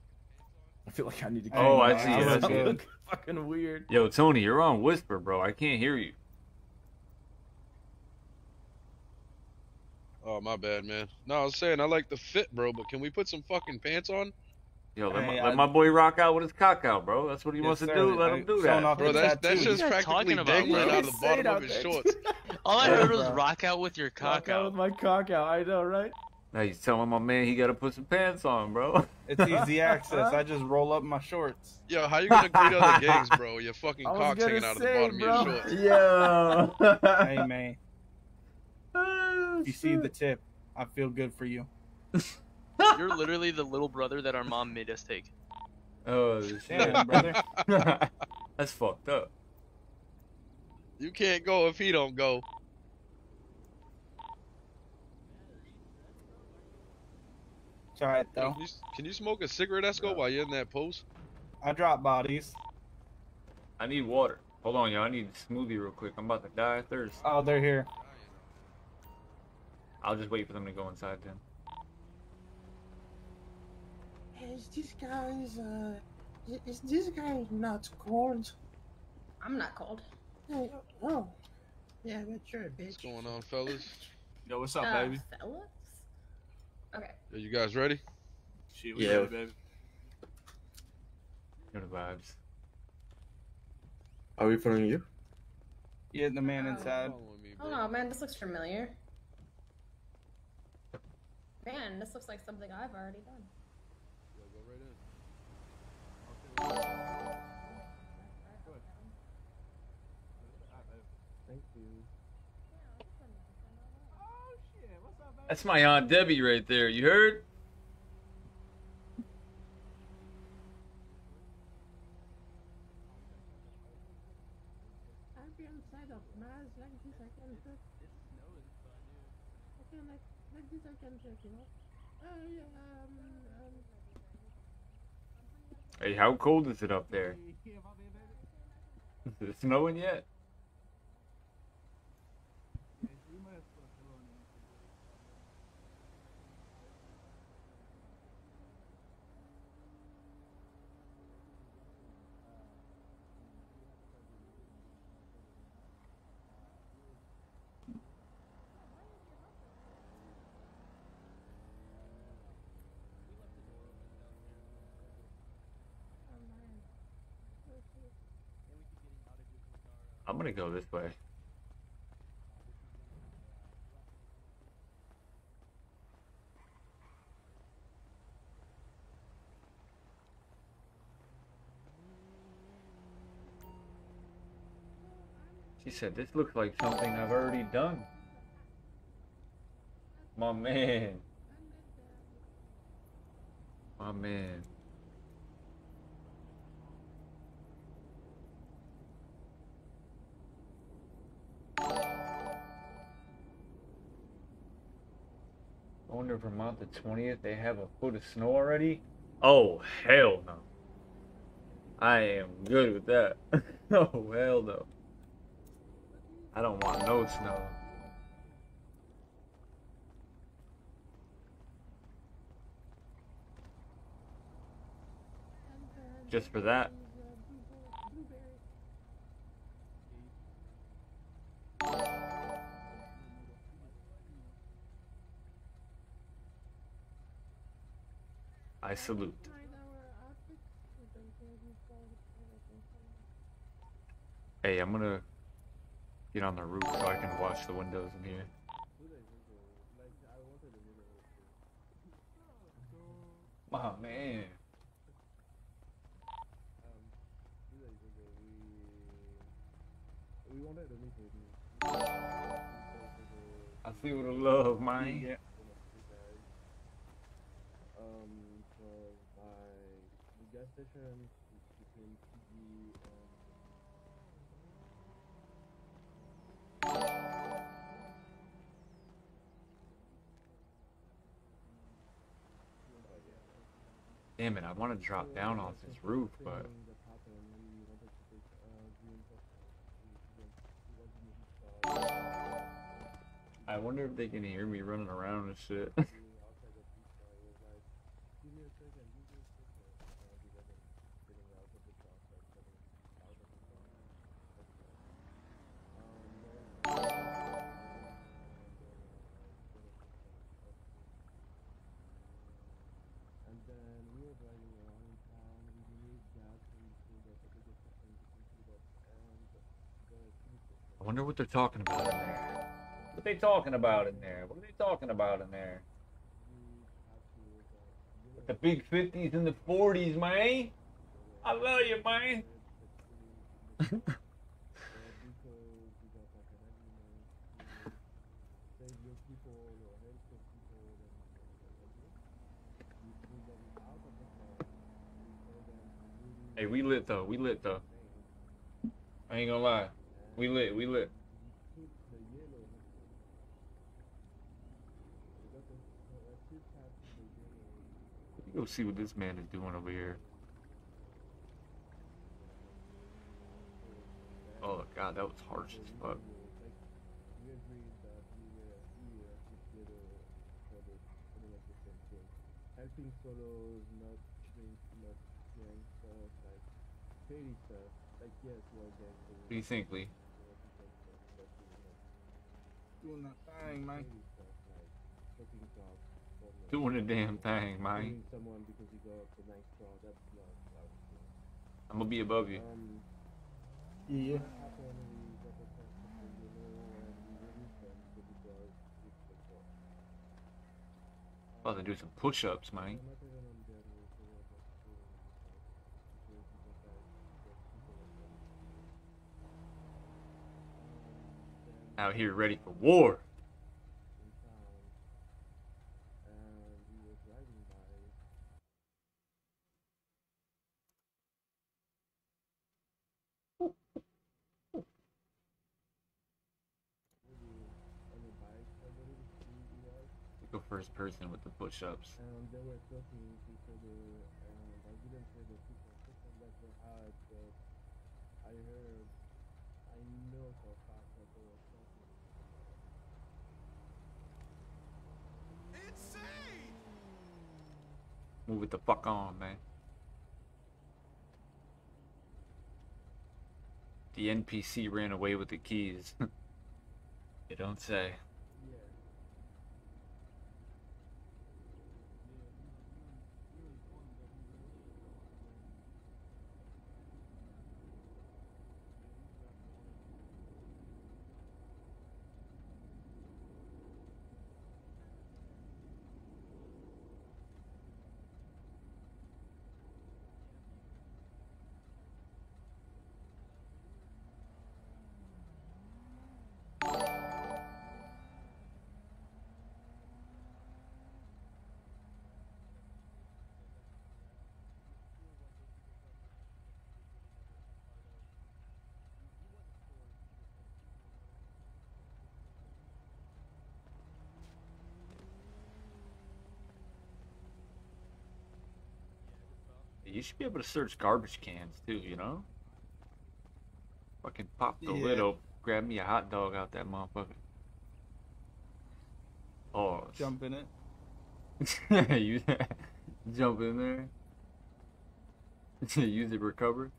I feel like I need to. Oh, I see I it. I look see it. good. fucking weird. Yo, Tony, you're on whisper, bro. I can't hear you. Oh my bad, man. No, I was saying I like the fit, bro. But can we put some fucking pants on? Yo, let, Hey, my, let I- my boy rock out with his cock out, bro. That's what he Yes, wants to sir. do. Let I- him do showing that. Bro, that's that's just What are you practically talking about, dangling bro? out of the bottom of his there. shorts. All I Yeah, heard was rock out with your cock Rock out with my cock out. I know, right? Now he's telling my man he got to put some pants on, bro. It's easy access. I just roll up my shorts. Yo, how you gonna greet other gangs, bro? Your fucking I cock's gonna hanging out of the bottom bro. of your shorts. Yo. Hey, man. Oh, you see the tip. I feel good for you. You're literally the little brother that our mom made us take. oh, shit. Damn, brother. That's fucked up. You can't go if he don't go. It's alright, though. Can you, can you smoke a cigarette, Esco, while you're in that pose? I drop bodies. I need water. Hold on, y'all. I need a smoothie real quick. I'm about to die of thirst. Oh, they're here. I'll just wait for them to go inside then. Is this guy's, uh, is- is this guy not cold? I'm not cold. Hey, oh, yeah, but you're a bitch. What's going on, fellas? Yo, what's up, Uh, baby? fellas? Okay. Are you guys ready? Shit, we Yeah. ready, baby. You know the vibes. Are we following you? Yeah, the man inside. Following me, Oh no, man, this looks familiar. Man, this looks like something I've already done. Yo, go right in. Thank you. That's my aunt Debbie right there. You heard? I'll be on the side of Mars like this. I can check. I can like like this. I can check. You know. Oh yeah. Um. um Hey, how cold is it up there? Is it snowing yet? I'm gonna go this way. She said, this looks like something I've already done. My man. My man. Wonder if Vermont the 20th, they have a foot of snow already? Oh, hell no. I am good with that. oh, hell no. I don't want no snow. Just for that. I salute. Hey, I'm gonna get on the roof so I can watch the windows in here. Oh man. We wanted to meet with you. I feel the love, man. Yeah. Um, so by the gas station it's between Damn it, I want to drop down off this roof, but I wonder if they can hear me running around and shit. wonder what they're talking about in there. What they talking about in there? What are they talking about in there? The big 50s and the 40s, man. I love you, man. Hey, we lit though. We lit though. I ain't gonna lie. We lit. We lit. Go see what this man is doing over here. Oh god, that was harsh as fuck. Helping solos, not drink, not drink stuff, like. Like yes, we're. What do you think, Lee? Doing that thing, man. Shady stuff, like talking talk. from, Doing the damn thing, man. killing someone because he got a nice car. That's not our thing. I'm gonna be above you. Um, Yeah. what happened, we got a text from the yellow and we released them because it was About to do some push-ups, man. Not even on their way to work, but to, uh, security provides the people of them. Out here ready for war. in town, and we were driving by. Maybe on a bike, I believe he was. Go first person with the push-ups. And they were talking to each other, and I didn't hear the two conversation that they had, but I heard, I know for a fact that they were talking. Move it the fuck on, man. The NPC ran away with the keys. you don't say. You should be able to search garbage cans too, you know? Fucking pop the lid Yeah. open, grab me a hot dog out that motherfucker. Oh, Jump in it. you jump in there. Use it, recover.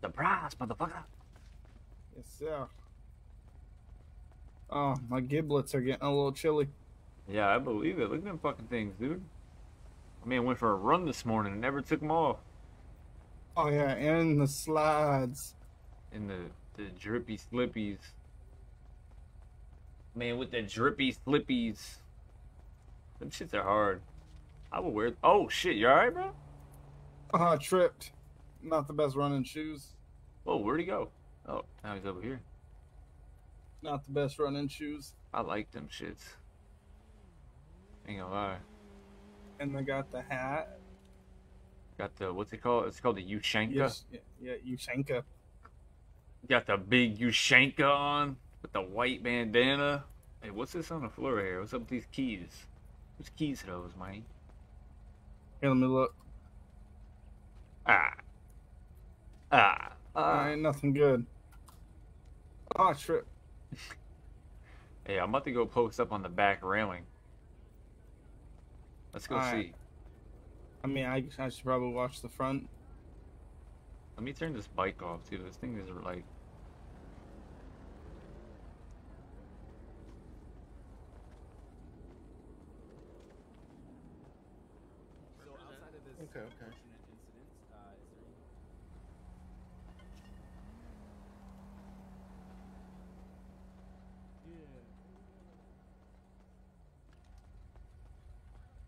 Surprise, motherfucker! Yes, sir. Oh, my giblets are getting a little chilly. Yeah, I believe it. Look at them fucking things, dude. I I went for a run this morning and never took them off. Oh yeah, and the slides. And the the drippy slippies. Man, with the drippy slippies. Them shits are hard. I would wear. Oh shit, you alright, bro? Uh, tripped. Not the best running shoes. Oh, where'd he go? Oh, now he's over here. Not the best running shoes. I like them shits. Ain't gonna lie. And they got the hat. Got the what's it called? It's called the Ushanka. Yes, yeah, yeah, Ushanka. Got the big Ushanka on with the white bandana. Hey, what's this on the floor here? What's up with these keys? Whose keys are those, man? Here, let me look. Ah. Ah. Uh, ain't nothing good. Oh, trip. Hey, I'm about to go post up on the back railing. Let's go Alright. see. I mean, I, I should probably watch the front. Let me turn this bike off too. This thing is like. Okay, okay.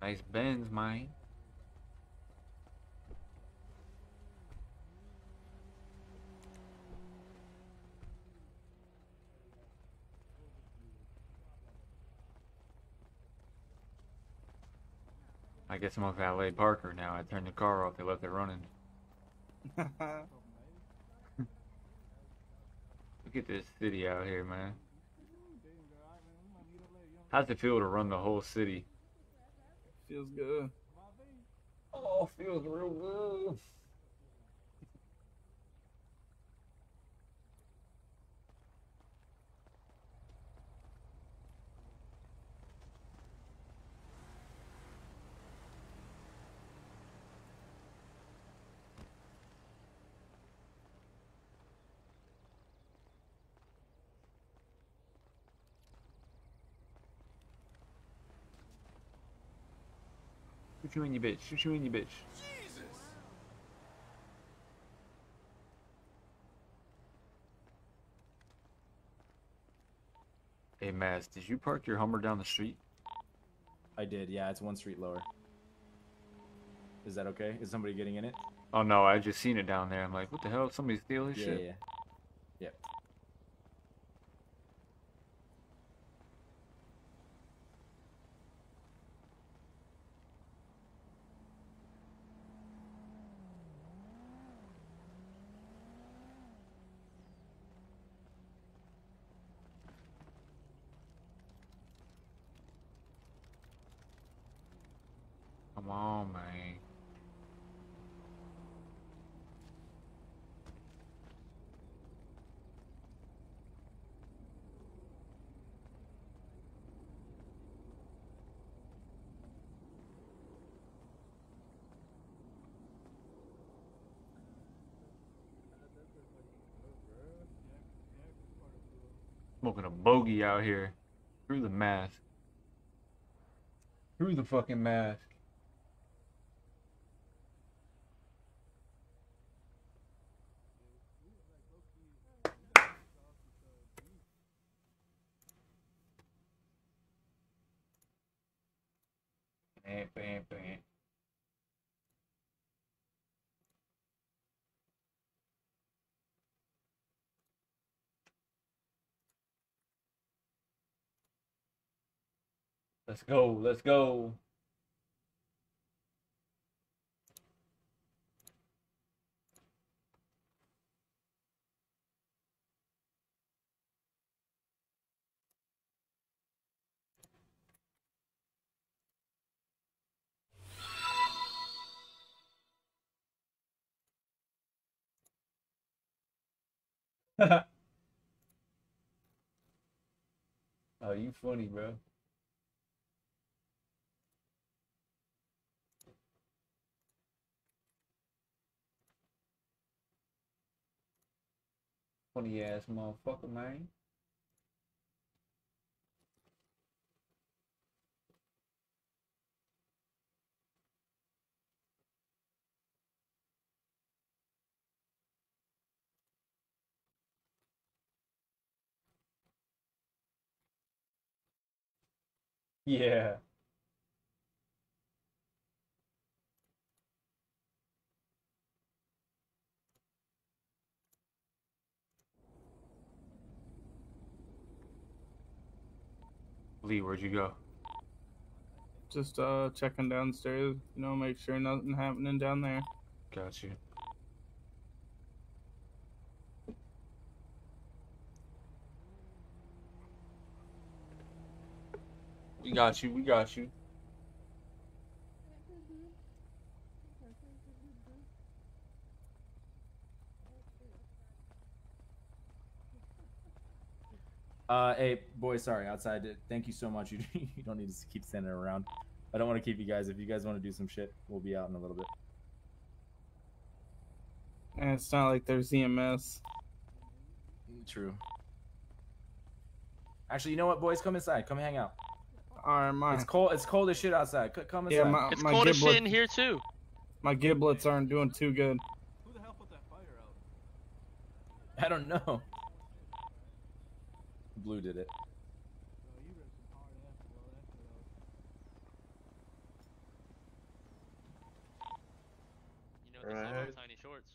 Nice bends, mine. I guess I'm a valet parker now. I turned the car off. They left it running. Look at this city out here, man. How's it feel to run the whole city? Feels good. Oh, feels real good. Shoot you in your bitch. Shoot you in your bitch. Jesus. Hey, Maz, did you park your Hummer down the street? I did. Yeah, it's one street lower. Is that okay? Is somebody getting in it? Oh no, I just seen it down there. I'm like, what the hell? Somebody steal his yeah, shit? yeah. Yep. Come on, man. Smoking a bogey out here. Through the mask. Through the fucking mask. Bam, bam, bam. Let's go, let's go. oh, you funny, bro. Funny ass motherfucker, man. Yeah. Lee, where'd you go? Just uh checking downstairs, you know, make sure nothing happening down there. Got you. We got you. We got you. Uh, hey, boy, sorry, outside. Thank you so much. You, you don't need to keep standing around. I don't want to keep you guys. If you guys want to do some shit, we'll be out in a little bit. And it's not like there's EMS. True. Actually, you know what, boys? Come inside. Come hang out. Alright, my It's cold. It's cold as shit outside. C- Come inside. yeah, my, It's my cold as shit in here too. My giblets aren't doing too good. Who the hell put that fire out? I don't know. Blue did it. You know, this little tiny shorts.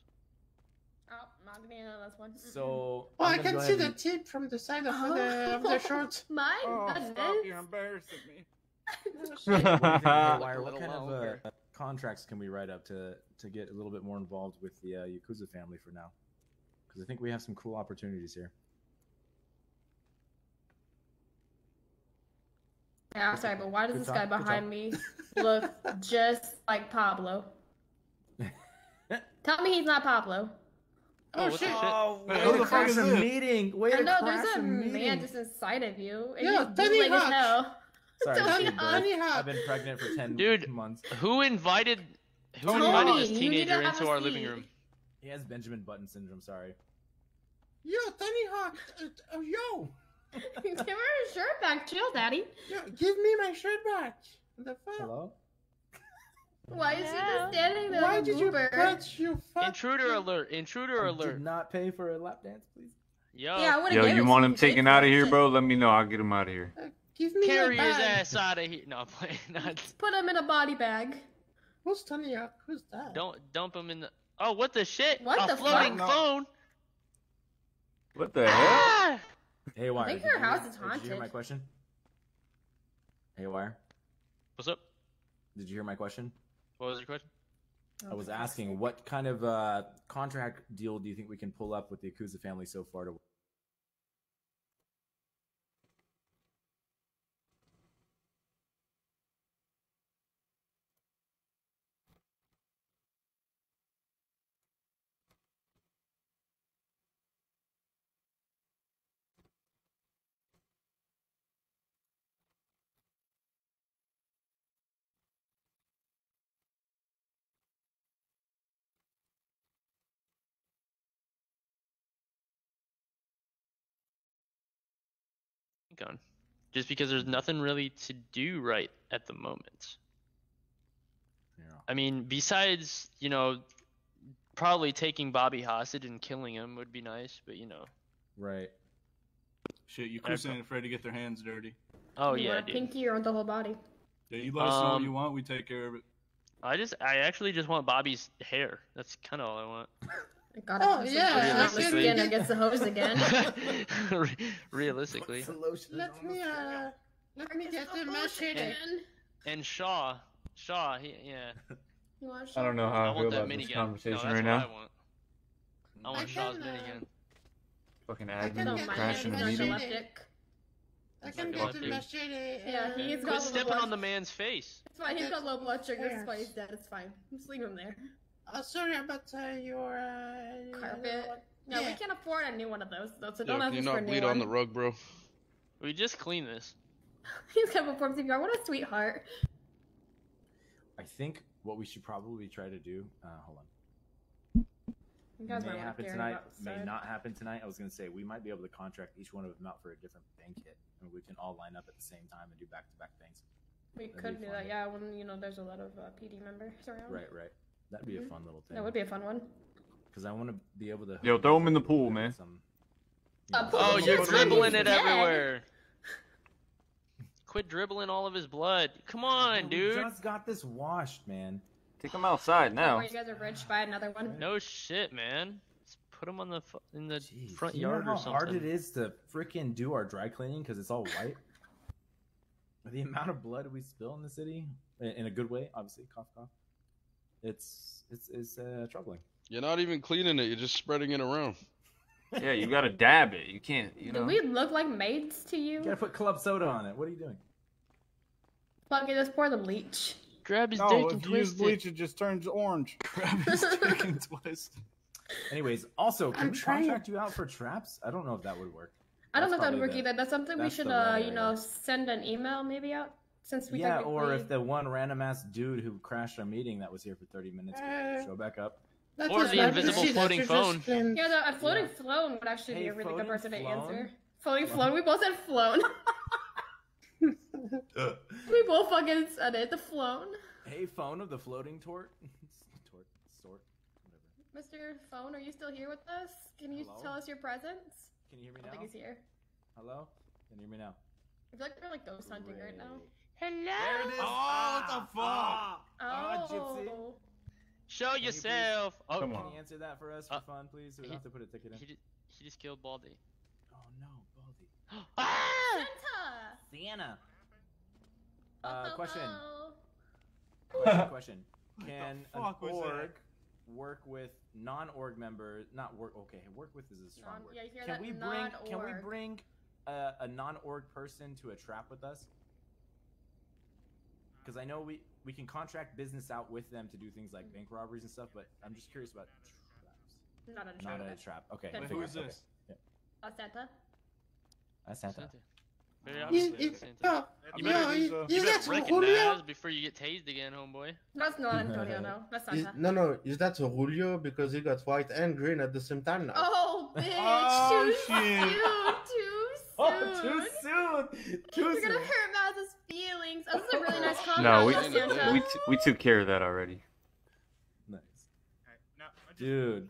Oh, not gonna be another one. So. Oh, I'm I gonna can see the and- tip from the side of the of the shorts. My Oh, goodness. stop, you're embarrassing me. What do you think, Haywire? A what kind of uh, contracts can we write up to to get a little bit more involved with the uh, Yakuza family for now? Because I think we have some cool opportunities here. Yeah, I'm sorry, but why does Good this talk, guy behind me look just like Pablo? Tell me he's not Pablo. Oh, what the shit! shit? Oh, Wait, who the fuck is a meeting. Way I to know there's a meeting. man just inside of you, and Yeah, Tony bootleg Hawk. Sorry, Tony Hawk. birth. Tony Hawk. I've been pregnant for ten Dude. months. Who invited? Who Tony, invited this you need to teenager into a our living room? He has Benjamin Button syndrome. Sorry. Yo, Tony Hawk. Uh, oh, yo, Give her her shirt back, chill, daddy. yo, give me my shirt back. The fuck? Hello. Why is he just standing there? Why like a did you goober? touch you fuck? Intruder alert! Intruder I alert! Did not pay for a lap dance, please. Yo, Yeah, I Yo, you want him taken out of here, bro? Let me know. I'll get him out of here. Uh, give me carry your his ass out of here. No, I'm playing. Not, Put him in a body bag. Who's Tony Hawk? Who's that? don't dump him in the. Oh, what the shit? What A the floating fuck? phone. What the ah! hell? Ah! Hey, Wire. think did your you hear- house is Did you hear my question? Hey, Wire. What's up? Did you hear my question? What was your question? I was asking what kind of uh, contract deal do you think we can pull up with the Yakuza family so far to think on. Just because there's nothing really to do right at the moment. Yeah. I mean, besides, you know, probably taking Bobby hostage and killing him would be nice, but you know. Right. Shit, you I- ain't afraid to get their hands dirty. Oh you yeah, want dude. pinky or the whole body? Yeah, you let us know what Um, you want, we take care of it. I just, I actually just want Bobby's hair. That's kind of all I want. I gotta Oh, put some yeah, lotion on the realistically- skin against the hose again. Re- Realistically. Let me uh, let me get the machete. And, and Shaw, Shaw, he, yeah. I don't know how I, I feel want that about this minigun. conversation no, right now. I want. I want I Shaw's can, uh. Fucking can admin get crashing my a hands meeting. on it. I can Fuck get the you. machete. Yeah, he's Quit got low stepping blood. on the man's face. It's fine. He's got low blood sugar. It's fine. He's dead. It's fine. Just leave him there. Uh, sorry about uh, your uh, Carpet. No, Yeah. we can't afford a new one of those, though. So don't can ask you us for a not new bleed one. on the rug, bro? We just clean this. He's gonna perform CPR. What a sweetheart. I think what we should probably try to do. Uh, hold on. You guys may happen tonight. May not happen tonight. I was gonna say we might be able to contract each one of them out for a different bank hit, and we can all line up at the same time and do back-to-back things. We That'd could do fun. that, yeah. When you know there's a lot of uh, PD members around. Right, right. That'd be a Mhm. fun little thing. That would be a fun one. Because I want to be able to. Yo, throw him in the pool, man. Some, A know, pool Oh, you're He's sort of- dribbling it everywhere. Quit dribbling all of his blood. Come on, We dude. just got this washed, man. Take him outside now. Or you guys are rich, buy another one. No shit, man. Just put him on the fu- in the Jeez, front you know yard how or something. hard it is to freaking do our dry cleaning because it's all white. the amount of blood we spill in the city, in, in a good way, obviously, cough cough. It's it's it's uh, troubling. You're not even cleaning it. You're just spreading it around. Yeah, you gotta dab it. You can't, you know. Do we look like maids to you? You gotta put club soda on it. What are you doing? Fuck it, let's pour the bleach. Grab his No, dick if and you use twist bleach, it. it just turns orange. Anyways, also, can I'm we trying- contract you out for traps? I don't know if that would work. I don't know if that would work probably either. That's something we should, uh, you know, send an email maybe out since we yeah, or if the one random ass dude who crashed our meeting that was here for 30 minutes could Uh, show back up. That's Or the not- invisible she- floating phone. been- Yeah, the, a floating phone would actually be a really good floating person to answer. Floating Flown? phone. We both said flown. we both fucking said it. The flown. Hey, phone of the floating tort. tort, sort, whatever. Mr. Phone, are you still here with us? Can you Hello? tell us your presence? Can you hear me I now? I think he's here. Hello? Can you hear me now? I feel like we're like ghost hunting right now. Hello. There it is. Oh, what the fuck? Ah, gypsy. Oh. Show Can you please- yourself. Oh, Can you answer that for us for Uh, fun, please? So we he- have to put a ticket in. He just, he just killed Baldy. Oh no, Baldy. ah! Santa. Santa. Uh, question. Oh. Question. Question. Can an fuck was that? org work with non-org member? Not work. Okay, work with is a strong Non- word. yeah, you hear can that? we bring? Can we bring a, a non-org person to a trap with us? Because I know we we can contract business out with them to do things like bank robberies and stuff, but I'm just curious about traps. Not a trap. at a trap. Okay. Then I who figured- is okay, this? yeah. Uh, Santa. That's Santa. Very obviously, you- it's Santa. yeah, You yeah, better, you- you you better recognize Julio? before you get tased again, homeboy. That's not Antonio, no. That's Is, Santa. no, no, is that a Julio because he got white and green at the same time now? Oh, bitch! Oh, too shit. soon, too soon. Oh, too soon. Too You're soon. gonna hurt Maz's feelings. Oh, this is a really nice compound, No, we, though, Santa. we, t- we took care of that already. Nice. Dude.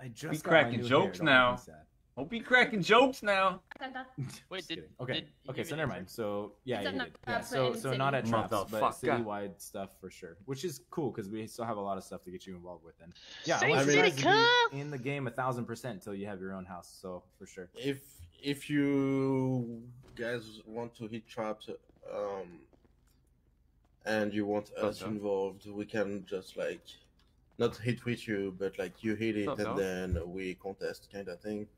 I just Be got cracking jokes hair, don't make now. me sad. Don't be cracking jokes now. Wait, Just did, okay? did he okay, so never mind. So yeah, It's not did. Yeah, so so not at traps, but Motherfucker. citywide stuff for sure, which is cool because we still have a lot of stuff to get you involved with. And yeah, I Say want you to be in the game a thousand percent until you have your own house. So for sure. If if you guys want to hit traps, um, and you want us Okay. involved, we can just like not hit with you, but like you hit it Okay. and then we contest kind of thing.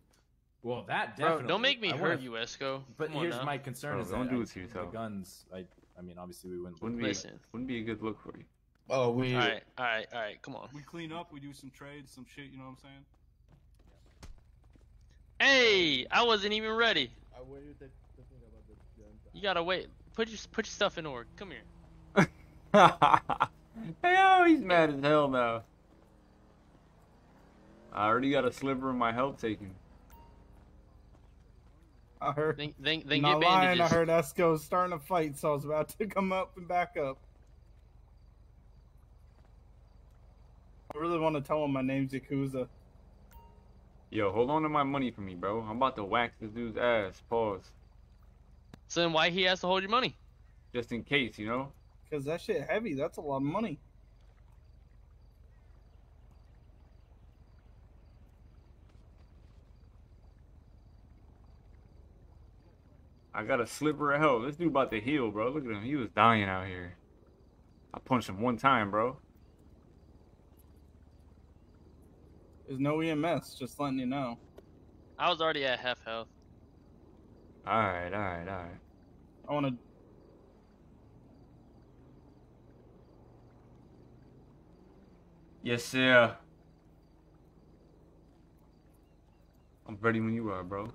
Well, that Bro, don't make me I hurt wanna- you, Esco. But Come here's my concern: Bro, is don't that do it to yourself. The guns. I I mean, obviously we wouldn't. Wouldn't be Listen. wouldn't be a good look for you. Oh, we. All right, all right, all right. Come on. We clean up, we do some trades, some shit, you know what I'm saying? Hey, I wasn't even ready. When you the thing about the guns, You gotta wait. Put your put your stuff in order. Come here. hey, oh, he's mad as hell now. I already got a sliver of my health taken. I heard. Then then, then Not get lying, I bandages. heard Esco starting a fight, so I was about to come up and back up. I really want to tell him my name's Yakuza. Yo, hold on to my money for me, bro. I'm about to wax this dude's ass. Pause. So then why he has to hold your money? Just in case, you know? Because that shit heavy. That's a lot of money. I got a sliver of health. This dude about to heal, bro. Look at him. He was dying out here. I punched him one time, bro. There's no EMS, just letting you know. I was already at half health. Alright, alright, alright. I want to. Yes, sir. I'm ready when you are, bro. Like,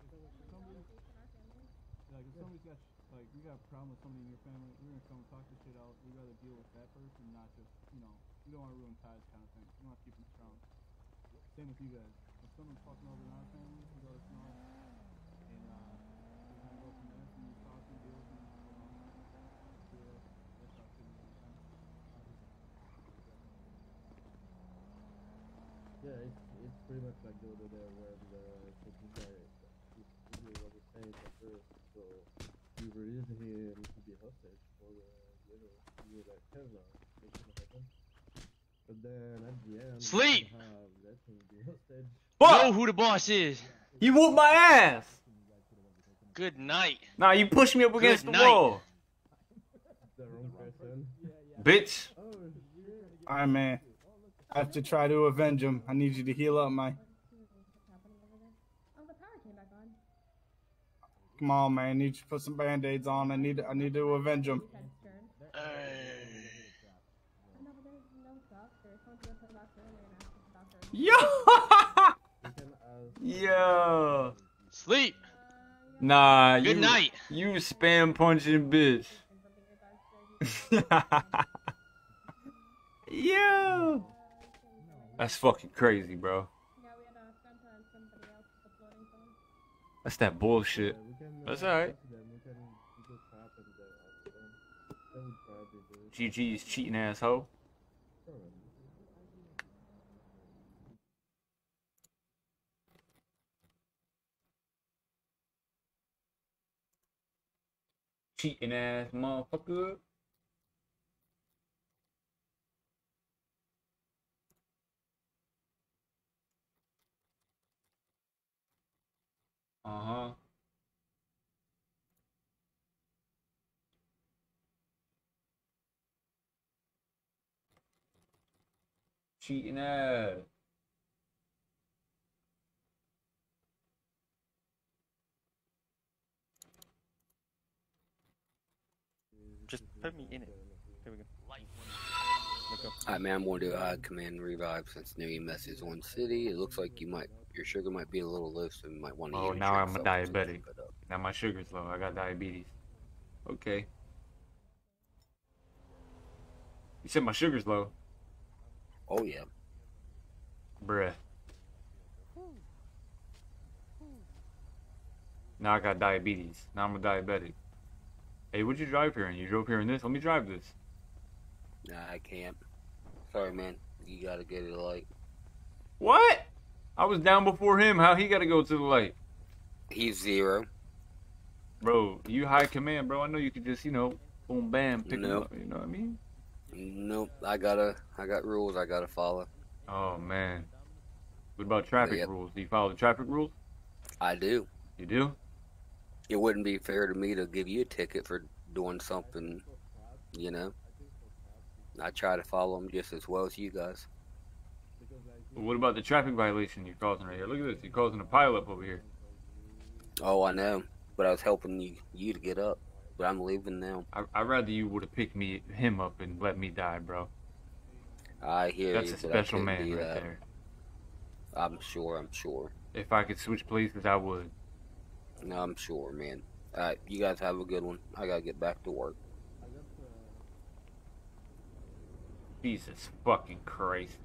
if somebody, like if somebody's got, like, we got a problem with somebody in your family, we're gonna come talk this shit out. We'd rather deal with that person, not just, you know, we don't want to ruin ties kind of thing. We want to keep them strong. Same with you guys. If someone's fucking over in our family, you let us know. And, uh, we're gonna go from there. You talk and deal with them. Yeah, it's it's pretty much like the other day where the taking guy he he was the same at first, so we released him to be hostage for the you know like hell no, it shouldn't happen. But then at the end, Sleep! you have that thing be hostage. Know who the boss is. You whooped my ass. Good night. Nah, you pushed me up Good against the wall, The wrong person. bitch. All right, man. I have to try to avenge him. I need you to heal up, my. Oh, the power came back on. Come on, man. I need you to put some band-aids on. I need. I need to avenge him. No, but there's no doctor. If you want to go to the doctor, they're gonna ask if the doctor. Yo. Yo. Sleep. Nah. Good you, night. You spam punching bitch. Yo. That's fucking crazy, bro. That's that bullshit. We That's alright. talk to them. We can we can trap and then ask them. That would probably do it. GG's cheating asshole. Cheating ass motherfucker. Uh huh. Cheating ass. Just put me in it. There we go. Let's go. Hi, man. I'm going to do uh, command revive since new EMS is one city. It looks like you might your sugar might be a little low, so you might want to. Oh, now I'm a diabetic. Now my sugar's low. I got diabetes. Okay. You said my sugar's low. Oh yeah. Bruh. Now I got diabetes. Now I'm a diabetic. Hey, what'd you drive here in? You drove here in this? Let me drive this. Nah, I can't. Sorry, man. You gotta get it light. What? I was down before him. How he got to go to the light? He's zero. Bro, you high command, bro. I know you could just, you know, boom, bam, pick him up. You know what I mean? Nope. I gotta. I got rules I gotta follow. Oh man. What about traffic Yep. rules? Do you follow the traffic rules? I do. You do? It wouldn't be fair to me to give you a ticket for doing something. You know. I try to follow them just as well as you guys. But what about the traffic violation you're causing right here? Look at this. You're causing a pileup over here. Oh, I know. But I was helping you you to get up. But I'm leaving now. I, I'd rather you would have picked me, him up, and let me die, bro. I hear That's you, a special man right that. there. I'm sure. I'm sure. If I could switch places, I would. No, I'm sure, man. Alright, you guys have a good one. I gotta get back to work. Jesus fucking Christ.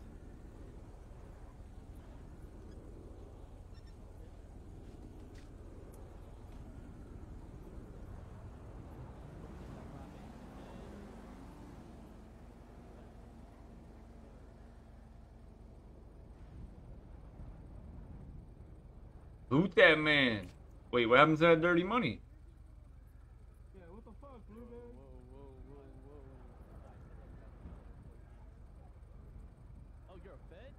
Loot that man. Wait, what happens to that dirty money? Oh, you're a fed?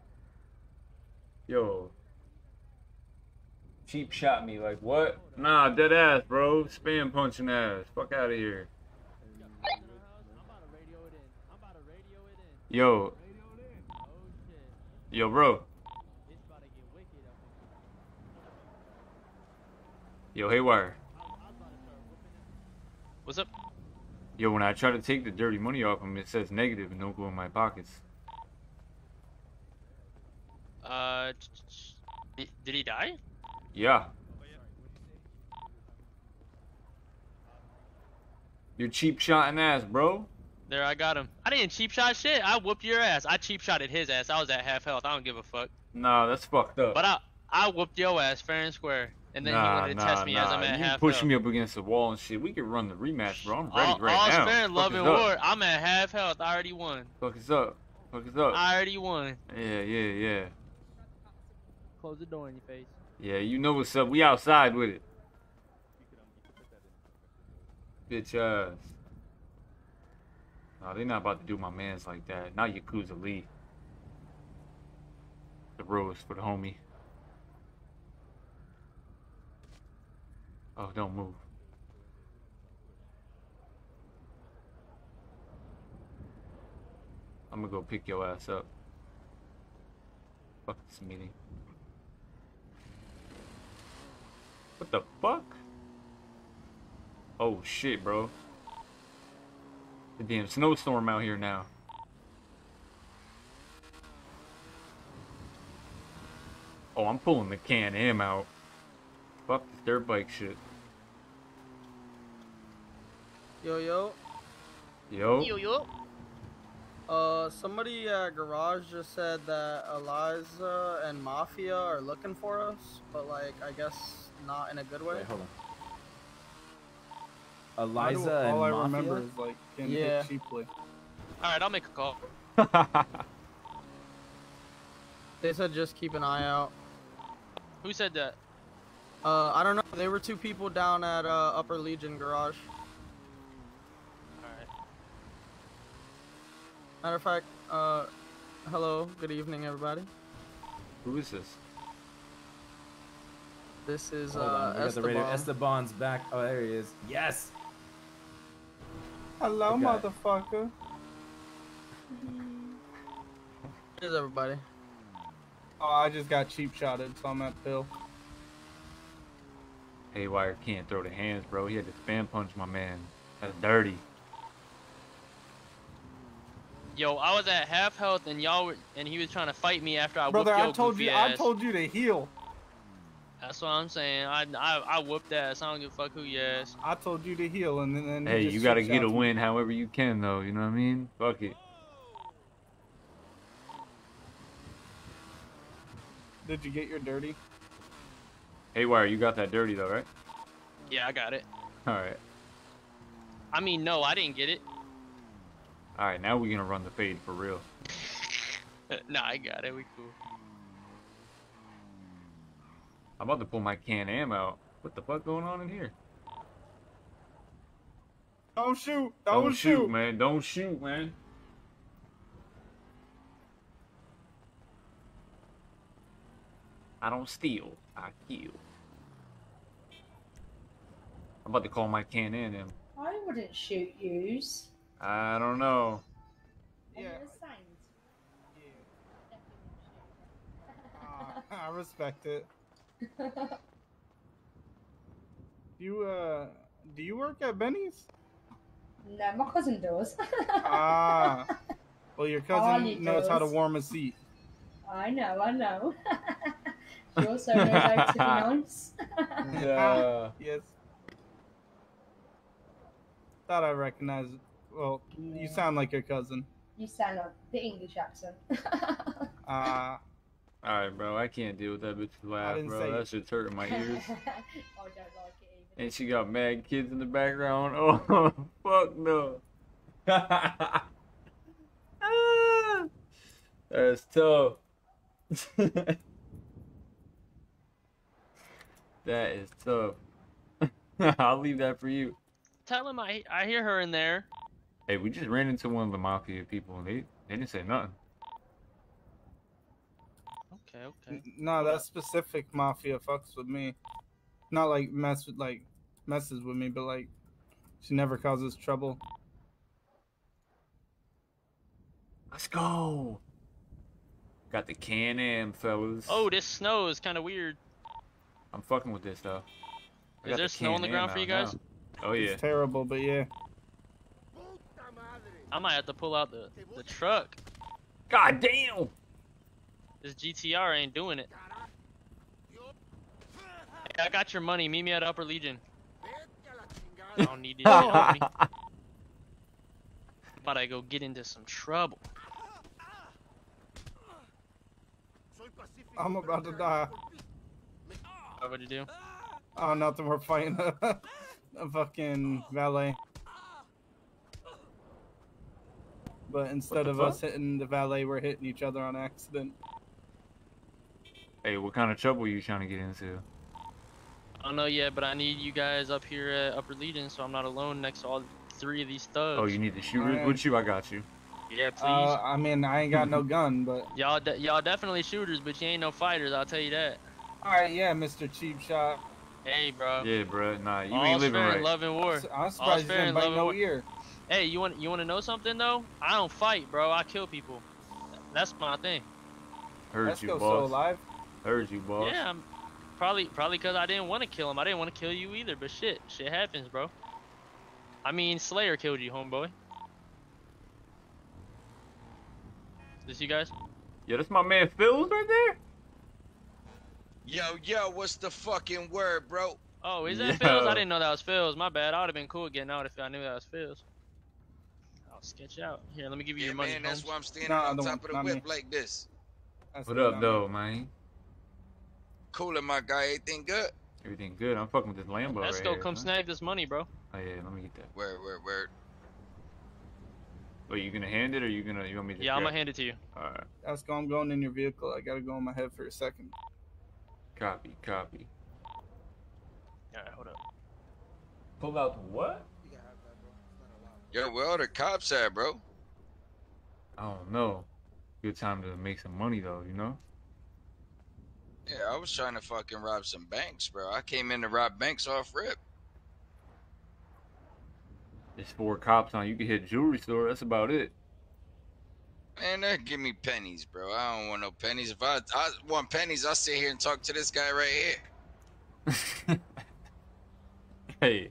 Yo. Cheap shot me, like what? Nah, dead ass, bro. Spam punching ass. Fuck out of here. Yo. Yo, bro. Yo, Haywire. What's up? Yo, when I try to take the dirty money off him, it says negative and don't go in my pockets. Uh, did, he die? Yeah. You're cheap shotting ass, bro. There, I got him. I didn't cheap shot shit. I whooped your ass. I cheap shotted his ass. I was at half health. I don't give a fuck. Nah, that's fucked up. But I, I whooped your ass fair and square. And then nah, he wanted to nah, test me nah. as I'm at you half pushing health. me up against the wall and shit. We could run the rematch, bro. I'm ready all, right all's now. fair in love and war. I'm at half health. I already won. Fuck is up. Fuck is up. I already won. Yeah, yeah, yeah. Close the door in your face. Yeah, you know what's up. We outside with it. Bitch ass. Nah, they not about to do my mans like that. Not Yakuza Lee. the roast for the homie. Oh, don't move. I'm gonna go pick your ass up. Fuck this meeting. What the fuck? Oh shit, bro. The damn snowstorm out here now. Oh, I'm pulling the Can-Am out. Fuck this dirt bike shit. Yo yo. Yo. Yo yo. Uh, somebody at garage just said that Eliza and Mafia are looking for us, but like I guess not in a good way. Wait, hold on. Why do- Eliza all I and remember Mafia? is like getting Yeah. hit cheaply. All right, I'll make a call. They said just keep an eye out. Who said that? Uh, I don't know. They were two people down at uh, Upper Legion garage. Matter of fact, uh, hello, good evening, everybody. Who is this? This is Hold uh, we got the radio. Esteban. Esteban's back. Oh, there he is. Yes. Hello, Okay. motherfucker. Here's everybody. Oh, I just got cheap shotted, so I'm at Bill. Haywire can't throw the hands, bro. He had to spam punch my man. That's dirty. Yo, I was at half health and y'all were, and he was trying to fight me after I Brother, whooped I told goofy you, I told you to heal. That's what I'm saying. I, I I whooped ass. I don't give a fuck who you ass. I told you to heal, and then. then Hey, you gotta get a shots me. win however you can, though. You know what I mean? Fuck it. Did you get your dirty? Haywire, you got that dirty though, right? Yeah, I got it. All right. I mean, no, I didn't get it. All right, now we're gonna run the fade for real. nah, I got it. We cool. I'm about to pull my Can-Am out. What the fuck going on in here? Don't shoot! Don't, Don't, shoot, man. Don't shoot, man. I don't steal. I kill. I'm about to call my Can-Am in. I wouldn't shoot yous. I don't know. Are Yeah. the same? I respect it. do You uh, do you work at Benny's? no, my cousin does. Ah, well, your cousin Ollie knows how to warm a seat. I know, I know. she also knows how to be nice. Yeah. yes. Thought I recognized. Well, you sound like your cousin. you sound like the English accent. Ah, Alright, bro. I can't deal with that bitch's laugh, didn't say bro. it. That shit's hurting my ears. I don't like it either. And she got mad kids in the background. Oh, fuck no. Ah, That's tough. that is tough. I'll leave that for you. Tell him I I hear her in there. Hey, we just ran into one of the mafia people and they, they didn't say nothing. Okay, okay. no, that specific mafia fucks with me. Not like mess with like messes with me, but like she never causes trouble. Let's go. Got the Can-Am, fellas. Oh, this snow is kind of weird. I'm fucking with this though. I Is there the snow on the ground for you guys? now. Oh yeah. It's terrible, but yeah. I might have to pull out the the truck. God damn. This GTR ain't doing it. Hey, I got your money. Meet me at Upper Legion. I don't need this shit on me. But I go get into some trouble. I'm about to die. What'd you do? Oh, nothing. We're fighting a, a fucking valet. But instead the of us hitting the valet, we're hitting each other on accident. Hey, what kind of trouble are you trying to get into? I don't know yet, but I need you guys up here at Upper Legion so I'm not alone next to all three of these thugs. Oh, you need to shoot Alright. with you? I got you. Yeah, please. Uh, I mean, I ain't got no gun, but y'all, de- y'all definitely shooters, but you ain't no fighters. I'll tell you that. all right, yeah, Mr. Cheap Shot. Hey, bro. Yeah, bro. Nah, you All's ain't living fair in right. love and war. I'm All's surprised you fair didn't bite love and no war. ear. Hey, you want you want to know something though? I don't fight, bro. I kill people. That's my thing. Heard Let's you, go boss. so live. Heard you, boss. Yeah, I'm probably probably because I didn't want to kill him. I didn't want to kill you either. But shit, shit happens, bro. I mean, Slayer killed you, homeboy. This you guys? Yeah, that's my man Phil's right there. Yo, yo, what's the fucking word, bro? Oh, is that Yeah. Phil's? I didn't know that was Phil's. My bad. I would have been cool getting out if I knew that was Phil's. I'll sketch out. Here, let me give you Yeah, your money. man, that's why I'm standing Nah, on top one- of the whip me. like this. That's What up, though, man? Cooling my guy, everything good? Everything good? I'm fucking with this Lambo Let's right go. here, Come man. snag this money, bro. Oh yeah, let me get that. Where, where, where? Wait, you gonna hand it or you gonna you want me to? Yeah, I'm gonna hand it to you. All right, Let's go. I'm going in your vehicle. I gotta go in my head for a second. copy, copy. All right, hold up. Pull out what? Yo, where all the cops at, bro? I don't know. Good time to make some money though, you know. Yeah, I was trying to fucking rob some banks, bro. I came in to rob banks off rip. There's four cops on. You can hit a jewelry store. That's about it. Man, that give me pennies, bro. I don't want no pennies. If I, I want pennies, I'll sit here and talk to this guy right here. Hey,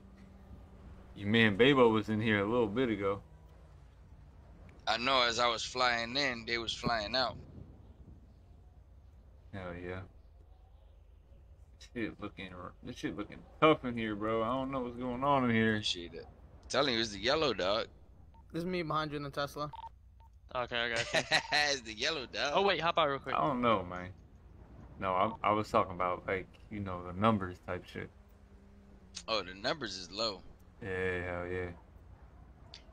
your man Babo was in here a little bit ago. I know as I was flying in, they was flying out. Hell yeah. Shit looking, this shit looking tough in here, bro. I don't know what's going on in here. Appreciate it. telling you, it's the yellow dog. There's me behind you in the Tesla. Okay, I got you. it's the yellow dog. Oh wait, hop out real quick. I don't know, man. No, I, I was talking about like you know the numbers type shit. Oh, the numbers is low. Yeah, hell yeah.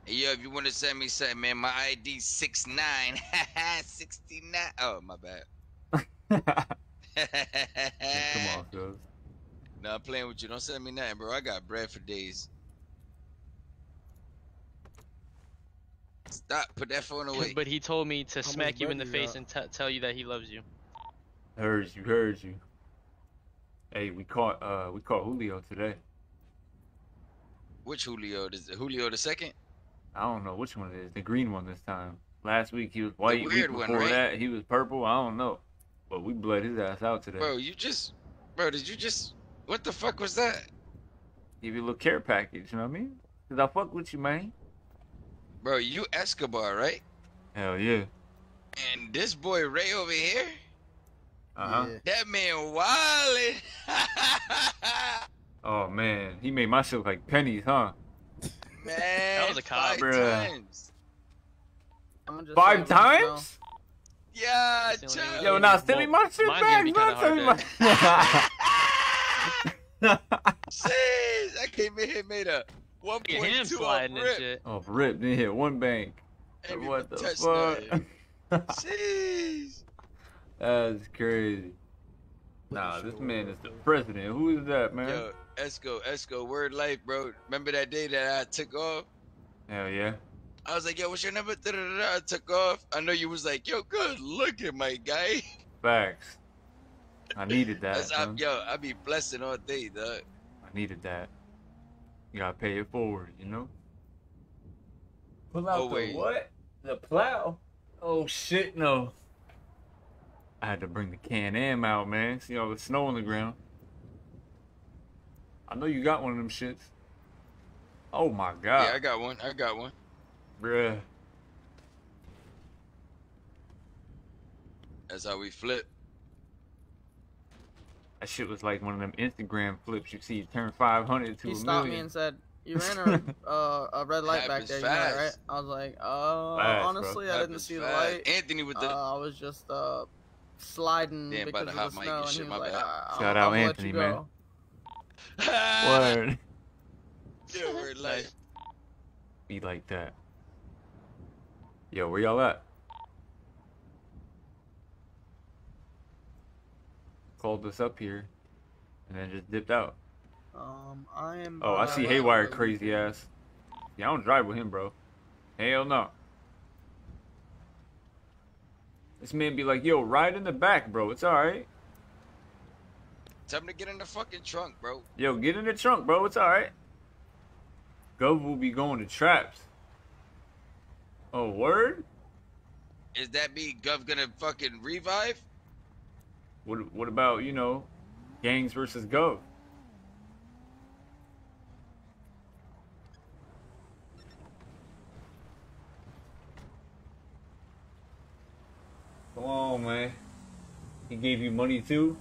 Hey, yo, if you want to send me something, man, my ID six nine sixty nine. Oh, my bad. Come on, Phil. No, I'm playing with you. Don't send me nothing, bro. I got bread for days. Stop. Put that phone away. But he told me to much smack you in the face got? and t- tell you that he loves you. Heard you, heard you. Hey, we caught uh we caught Julio today. Which Julio? Is it Julio the second? I don't know which one it is. The green one this time. Last week he was white. weird week one, before right? that he was purple. I don't know. But we bled his ass out today. Bro, you just, bro, did you just? What the fuck was that? Give you a little care package, you know what I mean? Cause I fuck with you, man. Bro, you Escobar, right? Hell yeah. And this boy Ray over here, Uh huh. that man wildin'. Oh man, he made my shit look like pennies, huh? Man, That was a cop. five Bruh. times. Five times? Yeah, That's the only child. way Yo, you nah, send me my shit Mine's gonna back, man. kinda Send me hard my. Jeez, I came in here made a Look at him 1.2 off sliding and rip. shit. oh, rip, then hit one bank. Ain't what the fuck? Jeez. That's crazy. Nah, this man is the president. Who is that, man? Yo, Esco, Esco, word life, bro. Remember that day that I took off? Hell yeah. I was like, yo, what's your number? Da-da-da-da. I took off. I know you was like, yo, good looking, my guy. Facts. I needed that. That's, I, yo, I be blessing all day, dog. I needed that. You gotta pay it forward, you know? Pull out Oh, the wait. what? The plow? Oh shit, no. I had to bring the Can Am out, man. See all the snow on the ground. I know you got one of them shits. Oh my god. Yeah, I got one. I got one. Bruh. That's how we flip. That shit was like one of them Instagram flips you see you turn 500 to He a stopped me million. and said, "You ran a uh, a red light back there, you know right?" I was like, oh, Fast, bro. honestly, I didn't Happens see the light. Anthony with the Uh, I was just uh sliding Damn, because about of to hop the mic snow." and And he shit, was like, bad. "I- Shout I'll, out I'll Anthony, let man. Go." Word. Yeah, word life. Be like that. Yo, where y'all at? Called us up here and then just dipped out. Um, I am. Oh, I see Haywire crazy ass. Yeah, I don't drive with him, bro. Hell no. This man be like, yo, ride in the back, bro. It's all right. Tell him to get in the fucking trunk, bro. Yo, get in the trunk, bro. It's all right. Gov will be going to traps. Oh, word? Is that me, Gov, gonna fucking revive? What What about you know, gangs versus Gov? Come on, man. He gave you money too?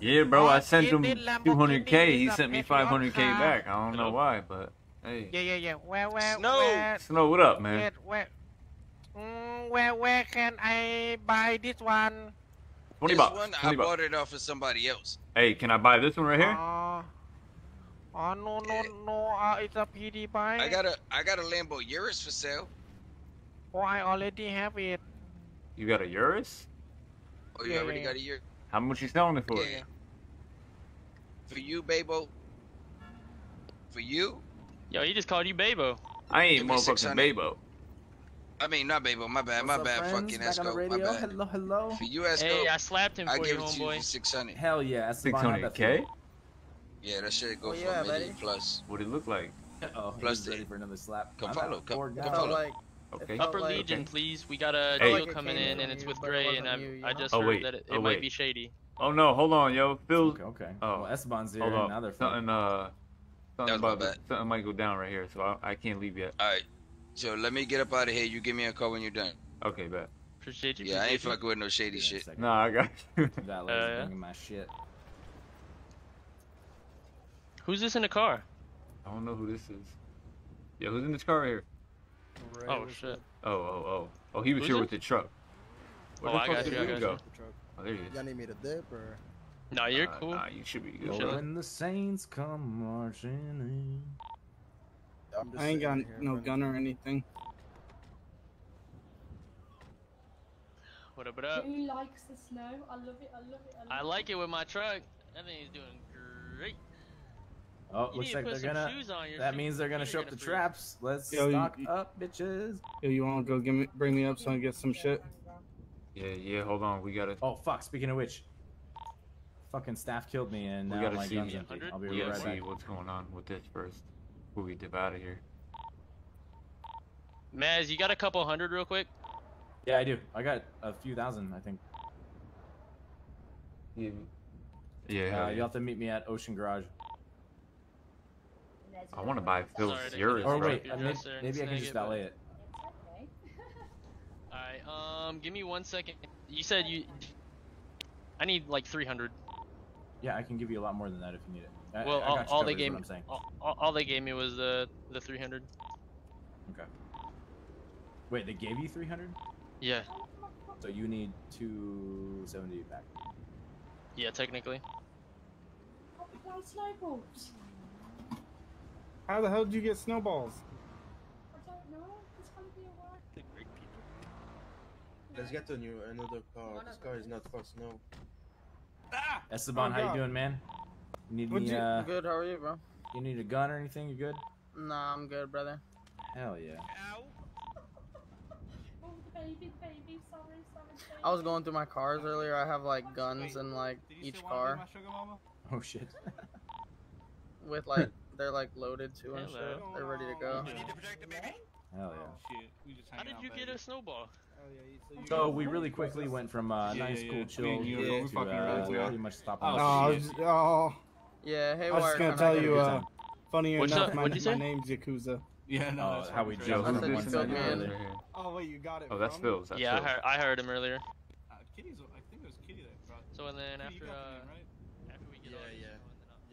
Yeah, bro. I sent him 200k. He sent me 500k back. I don't know why, but hey. Yeah, yeah, yeah. Where, where, Snow. where? Snow, what up, man? Where, where, mm, where, where can I buy this one? 20 this bucks. one, 20 I bucks. bought it off of somebody else. Hey, can I buy this one right here? Uh, oh no, no, no. Uh, it's a PD bike. I got a I got a Lambo Urus for sale. Oh, I already have it. You got a Urus? Oh, you Yeah, already got a Urus? How much you selling it for? Yeah. For you, Babo. For you? Yo, he just called you Babo. I ain't Give me motherfucking 600. Babo. I mean, not Babo. My bad. my bad. Fucking Esco. My bad. Hello, hello. For you, Esco. Hey, I slapped him I for give you, it to you for six hundred. Hell yeah, Esteban, how'd that 600k? Yeah, that should go Oh, for yeah, a million buddy. plus. What'd it look like? Oh, Plus he's the- ready for another slap. Come follow, come- come guy. It felt follow. like Okay. Upper like- Legion, please. We got a Hey. deal coming in, and it's you, with Gray, and I'm, you, you I just Oh, heard wait. that it, Oh, might wait. be shady. Oh no, hold on, yo. Phil. Okay, okay. Oh. Well, Esteban's here, Hold on. now they're. Something uh something That was my about the, something might go down right here, so I, I can't leave yet. All right. So let me get up out of here. You give me a call when you're done. Okay, bet. Appreciate you. Yeah, I ain't appreciate fucking with no shady Yeah, shit. second. Nah, I got you. Two dollars Uh, yeah. bringing my shit. Who's this in the car? I don't know who this is. Yeah, who's in this car right here? Oh shit. Oh, oh, oh. Oh, he was Who's here it? with the truck. Where Oh, the I fuck got did you, I he got go? you. Oh, there he is. Y'all need me to dip or? No, you're Nah, cool. Nah, you should be You good. chilling. When the Saints come marching in. I'm just I ain't got here, no man. gun or anything. What up, what up? Who likes the snow? I love it. I love it. I, love I like it with my truck. That thing is doing great. Oh, You looks like they're gonna. shoes on your That means they're gonna show up gonna the freeze. traps. Let's Yo, stock you- up, bitches. Yo, you want to go give me, bring me up so I can get some shit? Yeah, yeah. Hold on, we gotta. Oh fuck! Speaking of which, fucking staff killed me, and We now gotta my see. gun's empty. I'll be we gotta right see back. what's going on with this first. Before we dip out of here. Maz, you got a couple hundred real quick? Yeah, I do. I got a few thousand, I think. Yeah. Yeah. Uh, hell you'll have to meet me at Ocean Garage. I want to buy Phil's Sorry to Or wait, Your uh, maybe, dresser and maybe I can just it, valet it. Alright, um, give me one second. You said you. I need like 300. Yeah, I can give you a lot more than that if you need it. I, Well, I all, all they gave me, I'm saying. all, all- all they gave me was the the 300. Okay. Wait, they gave you 300? Yeah, So you need 270 back. yeah, technically. Oh, we play snowballs. How the hell did you get snowballs? I don't know. It's gonna be a while. Let's get a new another car. This car is not for snow. Esteban, Oh, how God. you doing, man? You need What'd any, you- uh, Good. How are you, bro? you need a gun or anything? You good? Nah, I'm good, brother. Hell yeah. Oh, baby, baby. Sorry, sorry. Baby. I was going through my cars earlier. I have like guns in like each car Oh shit. with like they're like loaded too and Hello. shit. They're ready to go. Hell yeah. Shit, we just How did out, you baby. get a snowball? So we really quickly went from uh, Yeah, nice, yeah, cool, chill Me and you, to we fucking uh, rolled, pretty much stop Oh, on Oh, I oh, Yeah, hey, I was just gonna tell you. Uh, funny What's enough, up? my, you my name's Yakuza. Yeah, no, Oh, that's how we fucking joke crazy. on said you one filled side me or in. the other. Oh wait, you got it. Oh, that's from? Phil's. That's yeah, I Phil's. heard, I heard him earlier. Uh, Kitty's, I think it was Kitty that brought. So and then Kitty, after you got uh, the name, right? after we get Yeah, all these, yeah. you know, and then I'll-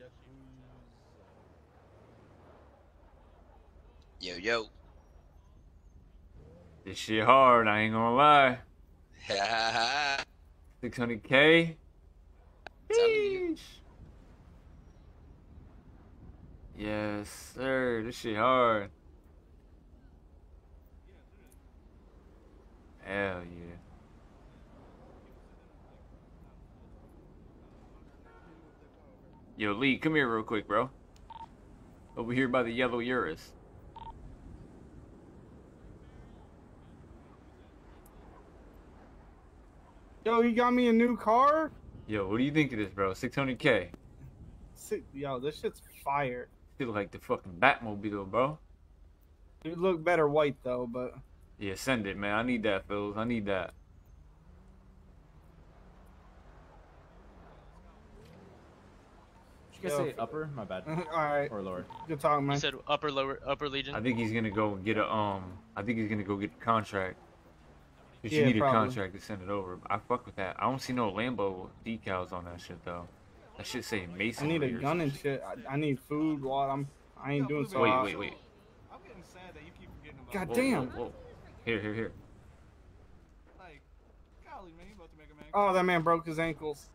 Yo, yo. This shit hard. I ain't gonna lie. Ha ha ha. 600k. Sheesh. Yes, sir. This shit hard. Hell yeah. Yo, Lee, come here real quick, bro. Over here by the yellow Urus. Yo, he got me a new car. Yo, what do you think of this, bro? 600k. Si- Yo, this shit's fire. Feel like the fucking Batmobile, bro. It look better white though, but Yeah, send it, man. I need that, Phils. I need that. Did you guys Yo, say upper? My bad. all right. Or lower. Good talk, man. You said upper, lower, upper legion. I think he's gonna go get a um. I think he's gonna go get a contract. Cause you need probably. a contract to send it over. I fuck with that. I don't see no Lambo decals on that shit though. I should say Mason. I Mason. need a gun and shit. I, I need food while I'm. I ain't doing so Wait, hot. wait, wait. I'm getting sad that you keep forgetting about God damn. Whoa, whoa. Here, here, here. Like, golly, man, you about to make a man. Oh, that man broke his ankles.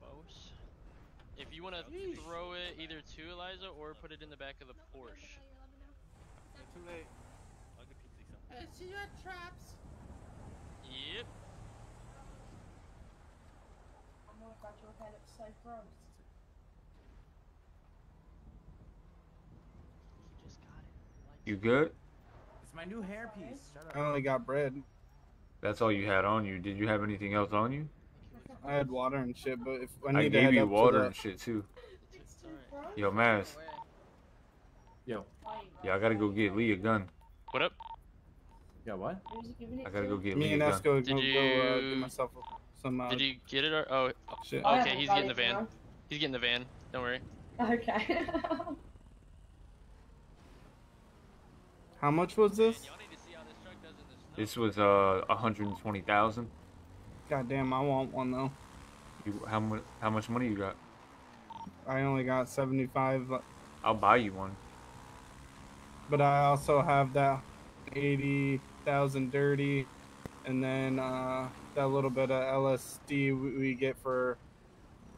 Boss. If you want to throw it either to Eliza or put it in the back of the Porsche. Too late. Hey, see you at traps. Yep. Oh my god, your hair looks so gross. You good? It's my new hairpiece. Shut I only got bread. That's all you had on you. Did you have anything else on you? I had water and shit, but if I I, need to gave head you up to water the- and shit too. Yo, Maz. Yo. Yeah, I gotta go get Lee a gun. What up? Yeah, what? I gotta go get Me Lee and a Esco gun. go, Did go uh, you- get myself some. Uh, Did you get it or oh? Shit. I Okay, haven't he's got getting the van. no. He's getting the van. Don't worry. Okay. How much was this? This was uh 120,000. God damn, I want one though. You how much how much money you got? I only got 75, I'll buy you one. but I also have that 80,000 dirty, and then uh, that little bit of LSD we, we get for,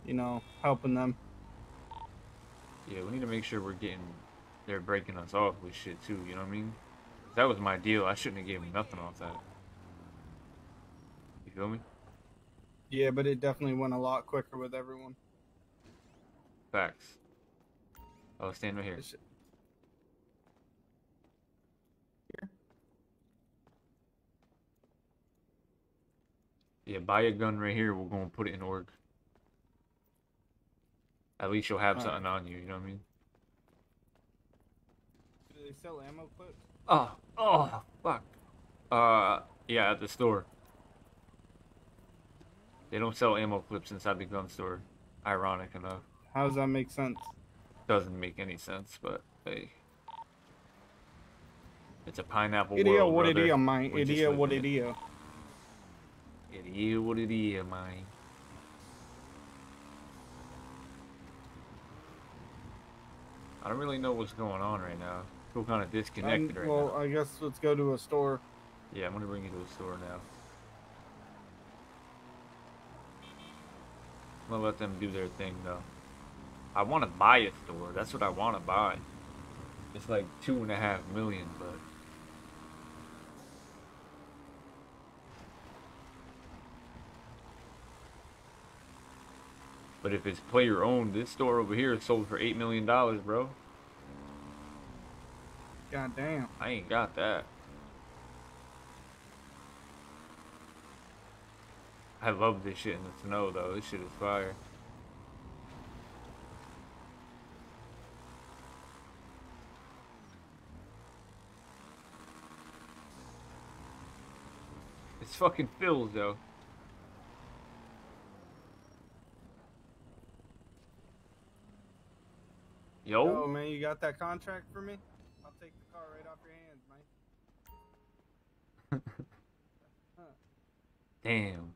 you know, helping them. Yeah, we need to make sure we're getting they're breaking us off with shit too, you know what I mean? That was my deal. I shouldn't have given nothing off that. You feel me? Yeah, but it definitely went a lot quicker with everyone. Facts. Oh, stand right here. Yeah, buy a gun right here. We're gonna put it in org. At least you'll have Alright. something on you. You know what I mean? Do they sell ammo clips? Oh, oh, fuck. Uh, yeah, at the store. They don't sell ammo clips inside the gun store. Ironic enough. How does that make sense? Doesn't make any sense, but hey. It's a pineapple Idiot, world, what it brother. is, man. We just Idiot, live what in it is. What it is, man. I don't really know what's going on right now. I feel kind of disconnected Um, right well, now. I guess let's go to a store. Yeah, I'm gonna bring you to a store now. I'm gonna let them do their thing though. I want to buy a store. That's what I want to buy. It's like two and a half million, but but if it's player owned, this store over here is sold for eight million dollars, bro. God damn. I ain't got that. I love this shit in the snow though. This shit is fire. It's fucking Phil's though. Yo, Oh man, you got that contract for me? I'll take the car right off your hands, man. damn.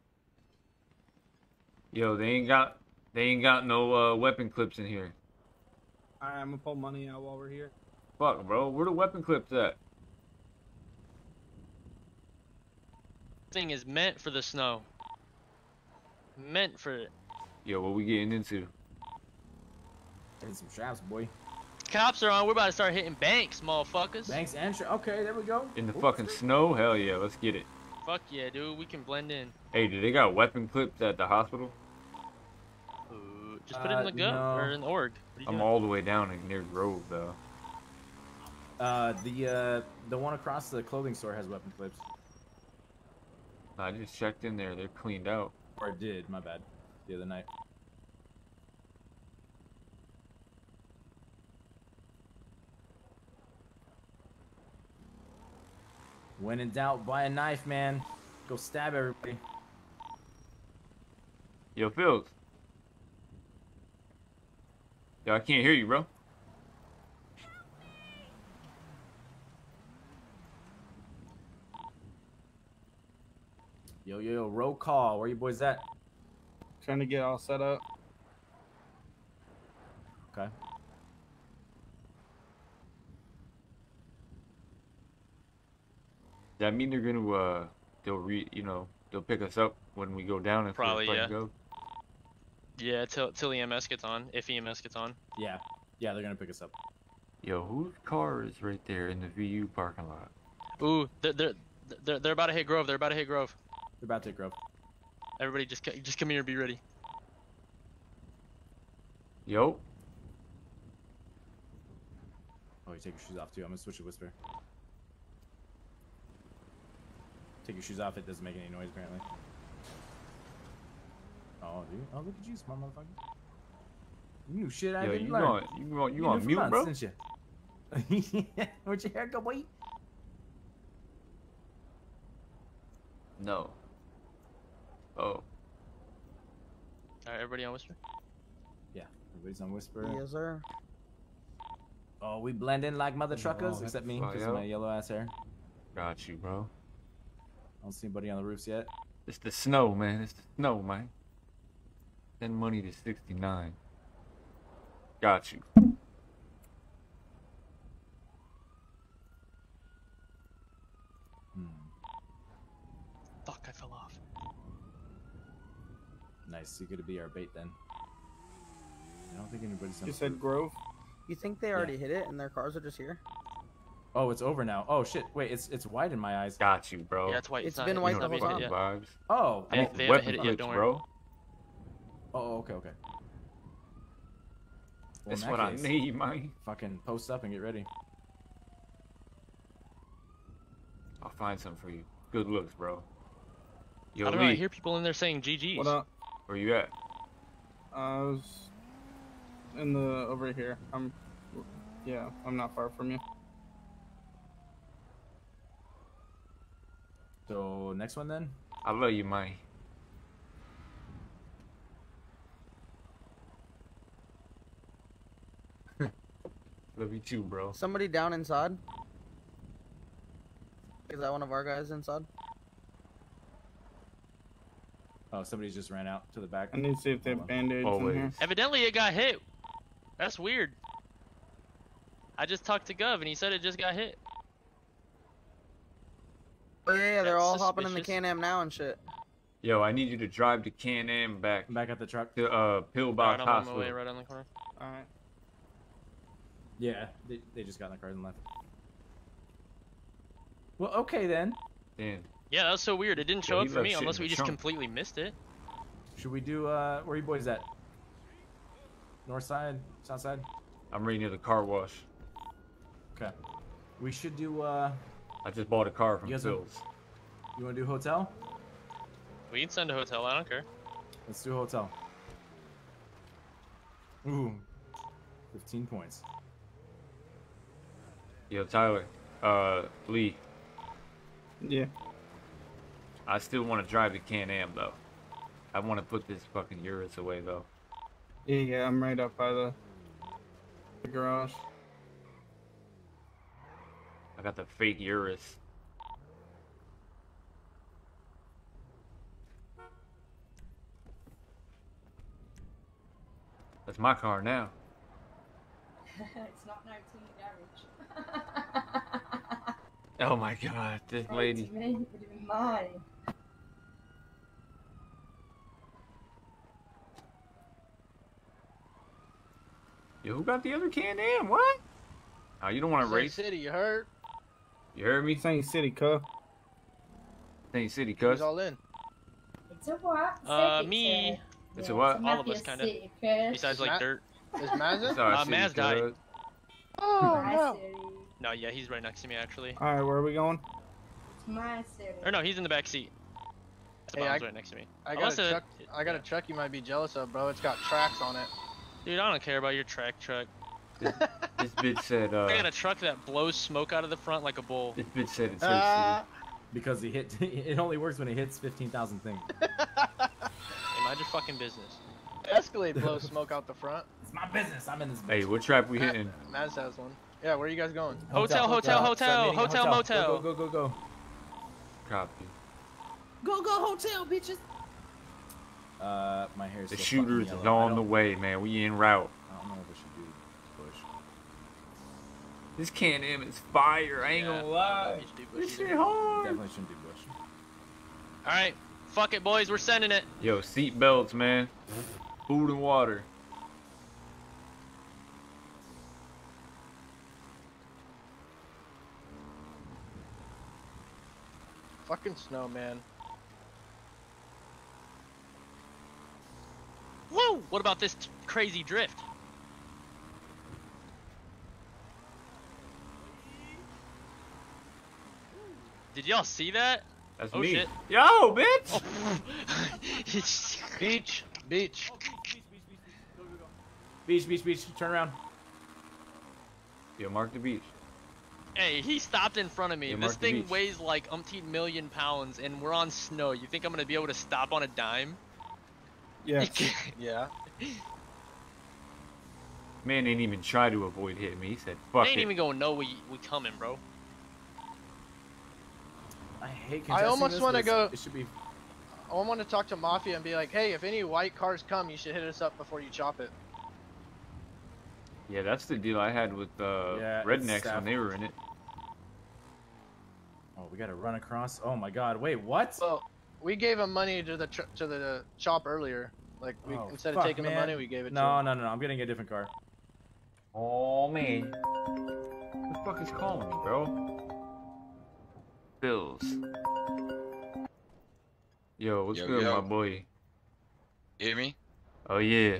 Yo, they ain't got they ain't got no uh, weapon clips in here. Alright, I'm gonna pull money out while we're here. Fuck, bro. Where the weapon clips at? Thing is meant for the snow. Meant for it. Yo, what we getting into? Getting some straps, boy. Cops are on. We're about to start hitting banks, motherfuckers. Banks and stra- Okay, there we go. In the Oops. fucking snow? Hell yeah, let's get it. Fuck yeah, dude. We can blend in. Hey, do they got weapon clips at the hospital? Just put it in Uh, the gun no. or in the org. What are you I'm doing? all the way down in near Grove though. Uh, the uh, the one across the clothing store has weapon clips. I just checked in there. They're cleaned out. Or did, my bad. The other night. When in doubt, buy a knife, man. Go stab everybody. Yo, Phils. Yo, I can't hear you, bro. Yo, yo, yo, roll call. Where you boys at? Trying to get all set up. Okay. That mean they're gonna uh they'll re you know they'll pick us up when we go down if Probably, we're yeah. go? Yeah, till till EMS gets on. If EMS gets on. Yeah. Yeah, they're gonna pick us up. Yo, whose car is right there in the VU parking lot? Ooh, they're they're they're, they're about to hit Grove. They're about to hit Grove. They're about to hit Grove. Everybody, just just come here and be ready. Yo, Oh, you take your shoes off too. I'm gonna switch to whisper. Take your shoes off. It doesn't make any noise apparently. Oh, dude. Oh, look at you, smart motherfucker. You knew shit I yo, didn't you learn. on you on you knew on for mute, months, bro? Didn't you? Where'd your haircut, boy? No. Oh, All right, everybody on whisper. Yeah, everybody's on whisper. Yes, sir. Oh, we blend in like mother truckers, Oh, except me, fuck, because of my yellow ass hair. got you, bro. I don't see anybody on the roofs yet. It's the snow, man. It's the snow, man. Send money to 69. Got you. Hmm. Fuck, I fell off. Nice. You could be our bait then. I don't think anybody's You said. Grove? You think they already hit it and their cars are just here? Oh, it's over now. Oh shit! Wait, it's it's white in my eyes. Got you, bro. Yeah, it's white. It's not- been white the whole time. Vibes. Oh, They, I they haven't hit it yet. Don't worry. bro. oh, okay, okay. Well, That's that what I need, man. Fucking post up and get ready. I'll find some for you. Good looks, bro. Yo, I don't know. I hear people in there saying GG's. What up? where you at? I was in the over here. I'm, yeah, I'm not far from you. So next one then. I love you, man. love you too, bro. Somebody down inside? Is that one of our guys inside? Oh, somebody just ran out to the back. I need to see if they have band-aids in here. Evidently, it got hit. That's weird. I just talked to Gov and he said it just got hit. Oh yeah, yeah they're That's all hopping in the suspicious. Can-Am now and shit. Yo, I need you to drive to Can Am back Back at the truck. to uh Pillbox Alright, I'm on my Hospital. way right on the corner. Alright. Yeah, they, they just got in the car and left. Well, okay then. Damn. Yeah, that was so weird. It didn't show Yeah, up for me unless we just trunk. completely missed it. Should we do uh where you boys at? North side, south side? I'm right near the car wash. Okay. We should do uh I just bought a car from You guys want- Phil's. you wanna do hotel? We can send a hotel. I don't care. Let's do hotel. Ooh. Fifteen points. Yo, Tyler. Uh, Lee. Yeah. I still want to drive the Can Am though. I want to put this fucking Urus away though. Yeah, yeah, I'm right up by the, the garage. I got the fake Urus. That's my car now. it's not no to your garage. Oh my god, this It's lady. me, it would mine. Yo, who got the other Can Am? What? Oh, you don't want to race? City, you heard? You heard me? Saint City, cuh. Saint City, He's cuz. all in. It's a what? Uh, me. It's It's yeah, a what? it's All of us kinda. City, cuz. Besides Ma- like dirt. Is Mazda? It's our Uh, city, Maz died. Oh no. No, yeah, he's right next to me actually. Alright, where are we going? It's my city. Or no, he's in the back seat. The Hey, I, right next to me. I got Unless a it- truck. I got a truck you might be jealous of, bro. It's got tracks on it. Dude, I don't care about your track truck. This bitch said, uh, I got a truck that blows smoke out of the front like a bull. this bitch said it's Ah. Because he hit. It only works when he hits fifteen thousand things. Hey, mind your fucking business. Escalade blows smoke out the front. It's my business. I'm in this. Hey, what trap we hitting? Maz has one. Yeah, where are you guys going? Hotel, hotel, Start hotel, meeting hotel, motel. Go, go, go, go, go. Copy. Go go hotel, bitches. Uh, my hair's The still shooters is on the way, man. We in route. I don't know if I should do push. This Can-Am is fire. I ain't Yeah, gonna lie. you should do This shit hard. Definitely shouldn't do push. All right, fuck it, boys. We're sending it. Yo, seat belts, man. Food and water. Fucking snowman. Woo! What about this t- crazy drift? Did y'all see that? That's oh, me. Shit. Yo, bitch. Oh. Oh, beach, beach. Beach, beach, beach. beach. Turn around. Yo, mark the beach. Hey, he stopped in front of me. Yeah, this thing beach. weighs like umpteen million pounds, and we're on snow. You think I'm gonna be able to stop on a dime? Yeah. Yeah. Man ain't even try to avoid hitting me. He said, "Fuck they ain't it." even gonna know we we coming, bro. I hate. I almost want to go. It should be. I want to talk to Mafia and be like, hey, if any white cars come, you should hit us up before you chop it. Yeah, that's the deal I had with the Yeah, Rednecks when they were in it. Oh, we gotta run across. Oh my God! Wait, what? Well, we gave him money to the to the chop earlier. Like we Oh, instead of taking man. the money, we gave it No, to him. no, no, no. I'm getting a different car. Oh man, who the fuck is calling me, bro? Bills. Yo, what's Yo, good, yo. my boy? You Hear me? Oh yeah.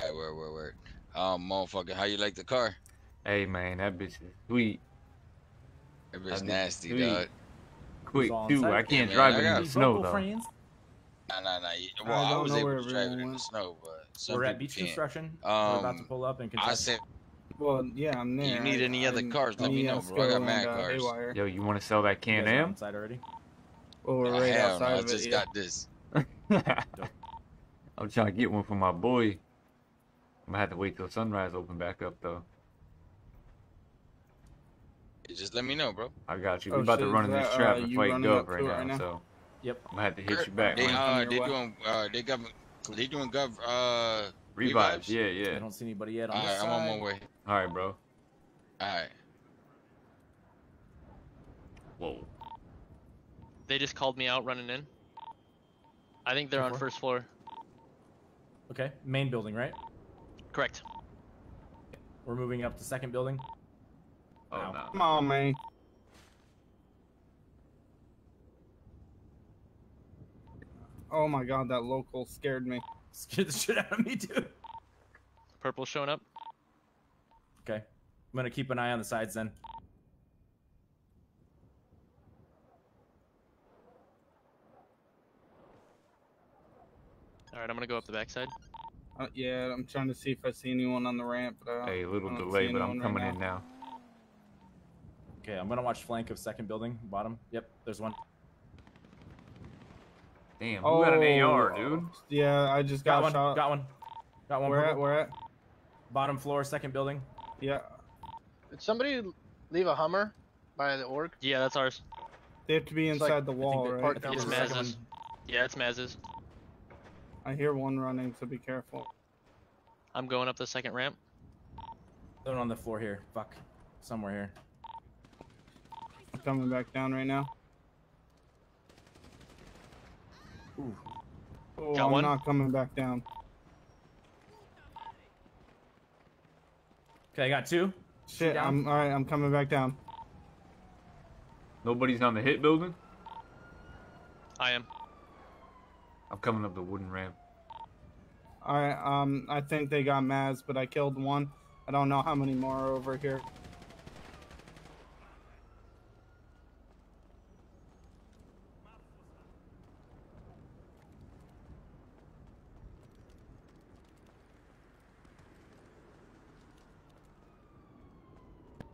Hey, word, word, word. Um, motherfucker, how you like the car? Hey man, that bitch is sweet. That That bitch bitch nasty, sweet. dog. Quick all too. I can't man, drive I it in the snow though. friends. Nah, nah, nah. you- I Well, I, was know able where to drive it in the snow, but some We're at beach can't. construction. We're about to Um, pull up and I said, Well, yeah, I'm there. you need I- any other I'm- cars, let me know, bro. I got mad cars. Haywire. Yo, you want to sell that You guys are Can-Am? outside already. Well, we're right hell no, outside I of it. just yeah. got this. I'm trying to get one for my boy. I'm gonna have to wait till sunrise open back up though. You Just let me know, bro. I got you. Oh, We about shit, to run in this that, trap uh, and fight running Gov up right now, right now? so Yep. I'm gonna have to hit you back. They man. uh, your they doing uh, they got they doing gov uh Revives, yeah, yeah. I don't see anybody yet on All this right, I'm on my way. All right, bro. All right. Whoa. They just called me out running in. I think they're on Before? first floor. Okay, main building, right? Correct. We're moving up to second building. Oh Ow. no. Come on, man. Oh my god, that local scared me. Scared the shit out of me too. Purple showing up. Okay, I'm gonna keep an eye on the sides then. All right, I'm gonna go up the backside. Uh, yeah, I'm trying to see if I see anyone on the ramp. But I don't, Hey, a little delay, but I'm anyone right coming in now. Okay, I'm gonna watch flank of second building, bottom. Yep, there's one. Damn, oh, who got an AR, dude? Yeah, I just Got got, one. shot. Got one. Got one. Where at? purple. Where at? Bottom floor, second building. Yeah, Did somebody leave a Hummer by the org? Yeah, that's ours. they have to be It's inside like- the wall, they right? It's Maz's. Yeah, it's Maz's. I hear one running, so be careful. I'm going up the second ramp. They're on the floor here. Fuck. Somewhere here. I'm coming back down right now. Ooh. Oh, Got I'm one? not coming back down. Okay, I got two. Shit, down? I'm all right. I'm coming back down. Nobody's on the hit building. I am. I'm coming up the wooden ramp. All right. Um, I think they got Maz, but I killed one. I don't know how many more are over here.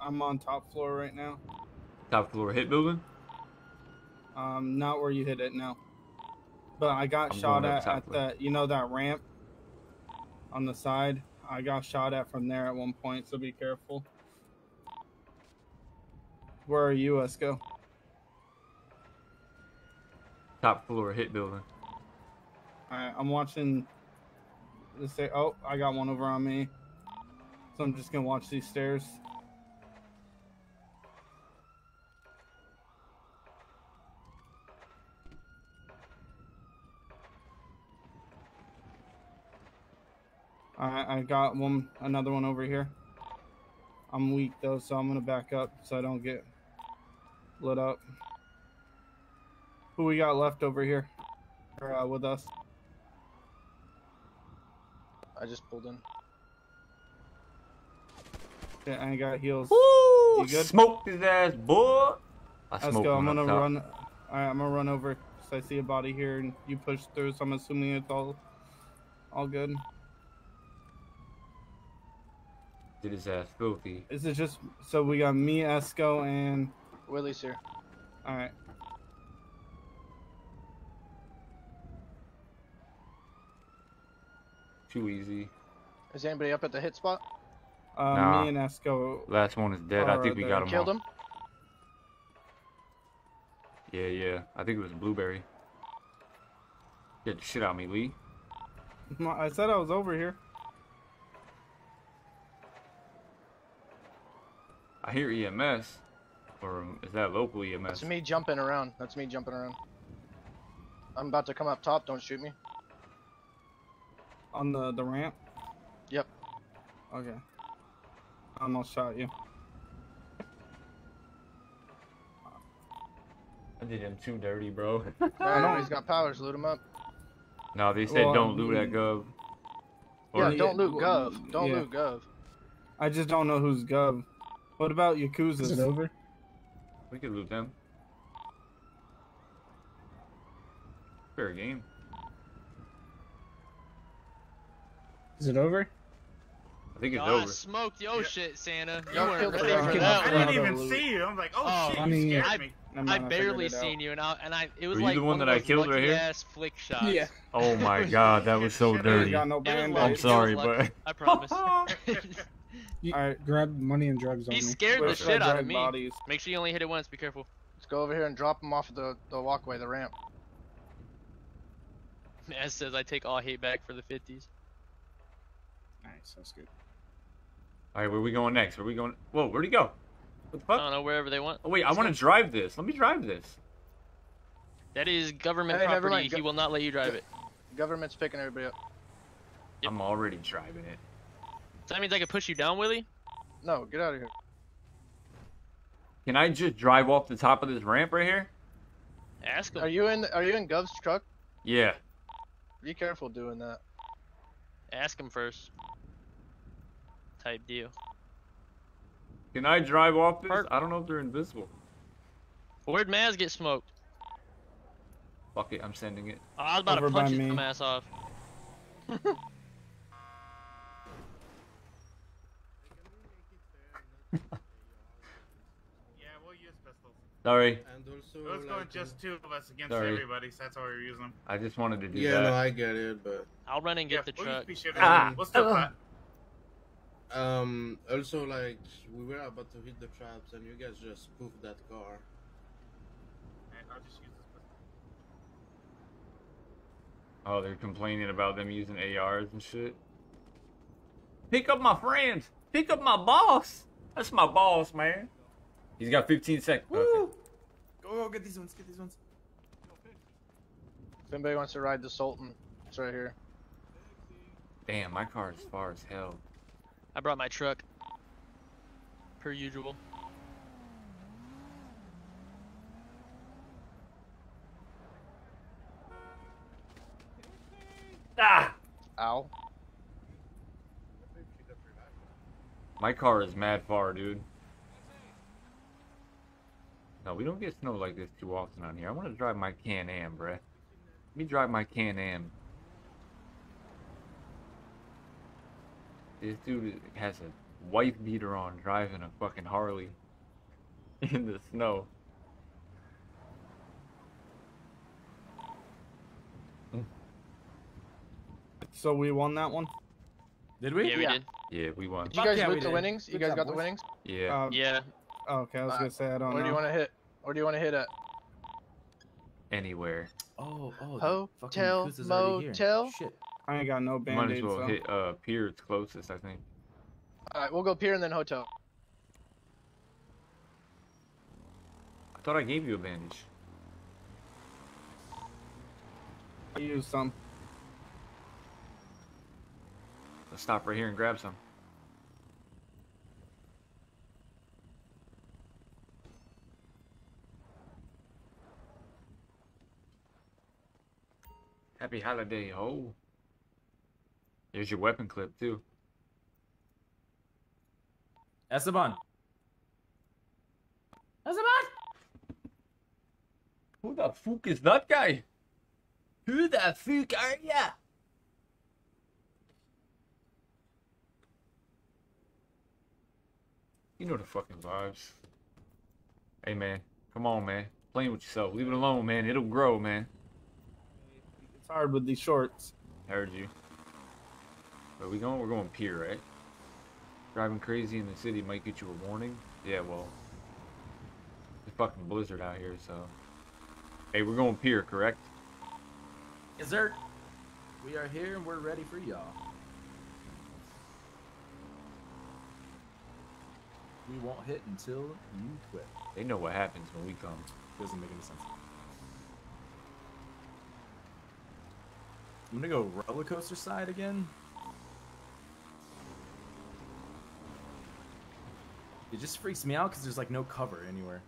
I'm on top floor right now. Top floor hit building. Um, not where you hit it, no. But I got I'm shot at at floor. that. You know that ramp on the side. I got shot at from there at one point, so be careful. Where are you, Esco? Top floor hit building. Alright, I'm watching. This say, oh, I got one over on me. So I'm just gonna watch these stairs. I I got one, another one over here. I'm weak though, so I'm gonna back up so I don't get lit up. Who we got left over here? Or, uh, with us? I just pulled in. Yeah, I ain't got heals. Woo! You good? Smoked his ass, boy. I Let's go. I'm gonna top. run. Alright, I'm gonna run over. 'cause I see a body here, and you push through. So I'm assuming it's all, all good. Did his ass filthy. Is it just so we got me, Esco, and Willie's here. all right. Too easy. Is anybody up at the hit spot? Uh, Nah. Me and Esco. Last one is dead. I think we got him. Killed all. him. Yeah, yeah. I think it was Blueberry. Get the shit out of me, Lee. I said I was over here. I hear EMS. Or is that local EMS? That's me jumping around. That's me jumping around. I'm about to come up top. Don't shoot me. On the the ramp. Yep. Okay. I almost shot you. I did him too dirty, bro. I know he's got powers. Loot him up. no, they said Well, don't loot at Gov. Yeah, don't loot well, Gov. Don't yeah. loot Gov. I just don't know who's Gov. What about Yakuza? Is it over? We could loot them. Fair game. Is it over? I think it's Oh, I smoked your shit, Santa. You Y'all weren't killed ready for that I didn't even see you. I'm like, oh, oh shit, I you scared I, me. Never I mind, figured barely it out. seen you, and I and I it was Were you the one one that I killed right here? ass flick shots. Yeah. Oh my god, that was so dirty. Got no It was band lucky. I'm sorry, but I promise. You Alright. grab money and drugs on he me. scared the should shit out of me. bodies? Make sure you only hit it once. Be careful. Let's go over here and drop him off the the walkway, the ramp. As says, I take all hate back for the 50s. Nice, that's good. all right, where we going next? Where we going? Whoa, where'd he go? What the fuck? I don't know wherever they want. Oh wait, I Let's want to drive this. Let me drive this. That is government Hey, property. mind. He will not let you drive it. Government's picking everybody up. Yep. I'm already driving it. So that means I can push you down, Willie. No, get out of here. Can I just drive off the top of this ramp right here? Ask him. Are you in? Are you in Gov's truck? Yeah. Be careful doing that. Ask him first. Type deal. Can I drive off this? Park. I don't know if they're invisible. Where'd Maz get smoked? Fuck it, I'm sending it. Oh, I was about Over to punch his me. dumb ass off. Yeah, we'll use pistols. Sorry, And also, It was going like, just two of us against Sorry. everybody, so that's how we were using them. I just wanted to do that. yeah, that. no, I get it, but I'll run and get yeah, the we'll truck. Be shooting. Ah. We'll still Ugh. cut. um, also like we were about to hit the traps, and you guys just spoofed that car. Hey, I'll just use this pistol. Oh, they're complaining about them using ARs and shit. Pick up my friends. Pick up my boss. That's my boss, man. He's got 15 seconds. Okay. Go, go, get these ones, get these ones. If anybody wants to ride the Sultan, it's right here. Damn, my car is far as hell. I brought my truck. Per usual. Ah! Ow. My car is mad far, dude. No, we don't get snow like this too often on here. I want to drive my Can-Am, bruh. Let me drive my Can-Am. This dude has a wife beater on, driving a fucking Harley in the snow. So we won that one. Did we? Yeah, we did. Yeah, we won. Did you guys yeah, loot the did. winnings? You Good guys job, got the winnings? Yeah. Uh, Yeah. oh, okay, I was Uh, gonna say I don't Where do you want to hit? Where do you want to hit at? Anywhere. Oh, oh. the Hotel, fucking Yakuza's already here. motel. Shit. I ain't got no Might as well so. hit uh Pier. It's closest, I think. All right, we'll go pier and then hotel. I thought I gave you a bandage. I use some. Let's stop right here and grab some. Happy holiday, ho. Here's your weapon clip too. Esteban. Esteban. Who the fuck is that guy? Who the fuck are ya? You know the fucking vibes. Hey man, come on man. Playing with yourself. Leave it alone, man. It'll grow, man. It's hard with these shorts. Heard you. Where we going? We're going pier, right? Driving crazy in the city might get you a warning. Yeah, well. It's fucking blizzard out here, so. Hey, we're going pier, correct? Yes, sir. We are here and we're ready for y'all. We won't hit until you quit. They know what happens when we come. Doesn't make any sense. I'm gonna go roller coaster side again. It just freaks me out because there's like no cover anywhere.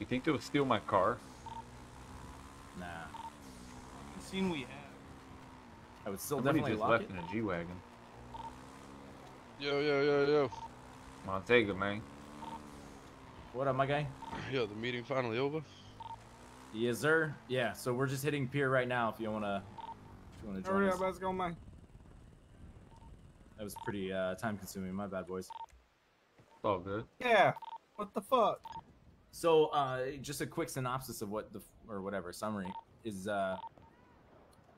You think they'll steal my car? Nah. The scene we have. I would still Somebody definitely just lock left it. in a G-Wagon. Yo, yo, yo, yo. Montega, man. What up, my guy? Yo, the meeting finally over. Yes, sir. Yeah, so we're just hitting pier right now. If you wanna, if you wanna join Hurry us. up, let's go, man. That was pretty uh, time consuming. My bad, boys. Oh, good. Yeah. What the fuck? So, uh, just a quick synopsis of what the or whatever summary is. Uh,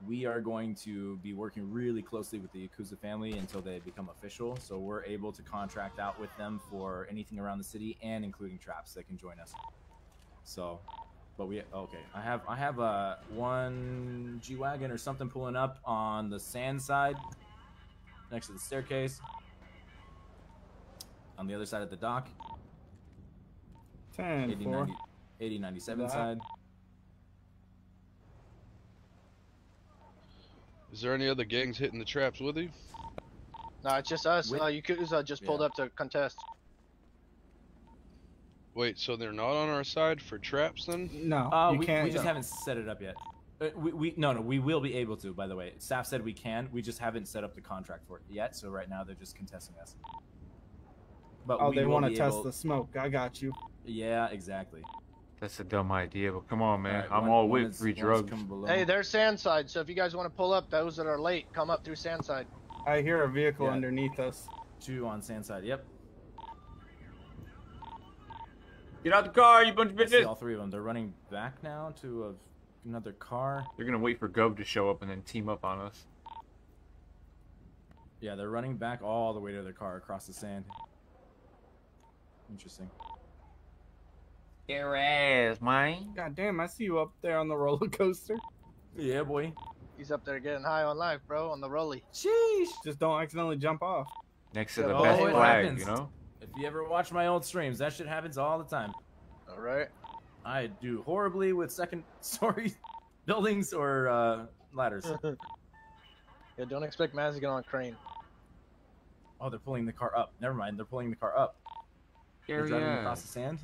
we are going to be working really closely with the Yakuza family until they become official. So we're able to contract out with them for anything around the city and including traps that can join us. So, but we okay. I have I have uh, one G wagon or something pulling up on the sand side next to the staircase. On the other side of the dock. 10, 80, 4. 90, 80 97 That. side. Is there any other gangs hitting the traps with you? No, it's just us. With- Uh, Yakuza just pulled Yeah. up to contest. Wait, so they're not on our side for traps then? No, Uh, you we, can't. we just haven't set it up yet. Uh, we, we no no we will be able to. By the way, staff said we can. We just haven't set up the contract for it yet. So right now they're just contesting us. But Oh, we they want to test able- the smoke. I got you. Yeah, exactly. That's a dumb idea, but come on, man. Alright, I'm one- all with free one drugs. coming below. Hey, there's Sandside. So if you guys want to pull up, those that are late, come up through Sandside. I hear a vehicle Yeah. underneath us. Two on Sandside. Yep. Get out the car, you bunch of bitches! I see all three of them. They're running back now to a, another car. They're gonna wait for Gov to show up and then team up on us. Yeah, they're running back all the way to their car across the sand. Interesting. Your ass, man. God damn, I see you up there on the roller coaster. Yeah, boy. He's up there getting high on life, bro, on the rolly. Sheesh. Just don't accidentally jump off. Next to the Oh, best flag, happens. you know? If you ever watch my old streams, that shit happens all the time. All right. I do horribly with second story buildings or uh, ladders. Yeah, don't expect Maz to get on a crane. oh, they're pulling the car up. Never mind, they're pulling the car up. They're driving he across the sand.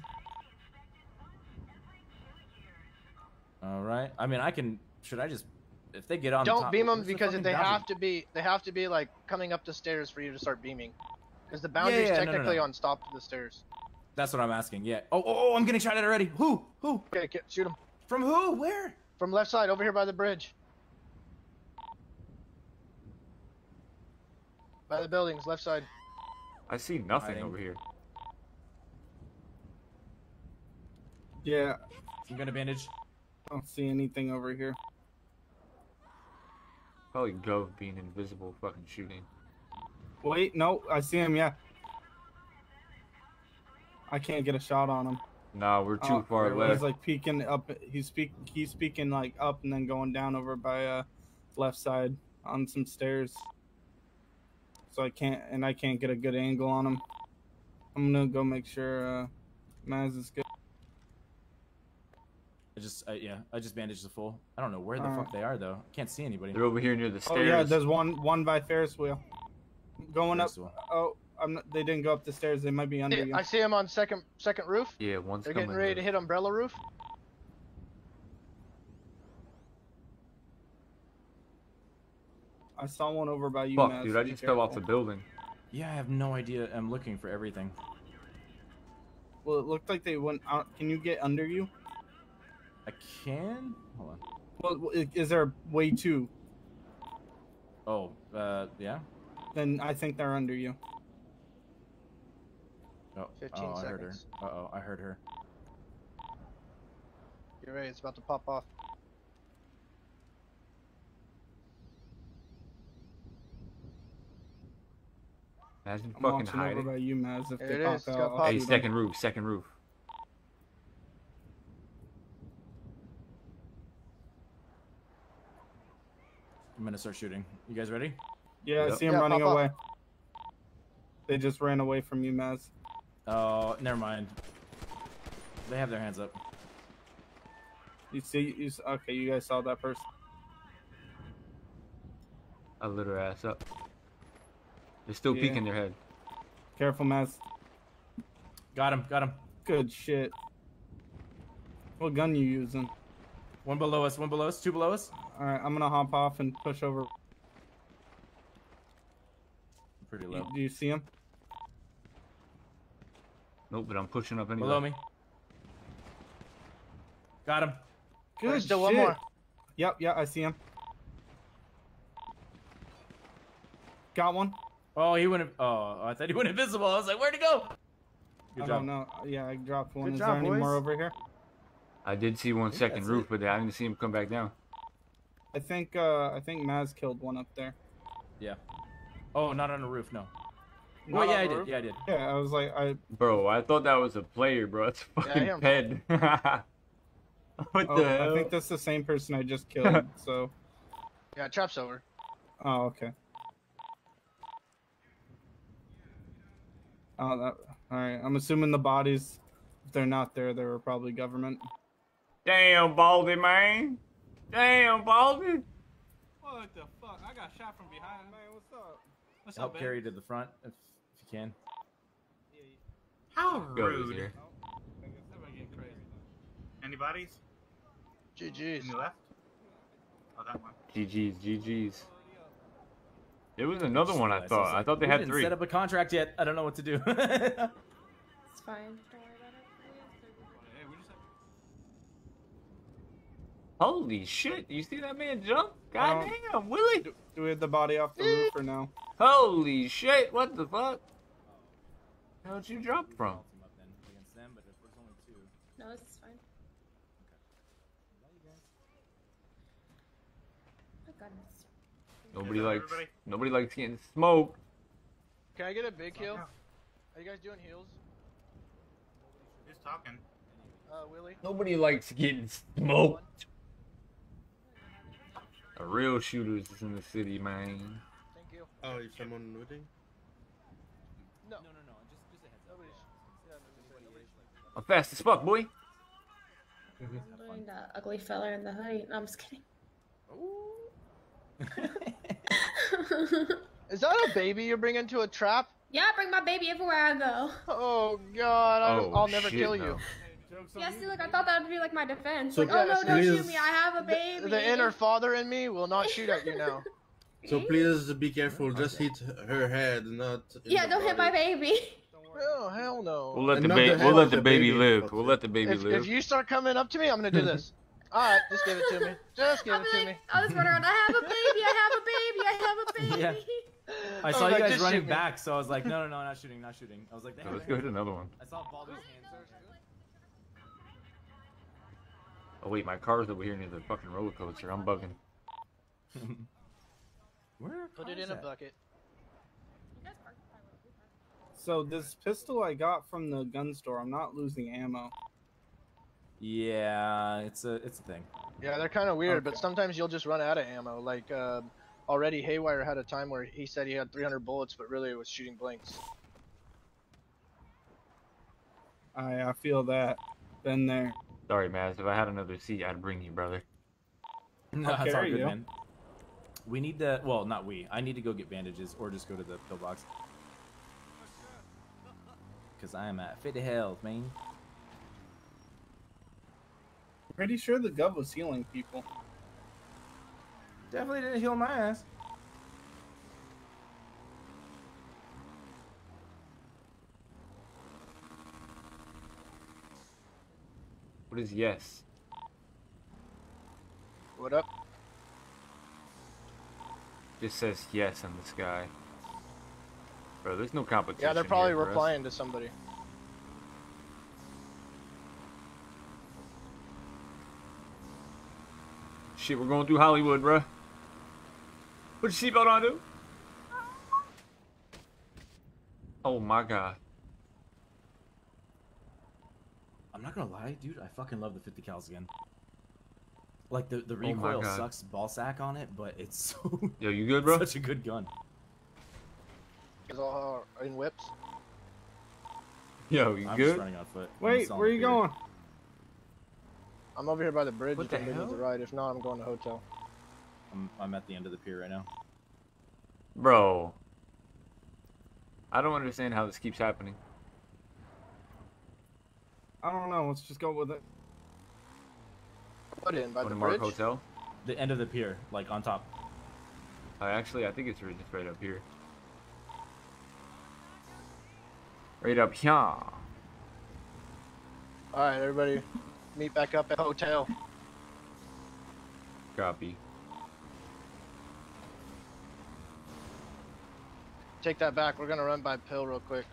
All right. I mean, I can. Should I just? If they get on, the Don't top, beam them because fucking they boundary? have to be they have to be like coming up the stairs for you to start beaming. Because the boundary's yeah, no, no, technically no. on stop to the stairs. That's what I'm asking. Yeah. Oh, oh, oh, I'm getting shot at already. Who? Who? Okay, get, shoot him. From who? Where? From left side, over here by the bridge. By the buildings, left side. I see nothing Hiding. over here. Yeah, I'm gonna bandage. I don't see anything over here. Probably Gov being invisible, fucking shooting. Wait, no, I see him. Yeah. I can't get a shot on him. Nah, we're too Oh, far He's left. like peeking up. He's speak. He's speaking like up and then going down over by uh left side on some stairs. So I can't, and I can't get a good angle on him. I'm gonna go make sure uh Maz is good. I just, I, yeah, I just bandaged the full. I don't know where the Alright. fuck they are though. I Can't see anybody. They're over here near the stairs. Oh stairs. yeah, there's one one by Ferris wheel. Going Ferris up. wheel. Oh, I'm not, they didn't go up the stairs. They might be under you. I see him on second second roof. Yeah, one's They're coming. getting ready to hit umbrella roof. I saw one over by you. Fuck, Maz, dude, I be just fell off the building. Yeah, I have no idea. I'm looking for everything. Well, it looked like they went out. Can you get under you? I can. Hold on. Well, is there a way to? Oh, uh, yeah. Then I think they're under you. Oh, 15 oh I heard her. Uh oh, I heard her. Get ready, it's about to pop off. Imagine I'm fucking watching over hiding. by you, Maz. If There they pop it's out, pop. Hey, second roof, second roof. I'm gonna start shooting. You guys ready? Yeah, I see him Yeah, running pop up. away. They just ran away from you, Maz. Oh, never mind. They have their hands up. You see, you okay? You guys saw that person. I lit her ass up. They're still Yeah. peeking their head. Careful, Maz. Got him. Got him. Good shit. What gun you using? One below us. One below us. Two below us. All right, I'm gonna hop off and push over. Pretty You- low. do you see him? Nope, but I'm pushing up anyway. Below me. Got him. Good There's still shit. one more. Yep, yeah, I see him. Got one. Oh, he went. Oh, I thought he went invisible. I was like, where'd he go? Good I job. don't know. Yeah, I dropped one. Good Is job, there any boys. more over here? I did see one think second that's roof, it. but I didn't see him come back down. I think uh I think Maz killed one up there. Yeah. Oh, not on the roof. No. Not oh yeah, I did. Yeah, I did. Yeah, I was like I Bro, I thought that was a player, bro. It's I fucking am. Ped. what oh, the hell? I think that's the same person I just killed. so Yeah, trap's over. oh okay. Oh that all right. I'm assuming the bodies, if they're not there, they were probably government. Damn, Baldy, man. Damn, Baldy. What the fuck? I got shot from behind. Man, what's up? What's Help up, carry baby? to the front if, if you can. How Go rude. here. Everybody getting crazy. GG's. Any left? Oh, that one. GG's, GG's. It was another one I thought. I like, thought they we had didn't three. Set up a contract yet. I don't know what to do. It's fine. Don't worry about it. Hey, we just have... Holy shit! You see that man jump? God Um, damn, Willie! Do, do we have the body off the roof or no? Holy shit! What the fuck? How'd you jump from? Against them, but if there's only two. No, this is fine. Oh goodness. Nobody likes. everybody? Nobody likes getting smoked. Can I get a big heal? Are you guys doing heals? Who's talking? Uh, Willie? Nobody likes getting smoked. A real shooters is in the city, man. Thank you. Oh, is someone looting? No. No, no, no. Just, just a heads up. Nobody's. Yeah, nobody's. I'm fast as fuck, boy. I'm doing that ugly fella in the hoodie. No, I'm just kidding. Is that a baby you're bringing to a trap? yeah, I bring my baby everywhere I go. Oh God, I, Oh, I'll never shit, kill no. you. Yeah, see, like I thought that would be like my defense. So like, oh no, yes, don't shoot me. I have a baby. the inner father in me will not shoot at you now. So please be careful. Just hit her head, not. Yeah, don't hit my baby. Oh hell no. We'll let the not baby. the We'll let the the baby baby. live. We'll let the baby If, live. if you start coming up to me, I'm gonna do this. All right, just give it to me. Just give I'll it be to like, me. I'll just run around. I have a baby. I have a baby. I have a baby. Yeah. I I saw was you guys running back, so I was like, no, no, no, not shooting, not shooting. I was like, Yeah, let's go hit another one. I saw Baldy's hands. Oh wait, my car's over here near the fucking roller coaster. I'm bugging. Where? Put it in a bucket. So this pistol I got from the gun store, I'm not losing ammo. Yeah, it's a it's a thing. Yeah, they're kind of weird, but sometimes you'll just run out of ammo. Like uh, already, Haywire had a time where he said he had 300 bullets, but really it was shooting blanks. I I feel that. Been there. Sorry, Maz. If I had another seat, I'd bring you, brother. No, I'll that's all good, you. man. We need to. Well, not we. I need to go get bandages, or just go to the pillbox. Cause I am at 50 health, man. Pretty sure the gov was healing people. Definitely didn't heal my ass. What is yes? What up? Just says yes in the sky. Bro, there's no competition. Yeah, they're probably for us. replying to somebody. Shit, we're going through Hollywood, bruh. Put your seatbelt on, dude. Oh my god. I'm not gonna lie, dude. I fucking love the 50 cals again. Like the the Oh recoil God. sucks ball sack on it, but it's so. Yo, you good, bro? Such a good gun. Is all in whips. Yo, you I'm good? just running on foot. Wait, where the you pier. going? I'm over here by the bridge. What if the anybody needs hell? a ride. If not, I'm going to hotel. I'm I'm at the end of the pier right now. Bro. I don't understand how this keeps happening. I don't know. Let's just go with it. Put in by On the the Mark bridge. Hotel. The end of the pier, like on top. I actually, I think it's right, just right up here. Right up here. All right, everybody, meet back up at hotel. Copy. Take that back. We're gonna run by Pill real quick.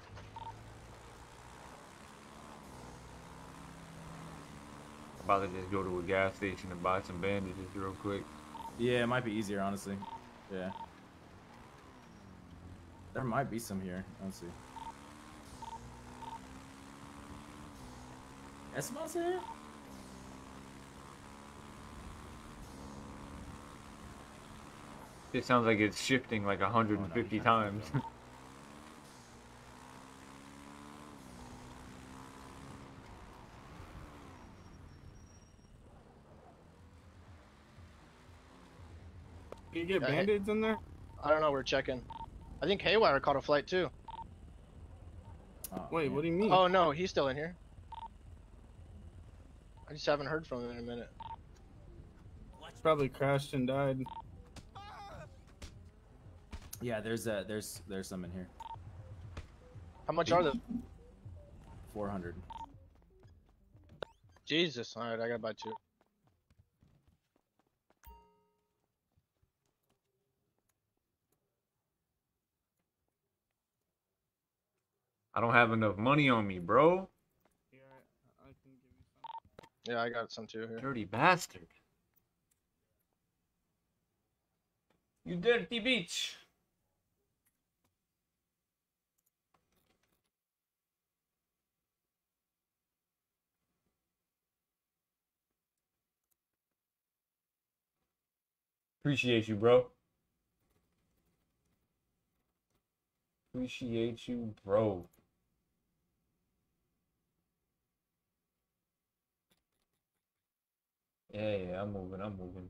About to just go to a gas station and buy some bandages real quick. Yeah, it might be easier, honestly. Yeah. There might be some here. Let's see. Esteban's here? It sounds like it's shifting like 150 times. you get Yeah, band-aids in there? I don't know. We're checking. I think Haywire caught a flight too. Wait, what do you mean? Oh no, he's still in here. I just haven't heard from him in a minute. Probably crashed and died. Yeah, there's uh there's there's some in here. How much are they? Four hundred. Jesus. All right, I gotta buy two. I don't have enough money on me, bro. Yeah, I got some too here. Dirty bastard. You dirty bitch. Appreciate you, bro. Appreciate you, bro. Yeah, yeah, I'm moving, I'm moving.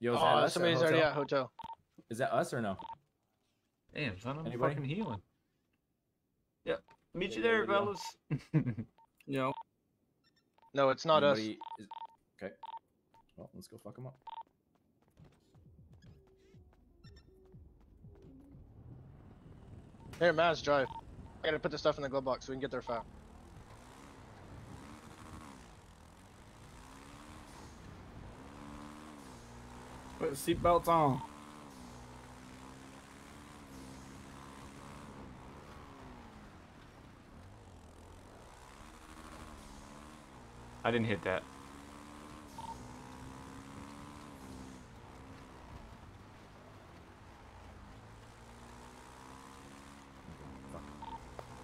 Yo, is Oh, that us at somebody's already hotel? at hotel. Is that us or no? Damn, son, I'm Anybody? fucking healing. Yep. Meet you there, yeah, yeah. fellas. no. No, it's not us. Is- Okay. Well, let's go fuck them up. Here, Maz, drive. I gotta put the stuff in the glove box so we can get there fast. Put seatbelts on. I didn't hit that.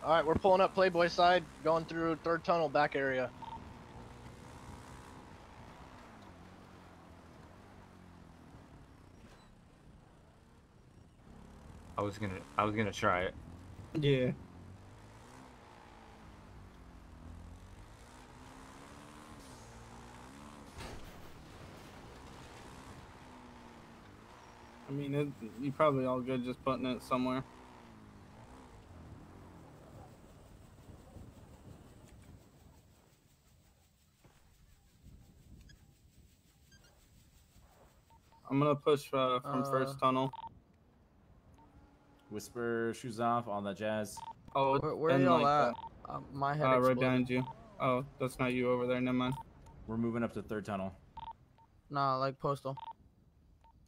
All right, we're pulling up Playboy side, going through third tunnel back area. Was gonna I was gonna try it. Yeah. I mean, it, you probably all good just putting it somewhere. I'm gonna push uh, from Uh, first tunnel. Whisper shoes off on that jazz. Oh, Where, where and y'all like at? Uh, my head Uh, right behind you. Oh, that's not you over there. Never mind. We're moving up to third tunnel. Nah, like postal.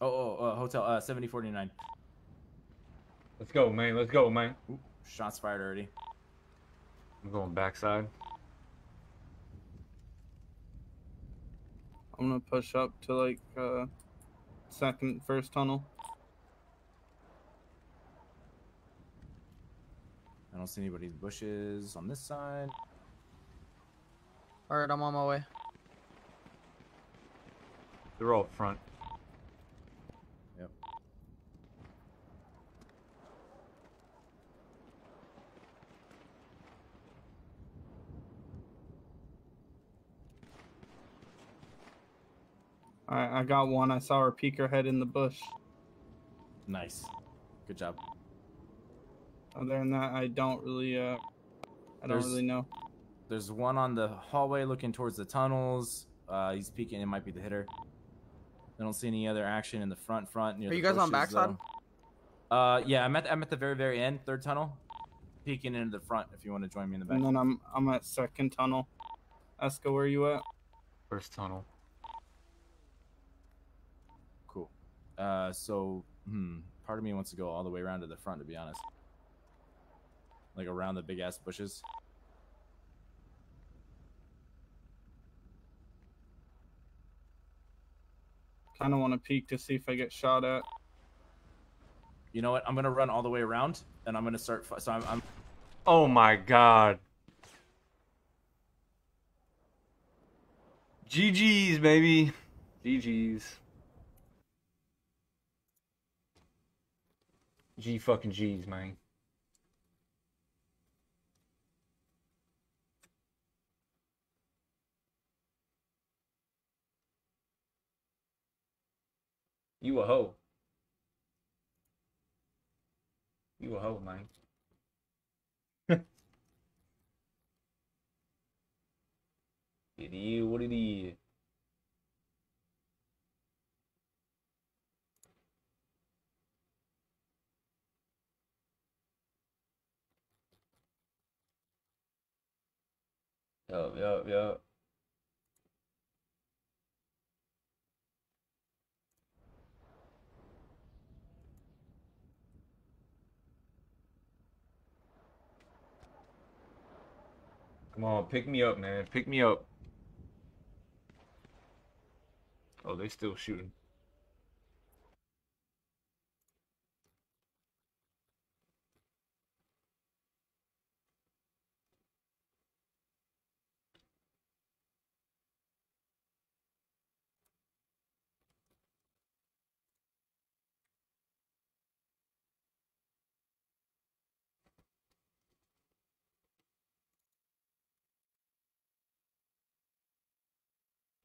Oh, oh, uh, hotel, uh, 7049. Let's go, man. Let's go, man. Ooh, shots fired already. I'm going backside. I'm gonna push up to like uh, second, first tunnel. I don't see anybody in the bushes on this side. All right, I'm on my way. They're all front. Yep. All right, I got one. I saw her peek her head in the bush. Nice. Good job. Other than that, I don't really, uh, I don't There's- really know. There's one on the hallway looking towards the tunnels. Uh, he's peeking. It might be the hitter. I don't see any other action in the front front. Near Are the you guys on bushes, backside? though. Uh, yeah, I'm at I'm at the very very end, third tunnel, peeking into the front. If you want to join me in the back. And then I'm I'm at second tunnel. Esca, where you at? First tunnel. Cool. Uh, so hmm, part of me wants to go all the way around to the front. To be honest, like around the big ass bushes. Kind of want to peek to see if I get shot at. You know what? I'm gonna run all the way around, and I'm gonna start. fi- So I'm, I'm Oh my god. GG's, baby. GG's. G fucking G's, man. You a hoe. You a hoe, man. It is what it is. Yup, yup, yup. Come on, pick me up, man. Pick me up. Oh, they still shooting.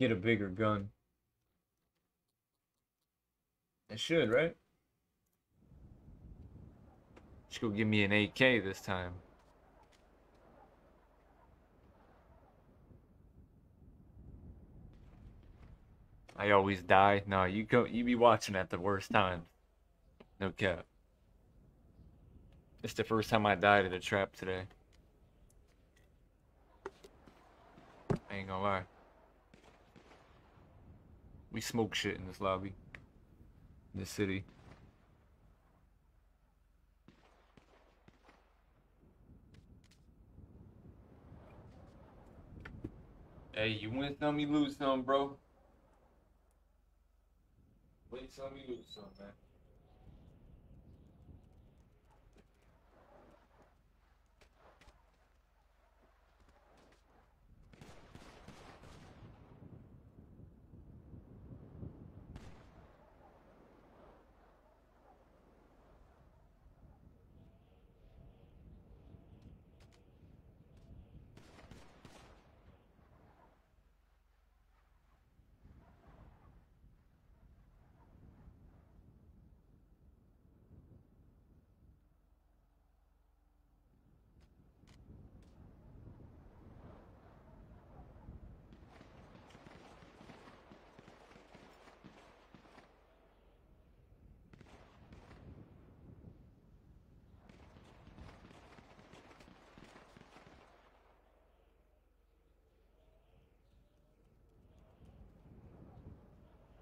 Get a bigger gun. It should, right? Just go give me an AK this time. I always die. No, you go. You be watching at the worst time. No cap. It's the first time I died at a trap today. I ain't gonna lie. We smoke shit in this lobby. in the city. Hey, you win some, you lose some, bro. Win some, you lose some, man.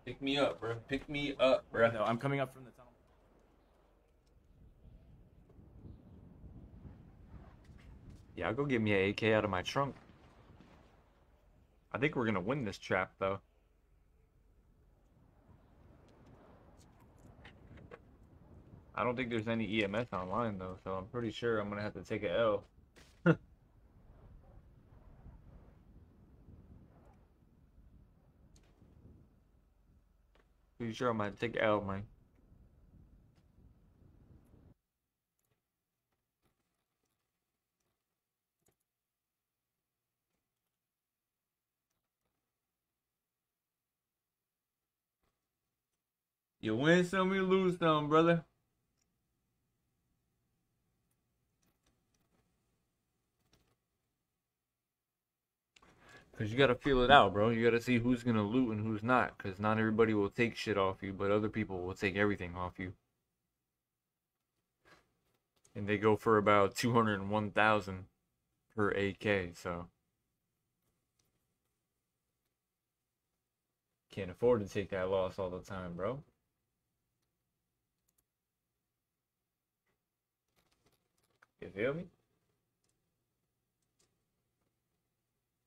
Pick me up, bro. Pick me up, bro. No, I'm coming up from the tunnel. Yeah, I'll go get me an AK out of my trunk. I think we're gonna win this trap, though. I don't think there's any EMS online, though, so I'm pretty sure I'm gonna have to take a L. Pretty sure I'm gonna take L, man. You win some, you lose some, brother. Cause you gotta feel it out, bro. You gotta see who's gonna loot and who's not. Cause not everybody will take shit off you, but other people will take everything off you. And they go for about two hundred and one thousand per AK, so can't afford to take that loss all the time, bro. You feel me?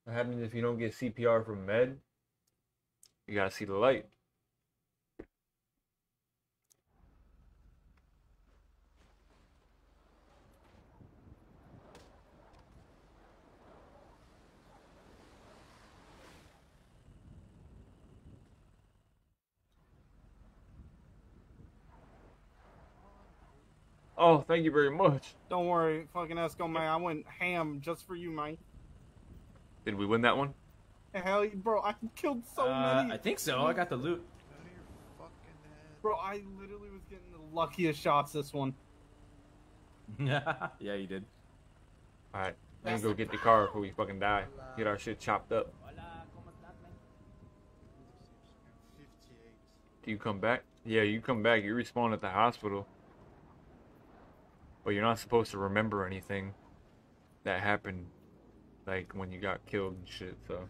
What happens if you don't get CPR from med? You gotta see the light. Oh, thank you very much. Don't worry, fucking Esco, man. I went ham just for you, man. Did we win that one? Hell, bro, I killed so Uh, many. I think so. I got the loot. Bro, I literally was getting the luckiest shots this one. yeah, you did. Alright, let me go get the car before we fucking die. Get our shit chopped up. Do you come back? Yeah, you come back. You respawn at the hospital. But you're not supposed to remember anything that happened, like when you got killed and shit. So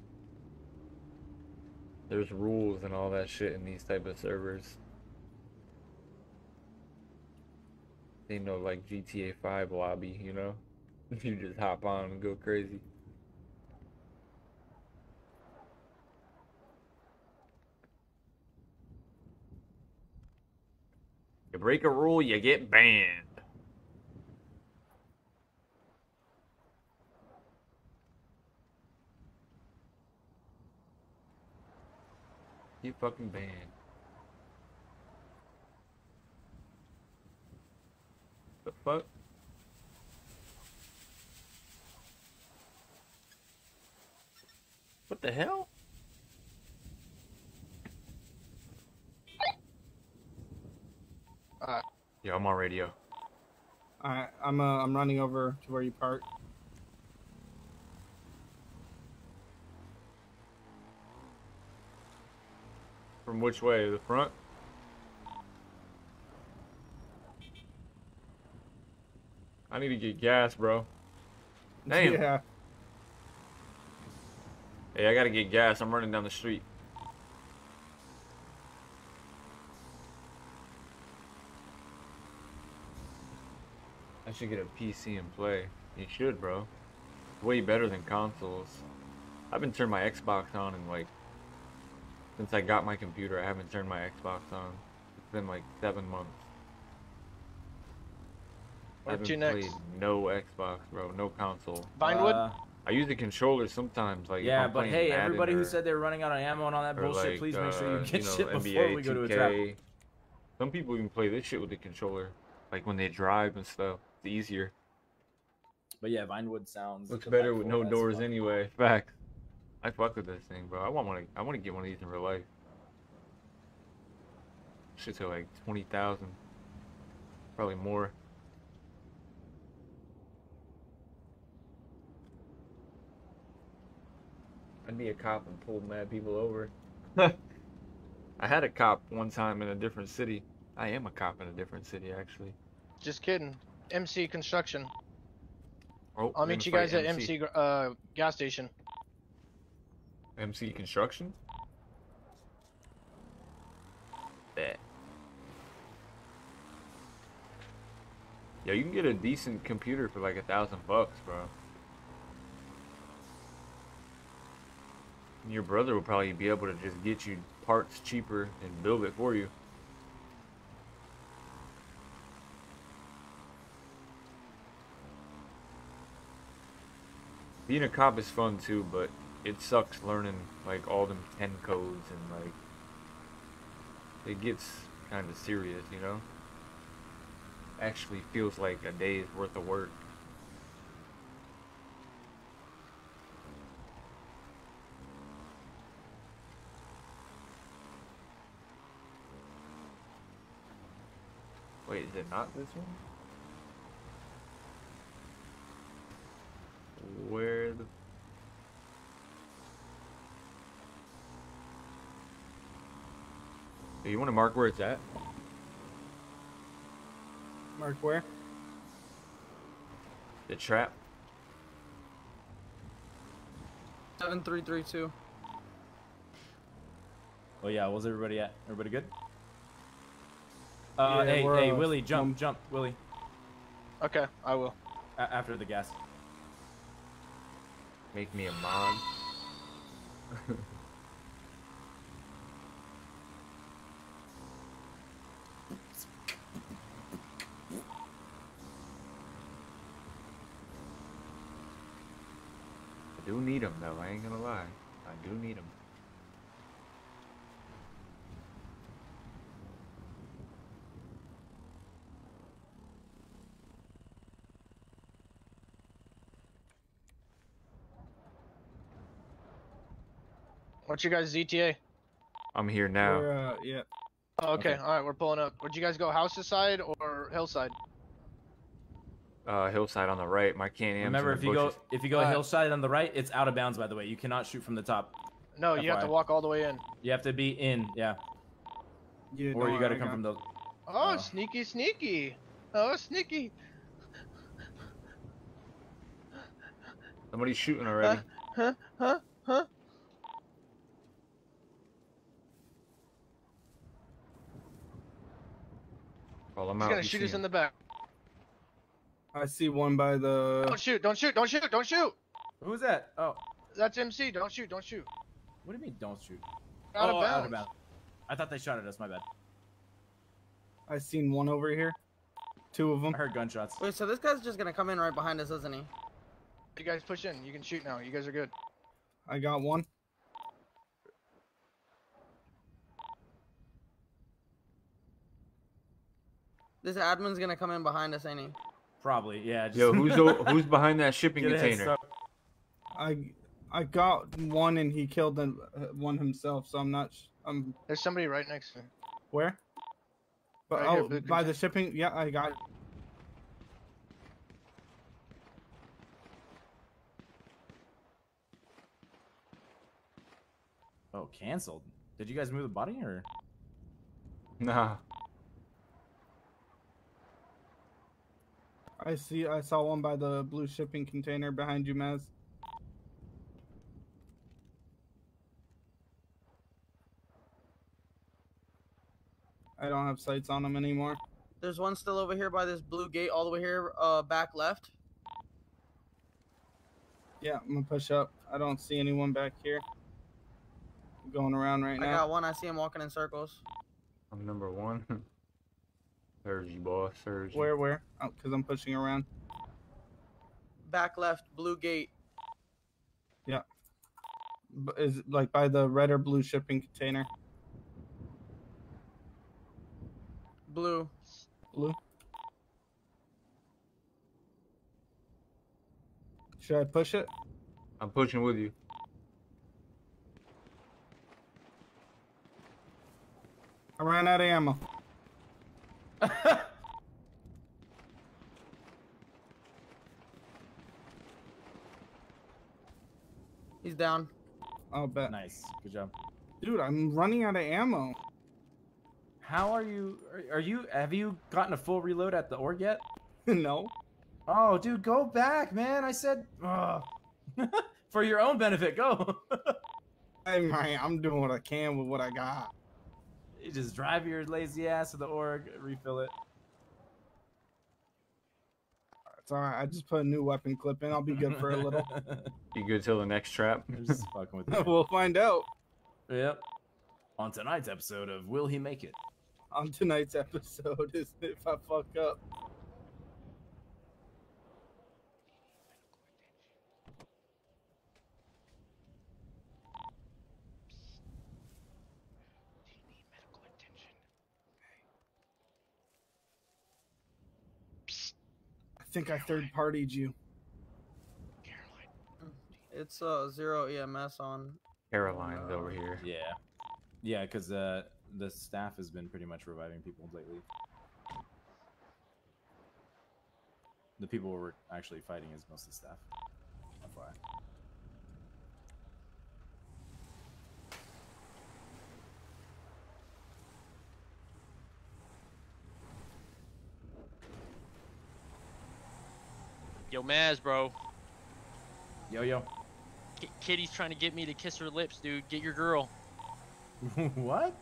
there's rules and all that shit in these type of servers. They know like GTA 5 lobby, you know? If you just hop on and go crazy. You break a rule, you get banned. You fucking banned. The fuck? What the hell? Alright. Yo, I'm on radio. Alright, I'm uh, I'm running over to where you parked. From which way? The front? I need to get gas, bro. Damn. Yeah. Hey, I gotta get gas. I'm running down the street. I should get a PC and play. You should, bro. Way better than consoles. I've been turning my Xbox on and like since I got my computer. I haven't turned my Xbox on. It's been like seven months. I Where haven't to next? played no Xbox, bro. No console. Vinewood? Uh, I use the controller sometimes, like yeah, but hey, Madden everybody who said they were running out of ammo and all that bullshit, like, please make sure uh, you get know, shit before NBA we go to a trap. Some people even play this shit with the controller, like when they drive and stuff. It's easier. But yeah, Vinewood sounds Looks better with no doors anyway. Fact. I fuck with this thing, bro. I want one. I want to get one of these in real life. Shit's at like twenty thousand, probably more. I'd be a cop and pull mad people over. I had a cop one time in a different city. I am a cop in a different city, actually. Just kidding. MC Construction. Oh, I'll meet you guys fight at MC uh, gas station. MC Construction? Yeah, you can get a decent computer for like a thousand bucks, bro. Your brother will probably be able to just get you parts cheaper and build it for you. Being a cop is fun too, but it sucks learning like all them 10 codes and like it gets kind of serious, you know? Actually feels like a day's worth of work. Wait, is it not this one? Where the Do you want to mark where it's at? Mark where? The trap? Seven three three two. Oh yeah, was everybody at? Everybody good? Uh, Yeah, hey, hey, uh, Willie, jump, jump, Willie. Okay, I will. A- after the gas. Make me a mod. I do need them though, I ain't gonna lie. I do need them. What's your guys' ZTA? I'm here now. We're, uh, yeah. Oh, okay. Okay. All right, we're pulling up. Would you guys go houses side or hillside? Uh, hillside on the right. My can. Remember, if you go if you go Alright. hillside on the right, it's out of bounds. By the way, you cannot shoot from the top. No, you have to walk all the way in. You have to be in, yeah. You or you got to I come got- from the. Oh, sneaky, sneaky. Oh, sneaky. Somebody's shooting already. Huh? Huh? Huh? Call them He's out. gonna you shoot see us in 'em. the back. I see one by the. Don't shoot! Don't shoot! Don't shoot! Don't shoot! Who's that? Oh, That's MC. Don't shoot! Don't shoot! what do you mean? Don't shoot. Out of oh, out of bounds. bounds. I thought they shot at us. My bad. I seen one over here. Two of them. I heard gunshots. Wait, so this guy's just gonna come in right behind us, isn't he? You guys push in. You can shoot now. You guys are good. I got one. This admin's gonna come in behind us, ain't he? Probably, yeah. Just... Yo, who's o- who's behind that shipping Get container? I I got one and he killed the, uh, one himself, so I'm not. Sh- I'm There's somebody right next to me. where? But Right here, oh, blue by the shipping. Yeah, I got. it. Oh, canceled. Did you guys move the body or? Nah. I see. I saw one by the blue shipping container behind you, Maz. I don't have sights on them anymore. There's one still over here by this blue gate, all the way here, uh, back left. Yeah, I'm gonna push up. I don't see anyone back here. Going around right I now. I got one. I see him walking in circles. I'm number one. There's you, boss. There's you. Where, where? Oh, because I'm pushing around. Back left, blue gate. Yeah. Is it like by the red or blue shipping container? Blue. Blue. Should I push it? I'm pushing with you. I ran out of ammo. He's down. I'll bet. Nice. Good job. Dude, I'm running out of ammo. How are you? Are, are you? Have you gotten a full reload at the org yet? no. Oh, dude, go back, man. I said, for your own benefit, go. Hey man, I'm doing what I can with what I got. You just drive your lazy ass to the org, refill it. It's alright. I just put a new weapon clip in. I'll be good for a little. You good till the next trap? Just fucking with you. we'll find out Yep. On tonight's episode of Will He Make It? on tonight's episode. Is if I fuck up. I think I third partied you. Caroline. It's uh zero EMS on. Caroline's over here. Yeah. Yeah, because uh, the staff has been pretty much reviving people lately. The people we're actually fighting is mostly staff. FYI. Yo, Maz, bro. Yo, yo. K- Kitty's trying to get me to kiss her lips, dude. Get your girl. what?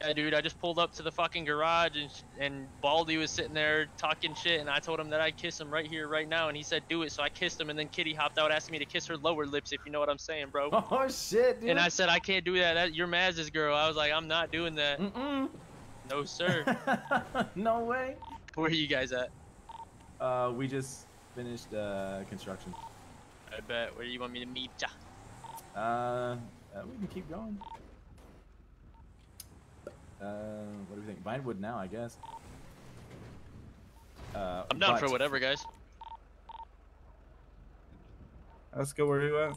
Yeah, dude. I just pulled up to the fucking garage and sh- and Baldy was sitting there talking shit, and I told him that I'd kiss him right here, right now, and he said do it. So I kissed him, and then Kitty hopped out asking me to kiss her lower lips, if you know what I'm saying, bro. Oh shit, dude. And I said I can't do that. that you're Maz's girl. I was like, I'm not doing that. Mm-mm. No, sir. no way. Where are you guys at? Uh, we just finished uh, construction. I bet. Where do you want me to meet ya? Uh, uh, we can keep going. Uh, what do we think? Vinewood now, I guess. Uh, I'm down but- for whatever, guys. Let's go where you at.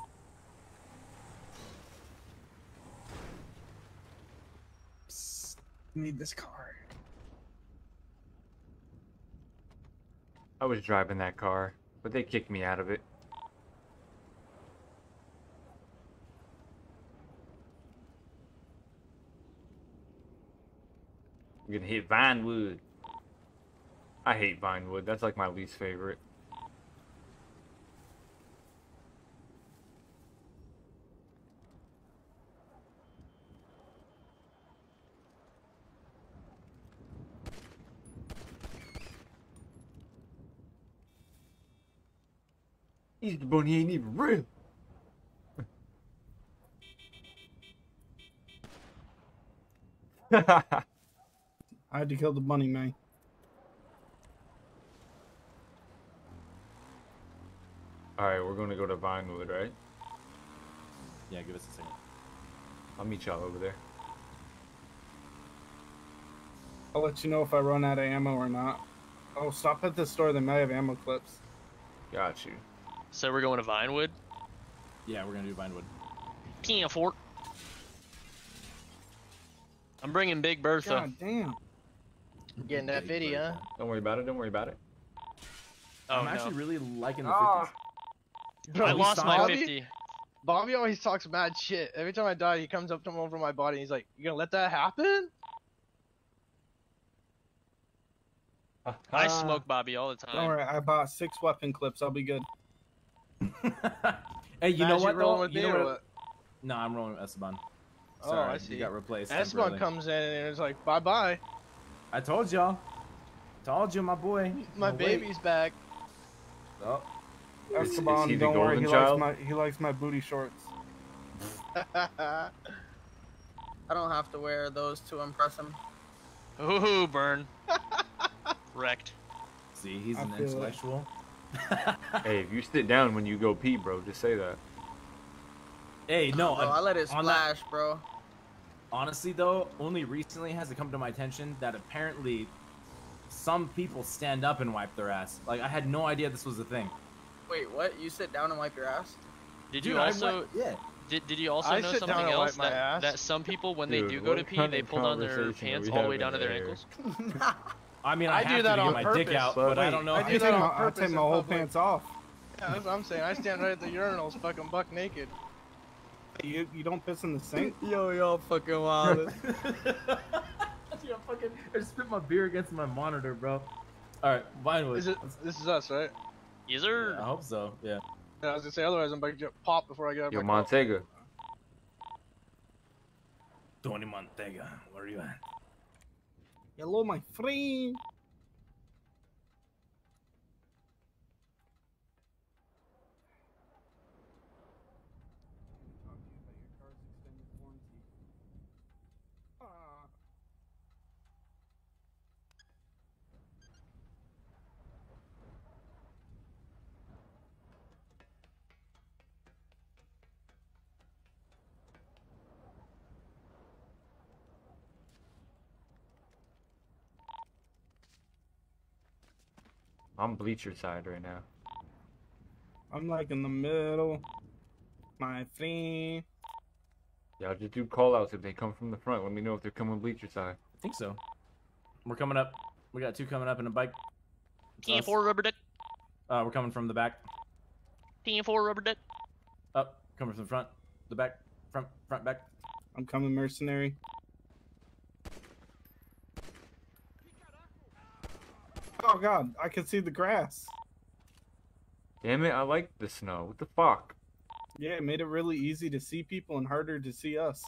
Psst, need this car. I was driving that car, but they kicked me out of it. I'm gonna hit Vinewood. I hate Vinewood. That's like my least favorite. Easter Bunny ain't even real. I had to kill the bunny, man. Alright, we're gonna go to Vinewood, right? Yeah, give us a second. I'll meet y'all over there. I'll let you know if I run out of ammo or not. Oh, stop at the store. They might have ammo clips. Got you. So we're going to Vinewood. Yeah, we're gonna do Vinewood. Can't afford. I'm bringing Big Bertha. God damn. Getting that video, huh? Don't worry about it. Don't worry about it. Oh, I'm no. actually really liking the Ah. 50s. Bro, I lost my Bobby- 50. Bobby always talks mad shit. Every time I die, he comes up to me over my body and he's like, "You gonna let that happen?" I smoke Bobby all the Don't time. worry. I bought six weapon clips. I'll be good. Hey, you Matt, know what? rolling with you me know or what? No, I'm rolling with Esteban. Oh, I see. you got replaced. Esteban comes in and it's like, "Bye bye." I told y'all. Told you, my boy. My No, wait. baby's back. Oh. Is- is he the don't worry, golden he child? likes my he likes my booty shorts. I don't have to wear those to impress him. Ooh, burn. Wrecked. See, he's I an intellectual. it. Intellectual. Hey, if you sit down when you go pee, bro, just say that. Hey, no, Bro, I let it on that- splash, bro. Honestly, though, only recently has it come to my attention that apparently some people stand up and wipe their ass. Like, I had no idea this was a thing. Wait, what? You sit down and wipe your ass? Did Dude, you I also? went- yeah. Did, did you also I know something down and wipe else that, that some people when they do go to pee they pull down their pants all the way down to their ankles? I mean, I, I have do that to on get my dick purpose, out, but but I don't know. I I do take that on my, I take my whole public. pants off. Yeah, that's what I'm saying. I stand right at the urinals, fucking buck naked. You you don't piss in the sink. Yo, y'all fucking wild. Yo, fucking, I just spit my beer against my monitor, bro. All right, Vinewood. Is it? This is us, right? Yes, sir. I hope so. Yeah. Yeah, I was gonna say otherwise I'm about to get pop before I get up. Yo, my car. Montega. Tony Montega, where are you at? Hello, my friend. I'm bleacher side right now. I'm like in the middle. My friend. Y'all just do call outs if they come from the front. Let me know if they're coming bleacher side. I think so. We're coming up. We got two coming up in a bike. It's Team us. four rubber duck. Uh, we're coming from the back. Team four rubber duck. Up, coming from the front, the back, front, front, back. I'm coming mercenary. Oh god, I can see the grass. Damn it, I like the snow. What the fuck? Yeah, it made it really easy to see people and harder to see us.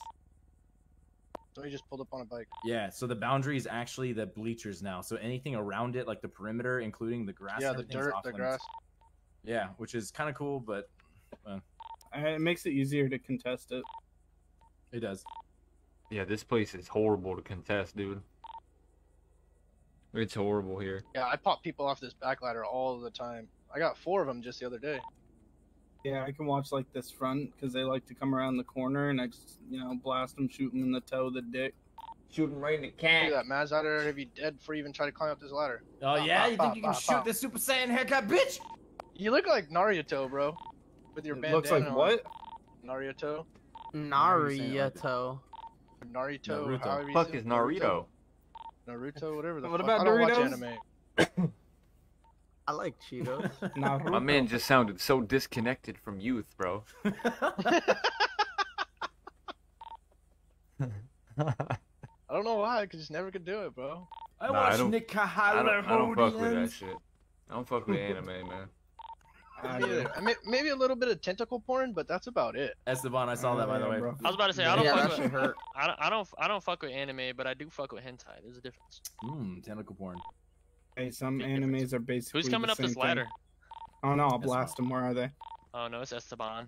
So he just pulled up on a bike. Yeah, so the boundary is actually the bleachers now. So anything around it, like the perimeter, including the grass. Yeah, the dirt, off the limits. grass. Yeah, which is kind of cool, but uh, Uh, It makes it easier to contest it. it does. Yeah, this place is horrible to contest, dude. It's horrible here. Yeah, I pop people off this back ladder all the time. I got four of them just the other day. Yeah, I can watch like this front because they like to come around the corner and I just, you know, blast them, shoot them in the toe, the dick. Shoot them right in the Look at that, Maz out there have you dead before you even try to climb up this ladder. Oh Pop, yeah, pop, you pop, think you can pop, shoot pop. this Super Saiyan haircut, bitch? You look like Naruto, bro. With your It bandana looks like on. what? Naruto. Naruto. Naruto. Naruto. however Fuck is it. Naruto? Naruto, whatever the What fuck. about I don't watch anime. I like Cheetos. Naruto. My man just sounded so disconnected from youth, bro. I don't know why, I just never could do it, bro. I Nah, watch don't- Nick I don't, I don't fuck with that shit. I don't fuck with anime, man. I Me neither. I mean, maybe a little bit of tentacle porn, but that's about it. Esteban, I saw that by the oh, way. bro. I was about to say I don't Yeah, fuck with hurt. I don't, I don't I don't fuck with anime, but I do fuck with hentai. There's a difference. Mmm, tentacle porn. Hey, some Big animes are basically Who's coming the up this same thing. ladder? Oh no, I'll That's blast them. Where are they? Oh no, it's Esteban.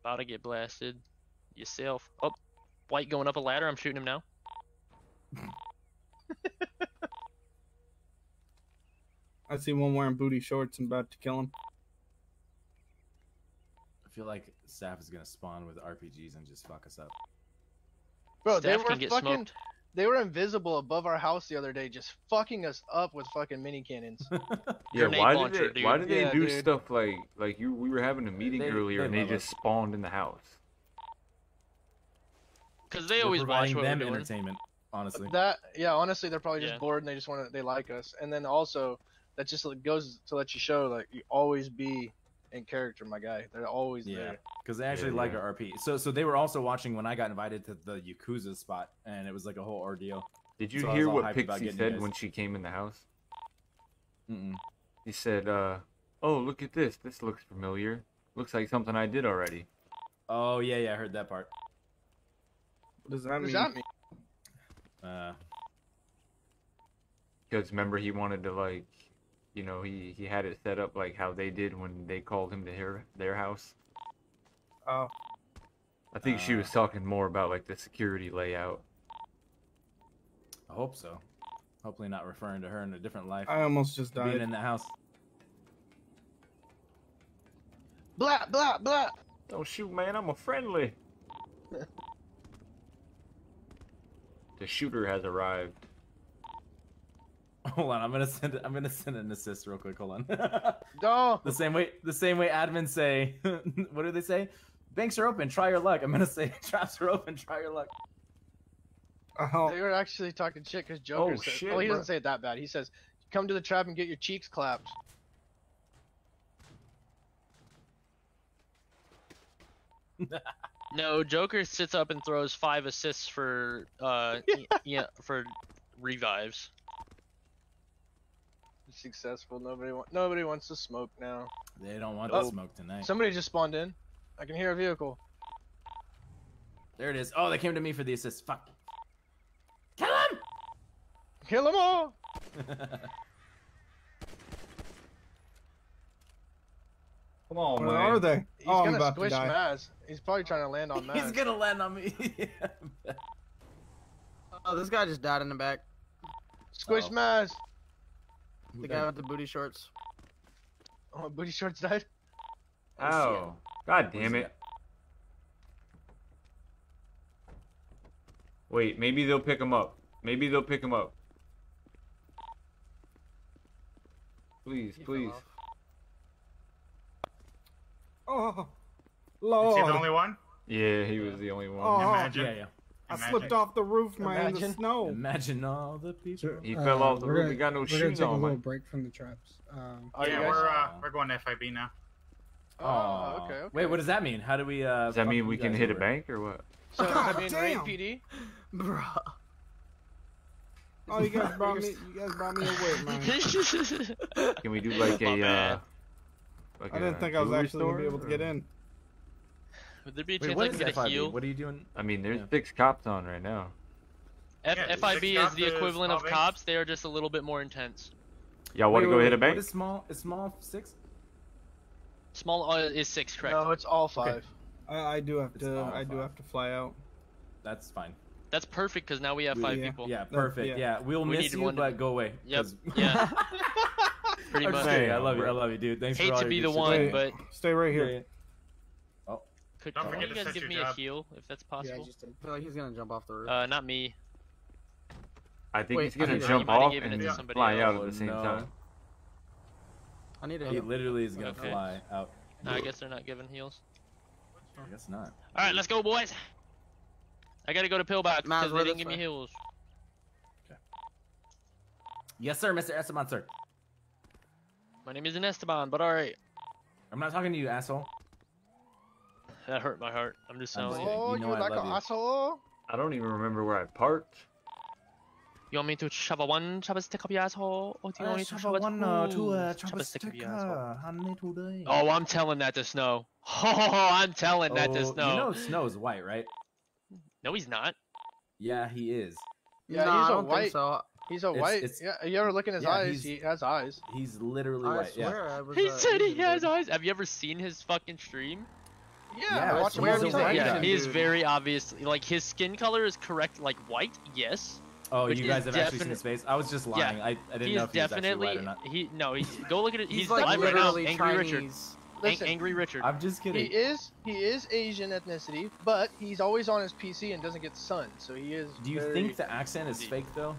About to get blasted. Yourself. Oh, white going up a ladder. I'm shooting him now. I see one wearing booty shorts. I'm about to kill him. I feel like staff is gonna spawn with RPGs and just fuck us up. Bro, they Staff were can get fucking. smoked. They were invisible above our house the other day, just fucking us up with fucking mini cannons. Yeah, Grenade why launcher, did they, why did they Yeah, do dude. stuff like like you? We were having a meeting They- earlier they and they love just us. spawned in the house. Cause they We're always watch providing what them we're doing. entertainment, honestly. That yeah, honestly, they're probably just Yeah. bored and they just want to. They like us, and then also that just goes to let you show like you always be in character, my guy. They're always Yeah, there. because they actually Yeah, like yeah. our RP. So, so they were also watching when I got invited to the Yakuza spot, and it was like a whole ordeal. Did you So hear what hyped about Pixie said when she came in the house? Mm-mm. He said, uh, "Oh, look at this. This looks familiar. Looks like something I did already." Oh yeah, yeah, I heard that part. What does that What mean? does that mean? Uh, Because remember, he wanted to like, you know, he he had it set up like how they did when they called him to their their house. Oh. I think she was uh. talking more about like the security layout. I hope so. Hopefully, not referring to her in a different life. I almost just Being died. in the house. Blah blah blah. Don't shoot, man. I'm a friendly. The shooter has arrived. Hold on, I'm gonna send. I'm gonna send an assist real quick. Hold on. No. the same way. The same way admins say. what do they say? Banks are open. Try your luck. I'm gonna say traps are open. Try your luck. Oh. They were actually talking shit because Joker Oh, says. shit, well, he bro. doesn't say it that bad. He says, "Come to the trap and get your cheeks clapped." No, Joker sits up and throws five assists for uh y- yeah for revives. Successful. Nobody want. Nobody wants to smoke now. They don't want Oh, to smoke tonight. Somebody just spawned in. I can hear a vehicle. There it is. Oh, they came to me for the assist. Fuck. Kill him! Kill them all. Come on, Where man. are they? He's oh, I'm gonna to squish die. Maz. He's probably trying to land on Maz. He's gonna land on me. Oh, this guy just died in the back. Squish Oh. Maz. The guy with the booty shorts. Oh, booty shorts died. Oh, god oh, damn it. Wait, maybe they'll pick him up. Maybe they'll pick him up. Please, please. Oh, Lord. Is he the only one? Yeah, he was the only one. Oh, Imagine. Yeah, yeah. I slipped off the roof, man. in The Imagine. snow. Imagine all the people. He fell off the we're roof. gonna- He got no we're shoes gonna take a little man. break from the traps. Um, Are you yeah, guys- we're uh, we're going to FIB now. Oh, okay, okay. Wait, what does that mean? How do we? Uh, Does that mean we can guys hit a bank or what? So God I mean, raid damn. PD. Bruh. Oh, you guys brought me. You guys brought me a whip, man. Can we do like My a uh, like I didn't a think I was jewelry actually gonna be store, able to get in. Would there be a Wait, chance what I is can get a FIB? heal? What are you doing? I mean, there's Yeah. six cops on right now. F- Yeah, FIB six is cops the is equivalent of small cops. They are just a little bit more intense. Y'all want to Wait, go wait, hit a wait, bank? What is small? Is small six? Small uh, is six, correct? No, it's all five. I, I do have It's to. all I do five. have to fly out. That's fine. That's perfect because now we have five Yeah. people. Yeah, perfect. yeah. Yeah, we'll We miss need you, one to- but go away. Yep. 'cause- Yeah. Pretty I'm much. just kidding. I love you. I love you, dude. Thanks Hate for all to your be good the one, Wait, but Stay right here. yeah. Oh, could, Don't can forget you guys give your me a job. heal if that's yeah, I possible? just did. I feel like he's gonna jump off the roof. Uh, not me. I think Wait, he's gonna need jump you off given it and to somebody fly out at the same no. time. I need a he literally is gonna Okay. fly out. No, I guess they're not giving heals. I guess not. All right, let's go, boys. I gotta go to Pillbox Might because they well didn't this give me way. heals. Yes, sir, Mr. Esteban, sir. My name isn't Esteban, but all right. I'm not talking to you, asshole. That hurt my heart. I'm just I'm telling you. Oh, You you, know I like an you. asshole? I don't even remember where I parked. You want me to shove a one, shove a stick up your asshole, or do you uh, want me to shove a one or two, shove a uh, uh, stick up your asshole? Oh, I'm telling that to Snow. Oh, I'm telling that to Oh, Snow. You know Snow's white, right? No, he's not. Yeah, he is. Yeah, Nah, he's I a don't white. think so. He's a It's- white. it's- yeah, you ever look in his yeah, eyes? He has eyes. He's literally I white. Yeah. swear I was. He uh, said he Asian, has eyes. Have you ever seen his fucking stream? Yeah, Yeah, I I watch him swear all the he's time. white. Yeah, Asian he is very obviously like his skin color is correct, like white. Yes. Oh, you guys have actually seen his face? I was just lying. Yeah, I, I didn't he know if he was actually definitely white or not. he. No, he go look at it. He's, He's, like live right now. literally Angry Richard. Chinese. Ang- Listen, Angry Richard. I'm just kidding. He is he is Asian ethnicity, but he's always on his PC and doesn't get sun, so he is. Do you very... think the accent is fake though?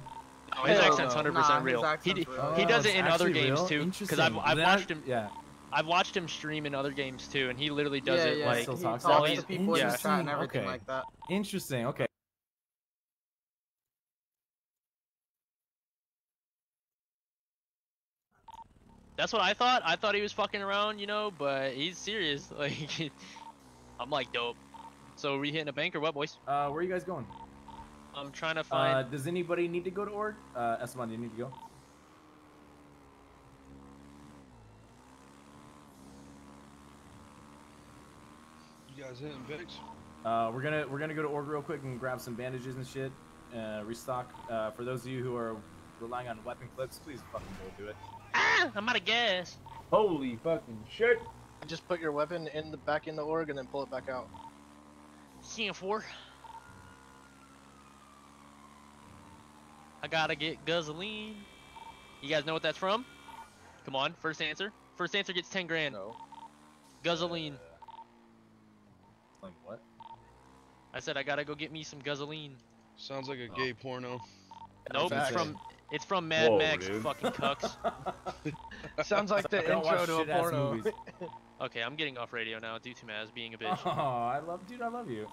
No, his Hell accent's hundred Nah, percent his real. He, accent's d- real. he Oh, does it's it in other actually games real? too. Because I've I've Then- watched him. Yeah. I've watched him stream in other games too, and he literally does yeah, it yeah. like still he talks that talks way. to people in Yeah. his chat and everything Okay. like that. Interesting. Okay. That's what I thought. I thought he was fucking around, you know, but he's serious. Like, I'm like dope. So we hitting a bank or what, boys? Uh, where are you guys going? I'm trying to Uh, find. does anybody need to go to org? Uh, Esteban, do you need to go? Guys hitting picks? Uh, we're gonna we're gonna go to org real quick and grab some bandages and shit. Uh, restock. Uh, for those of you who are relying on weapon clips, please fucking go do it. Ah, I'm out of gas. Holy fucking shit! Just put your weapon in the back in the org and then pull it back out. CM four. I gotta get gasoline. You guys know what that's from? Come on, first answer. First answer gets ten grand. No. Gasoline. Like what? I said I gotta go get me some gasoline. Sounds like a gay porno. Nope, it's from it's from Mad Whoa, Max. dude. Fucking cucks. Sounds like the intro to a shit-ass porno. okay, I'm getting off radio now due to Maz being a bitch. Oh, I love, dude, I love you.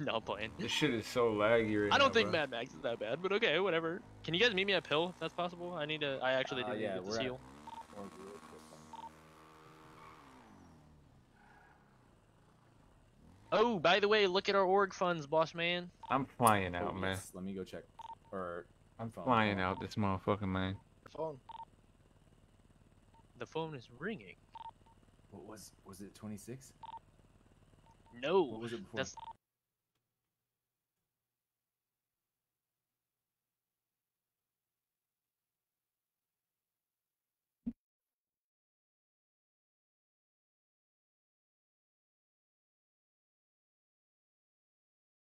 no, I'm playing. This shit is so laggy right now. I don't now, think bro. Mad Max is that bad, but okay, whatever. Can you guys meet me at Pill if that's possible? I need to. I actually Uh, do need yeah, to get the we're at- seal. Org real quick. Oh, by the way, look at our org funds, boss man. I'm flying Oh, out, man. yes, Let me go check. Or I'm phone, flying out this motherfucker, man. Phone. The phone is ringing. What was was it? Twenty six? No, What was it before? that's